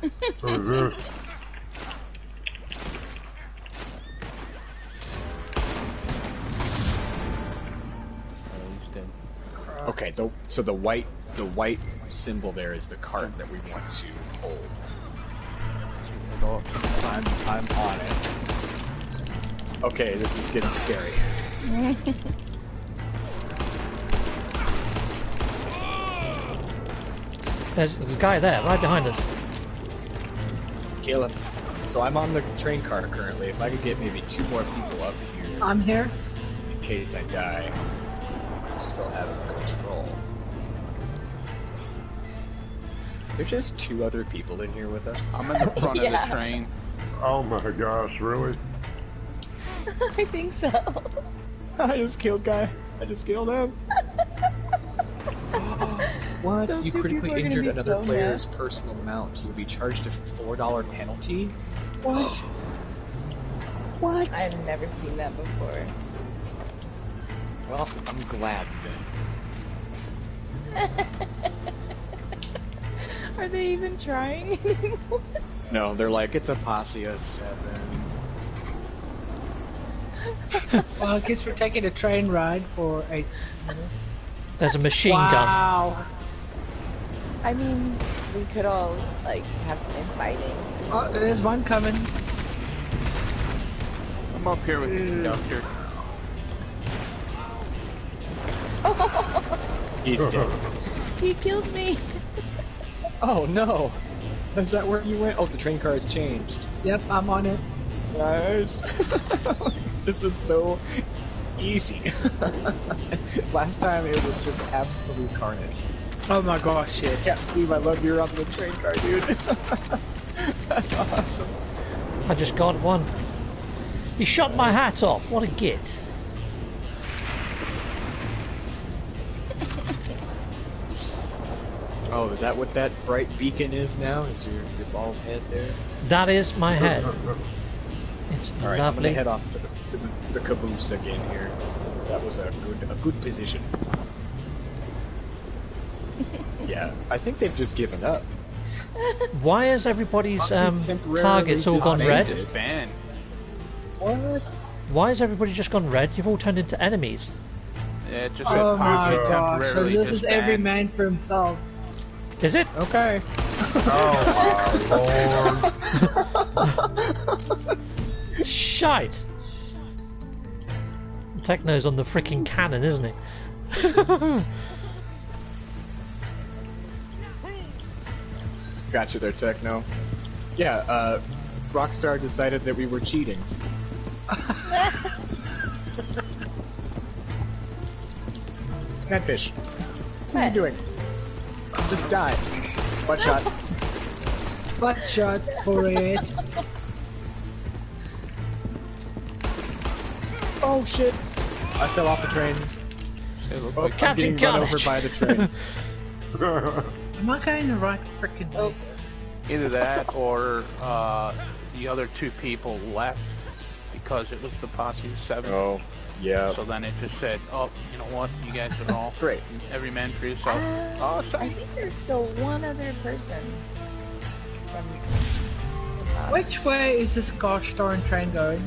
Who's [laughs] this? Oh, he's dead. Okay, the, so the white the white symbol there is the cart that we want to hold. I'm I'm on it. Okay, this is getting scary. [laughs] There's, there's a guy there, right behind us. Caleb. So I'm on the train car currently. If I could get maybe two more people up here I'm here. in case I die, I still have control. There's just two other people in here with us. I'm in the [laughs] front Yeah. of the train. Oh my gosh, really? [laughs] I think so. I just killed guy. I just killed him. [laughs] what? Those you critically people are gonna injured another so player's personal mount. You'll be charged a four dollar penalty. What? [gasps] what? I've never seen that before. Well, I'm glad then. Are they even trying? [laughs] No, they're like it's a posse of seven. [laughs] Well, I guess we're taking a train ride for eight minutes. There's a machine gun. wow. I mean, we could all like have some infighting. Oh, there's one coming. I'm up here with the conductor. [laughs] He's dead. He killed me. Oh no! Is that where you went? Oh, the train car has changed. Yep, I'm on it. Guys, [laughs] this is so easy. [laughs] Last time it was just absolute carnage. Oh my gosh, yes. Yeah, Steve, I love you're on the train car, dude. [laughs] That's awesome. I just got one. He shot my hat off. What a git. Oh, is that what that bright beacon is now? Is your, your bald head there? That is my head. [laughs] It's All right, I'm gonna lovely. head off to the to the, the caboose again here. That was a good a good position. [laughs] yeah, I think they've just given up. Why is everybody's um, targets all gone red? Ban. What? Why has everybody just gone red? You've all turned into enemies. Yeah, just Oh my Posse gosh. So temporarily this is every man for himself. Is it? Okay. Oh my lord. Shite! Tekno's on the freaking cannon, isn't he? Got you there, Techno. Yeah, uh, Rockstar decided that we were cheating. [laughs] Catfish, what are you doing? Just die. Butt shot. [laughs] Butt shot for it. Oh shit! I fell off the train. It looks Oh, like I'm Captain getting run over by the train. [laughs] Am I going the right freaking way? either that or uh, the other two people left because it was the posse of seven. oh, yeah. So then it just said, "Oh, you know what? You guys are all [laughs] Great. every man for yourself." Uh, oh, I think there's still one other person. From, uh, Which way is this gosh darn train going?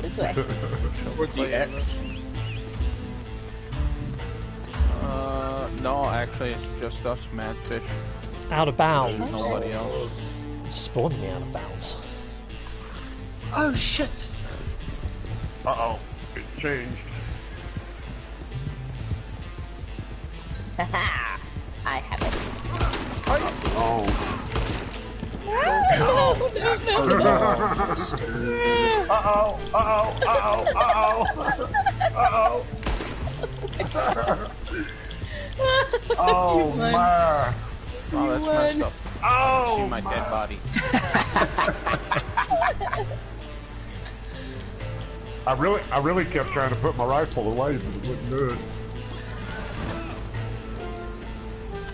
this way. [laughs] Towards the X. Uh, no, actually, it's just us, Madfish. Out of bounds. There's nobody else. Spawned me out of bounds. Oh shit! Uh oh, it changed. Haha! [laughs] I have it. Oh, No, no, no, no. uh oh, uh oh, uh oh, uh oh, uh oh. Oh my! Oh, that's won. messed up. Oh See my dead body. [laughs] I really, I really kept trying to put my rifle away, but it wouldn't do it.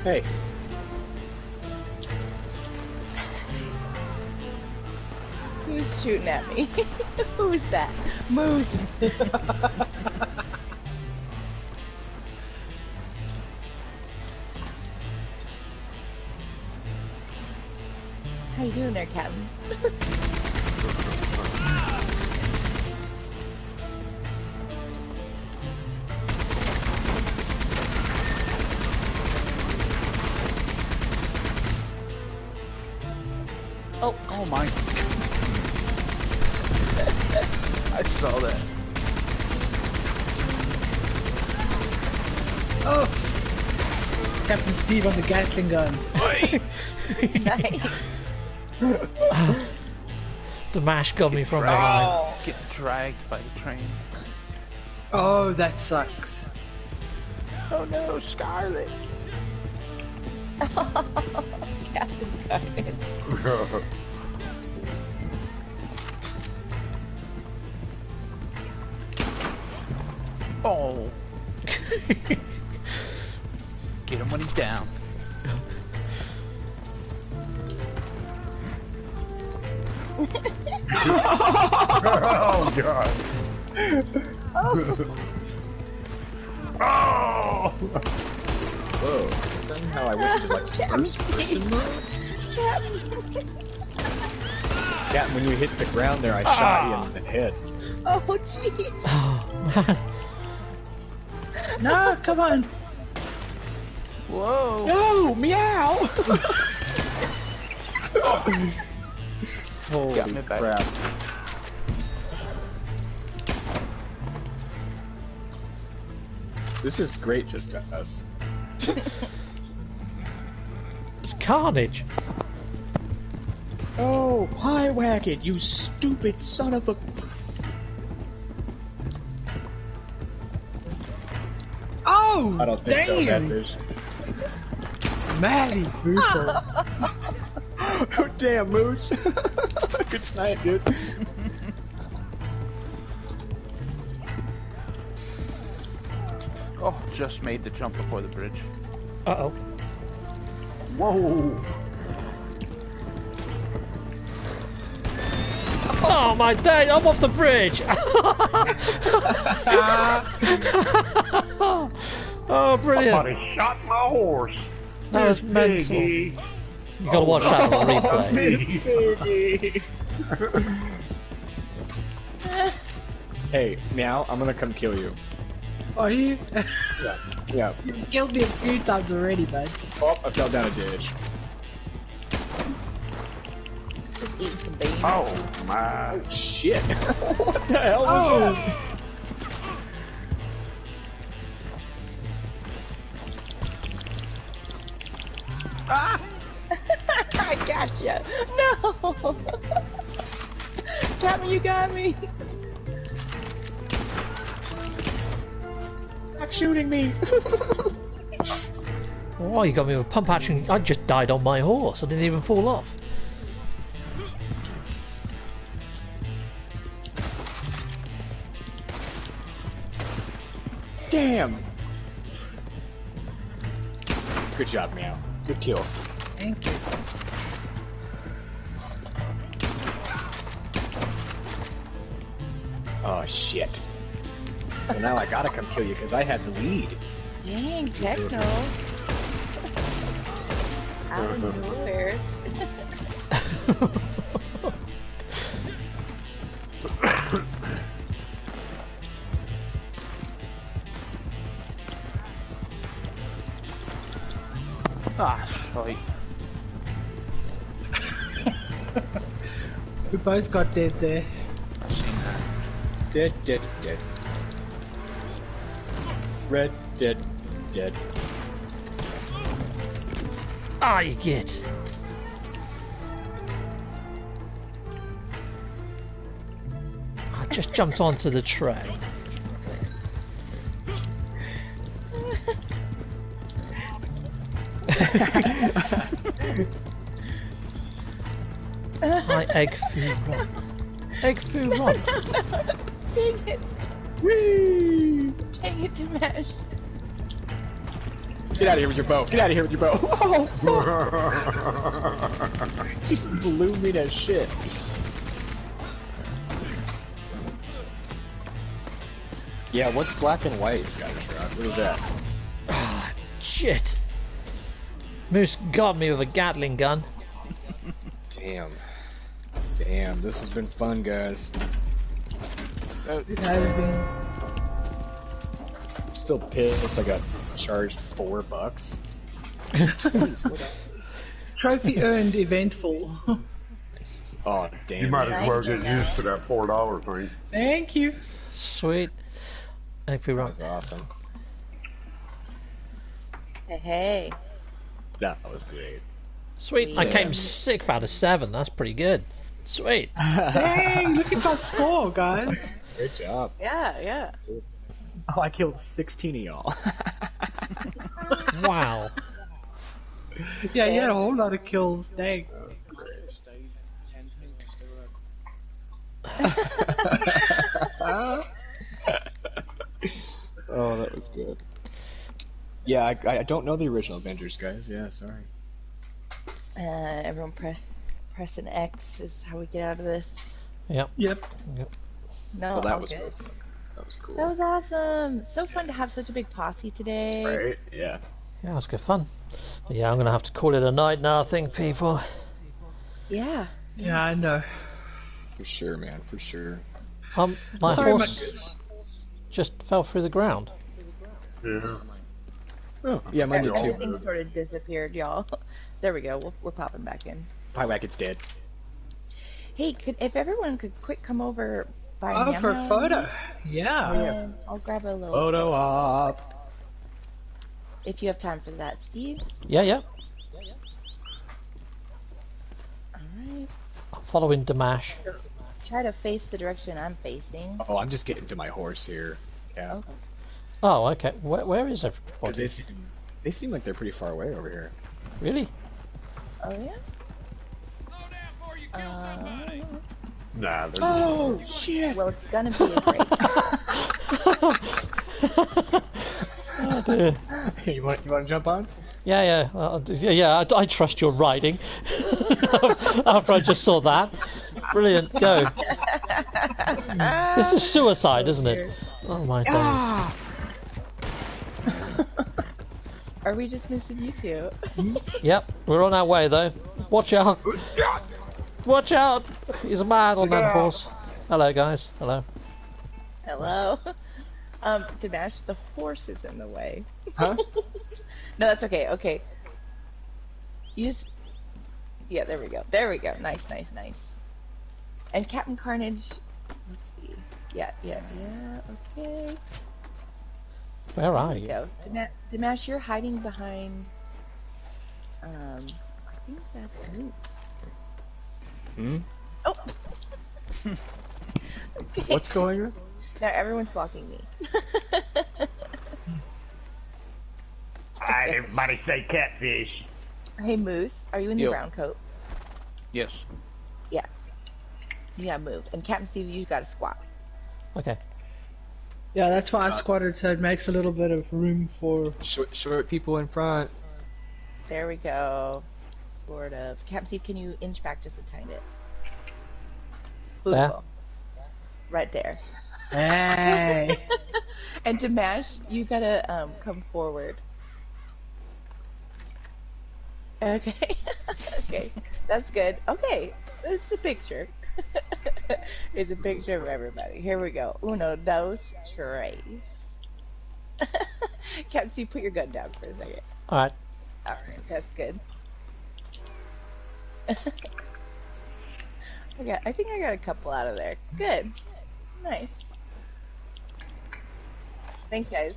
Hey, Who's shooting at me? [laughs] Who's that? Moose. How you doing there, Captain? [laughs] Oh, Oh my! [laughs] I saw that. Oh! Captain Steve on the Gatling gun. nice. [laughs] The mash got me from behind. Get dragged by the train. Oh, that sucks. Oh no, Scarlet! [laughs] Captain [laughs] Oh. Get him when he's down. oh god! oh! whoa. Somehow I went into like [laughs] Captain first person mode? [laughs] Captain. When you hit the ground there, I shot you in ah. the head. Oh, jeez. [laughs] Oh, man. No, come on. Whoa! No! Meow! [laughs] Holy Got me back. crap. This is great just to us. It's carnage. Oh, pie wagon, you stupid son of a. Oh! I don't think so, damn. Catfish. Maddie Booster. oh, damn, Moose. [laughs] Good snipe, dude. Oh, just made the jump before the bridge. Uh oh. Whoa! Oh my day! I'm off the bridge. [laughs] oh, brilliant! Somebody shot my horse. That was mental. Piggy. You gotta watch that on the [laughs] replay. [laughs] Hey, meow, I'm gonna come kill you. Are you? Yeah. Yeah. you killed me a few times already, bud. Oh, I fell down a ditch. Just eating some beans. Oh my! Oh, shit. [laughs] what the hell was Oh! that? Ah! [laughs] I got gotcha. No. [laughs] Captain, you got me. Stop shooting me! Oh, you got me with a pump action. I just died on my horse. I didn't even fall off. Damn! Good job, Meow. Good kill. Thank you. Oh shit. Well, now I gotta come kill you because I had the lead. Dang, Tekno. [laughs] Out of nowhere. [laughs] Ah, shite. [laughs] We both got dead there. I've seen that. Dead, dead, dead. Red, dead, dead. Ah, you get. I just jumped onto the train. My egg foo run. Egg foo run. Dang it. Whee! Dang it, Damash. Get out of here with your bow. Get out of here with your bow. [laughs] Oh, [laughs] just blew me to shit. Yeah, what's black and white, Skytrot? What is that? Ah, shit. Moose got me with a Gatling gun. Damn. Damn, this has been fun, guys. Oh. It has been. I'm still pissed I got charged four bucks. [laughs] Trophy earned eventful. [laughs] Oh, damn. You might as well get used to that four dollar thing. Thank you. Sweet. Egg foo That run. was awesome. Hey, hey. That was great. Sweet. I came sixth out of seven. That's pretty good. Sweet. [laughs] Dang, look at that score, guys. Great job. Yeah, yeah. Oh, I killed 16 of y'all. Wow. Yeah, you had a whole lot of kills. Dang. [laughs] oh, that was good. Yeah, I, I don't know the original Avengers, guys. Yeah, sorry. Uh, everyone press press an X is how we get out of this. Yep. Yep. Yep. No, Well, that all was good. real fun. That was cool. That was awesome. So fun to have such a big posse today. Right? Yeah. Yeah, it was good fun. But yeah, I'm going to have to call it a night now, I think, people. Yeah. Yeah, I know. For sure, man. For sure. Um, my Sorry, my horse just fell through the ground. Yeah. Oh, yeah, mine did too. Everything sort of disappeared, y'all. [laughs] There we go. We're, we're popping back in. Pywacket's dead. Hey, could if everyone could quick come over by Oh, for photo. Yeah. um, I'll grab a little. Photo op. If you have time for that, Steve. Yeah, yeah. Yeah, yeah. All right. I'm following Damash. Try to face the direction I'm facing. Oh, I'm just getting to my horse here. Yeah. Okay. Oh, okay. Where, where is Because they seem, they seem like they're pretty far away over here. Really? Oh yeah. Uh, Nah, they're Oh, shit! well, it's gonna be a great. Oh, [laughs] dear. [laughs] you want you want to jump on? Yeah, yeah, uh, yeah, yeah. I, I trust your riding. [laughs] After I just saw that, brilliant. Go. this is suicide, isn't it? Oh my god. [laughs] Are we just missing you two? Yep, we're on our way though. Watch out! Watch out! He's mad on that horse. Hello, guys. Hello. Hello. [laughs] Um, Damash, the horse is in the way. Huh? [laughs] No, that's okay. Okay. You just. Yeah, there we go. There we go. Nice, nice, nice. And Captain Carnage. Let's see. Yeah, yeah, yeah. Okay. Where are you? Go. Dima- Damash, you're hiding behind. Um, I think that's Moose. Hmm? Oh. [laughs] What's going on? [laughs] Now everyone's blocking me. [laughs] Alright, everybody say catfish. hey Moose, are you in the Yo. brown coat? Yes. Yeah. You gotta move. And Captain Steve, you gotta squat. Okay. Yeah, that's why I squatted, so it makes a little bit of room for. Short, short people in front. There we go. Sort of. Captain Steve, can you inch back just a tiny bit? There. Beautiful. Right there. Hey! [laughs] And Damash, you gotta um, come forward. Okay. [laughs] okay. That's good. Okay. It's a picture. [laughs] it's a picture of everybody. Here we go. Uno, dos, tres. [laughs] Captain Steve, put your gun down for a second. Alright. Alright, that's good. [laughs] I got I think I got a couple out of there. Good. Nice. Thanks guys.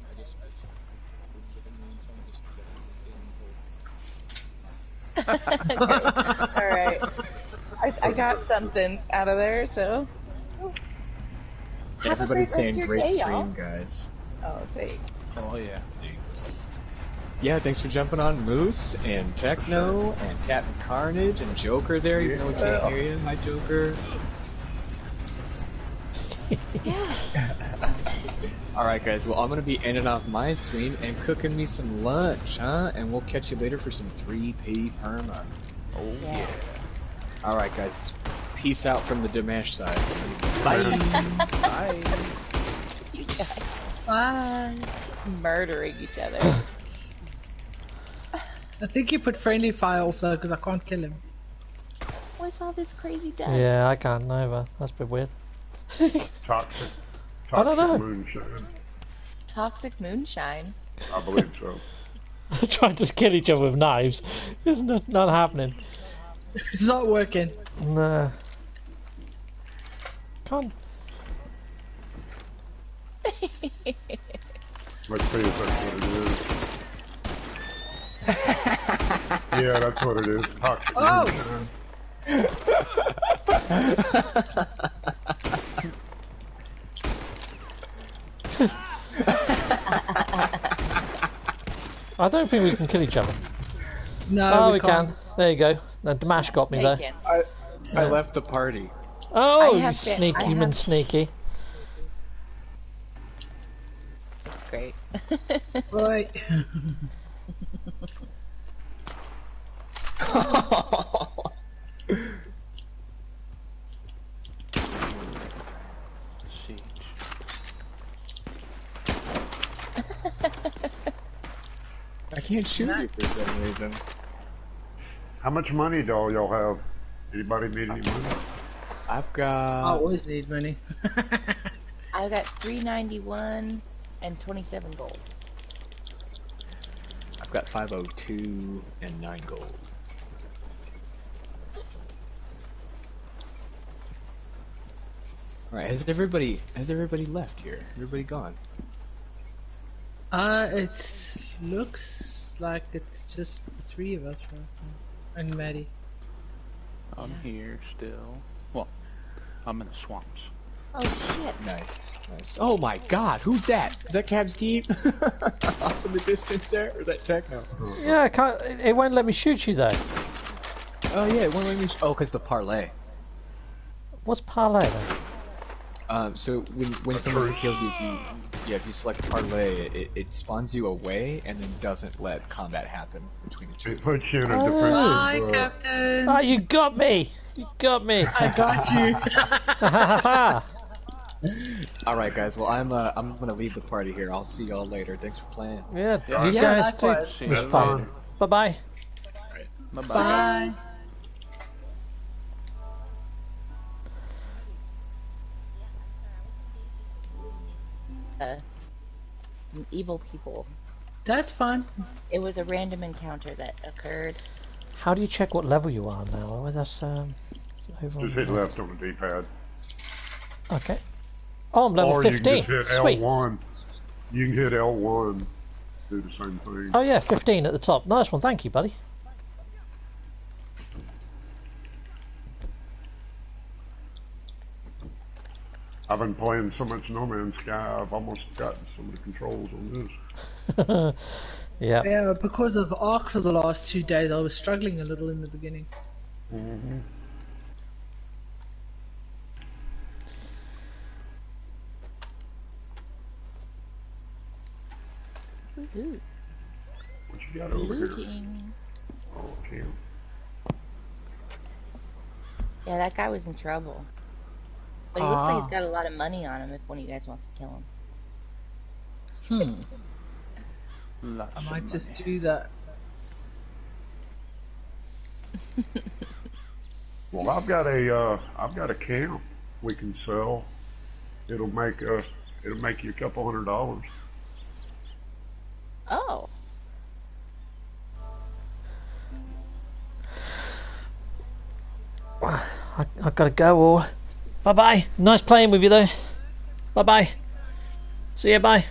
Alright. I, I got something out of there, so Have a Everybody's great rest saying great day, stream, y'all." guys. oh thanks. Oh yeah. Thanks. Yeah, thanks for jumping on Moose and Tekno and Captain Carnage and Joker there, even though we can't hear you. my Joker. Yeah. [laughs] Alright, guys, well, I'm gonna be ending off my stream and cooking me some lunch, huh? And we'll catch you later for some 3P perma. Oh Yeah. yeah. Alright, guys, peace out from the Damash side. Bye! Bye. [laughs] You guys Bye. just murdering each other. [coughs] I think you put friendly fire also because I can't kill him. What's all this crazy dust? Yeah, I can't either. That's a bit weird. Toxic. [laughs] Toxic I don't know. moonshine. Toxic moonshine. I believe so. [laughs] Trying to kill each other with knives. It's not, not happening. It's not working. Nah. Can't. Let's that's what it is. [laughs] yeah, that's what it is. Toxic Oh! moonshine. I don't think we can kill each other. No, oh, we, we, can't. can. There you go. No, Damash got me They there. can. I, I left the party. Oh, you have been- sneaky I man, have- sneaky. That's great. [laughs] Right. Siege. I can't shoot you for some reason. How much money do all y'all have? Anybody need any money? I've got. I got. always need money. [laughs] I got 391 and 27 gold. I've got 502 and 9 gold. Alright, has everybody has everybody left here? Everybody gone? Uh, it looks like it's just the three of us right now. And Maddie. I'm here still. Well, I'm in the swamps. Oh shit. Nice, nice. Oh my god, who's that? Is that Cab Steve? [laughs] Off in the distance there? Or is that Tekno? Yeah, I can't. It it won't let me shoot you though. Oh yeah, it won't let me sh- Oh, because the parlay. What's parlay then? Um, so when when someone kills you, if you yeah, if you select parlay, it, it spawns you away and then doesn't let combat happen between the two. It puts you in a Oh. defensive. Bye, uh, Captain. Ah, you got me. You got me. I got [laughs] you. [laughs] All right, guys. Well, I'm uh, I'm gonna leave the party here. I'll see y'all later. Thanks for playing. yeah, Yeah, you guys too. It was fun. Bye bye. Bye bye. Bye. Uh, evil people. That's fun. It was a random encounter that occurred. How do you check what level you are now? Well, that's um. Over Just hit left on the D-pad. Okay. Oh, I'm level or you 15. can just hit Sweet. L1. You can hit L1. Do the same thing. Oh yeah, 15 at the top. Nice one, thank you, buddy. I've been playing so much No Man's Sky, I've almost gotten some of the controls on this. [laughs] yeah. Yeah, because of Ark for the last two days, I was struggling a little in the beginning. Mm-hmm. Woohoo. What you got over here? Oh, camp. Yeah, that guy was in trouble. But he looks like Ah. he's got a lot of money on him if one of you guys wants to kill him. Hmm. Lots I might just do that. [laughs] Well, I've got a uh, I've got a camp we can sell. It'll make uh, it'll make you a couple hundred dollars. Oh. [sighs] I, I've got to go all. Bye bye. Nice playing with you though. Bye bye. See you. Bye.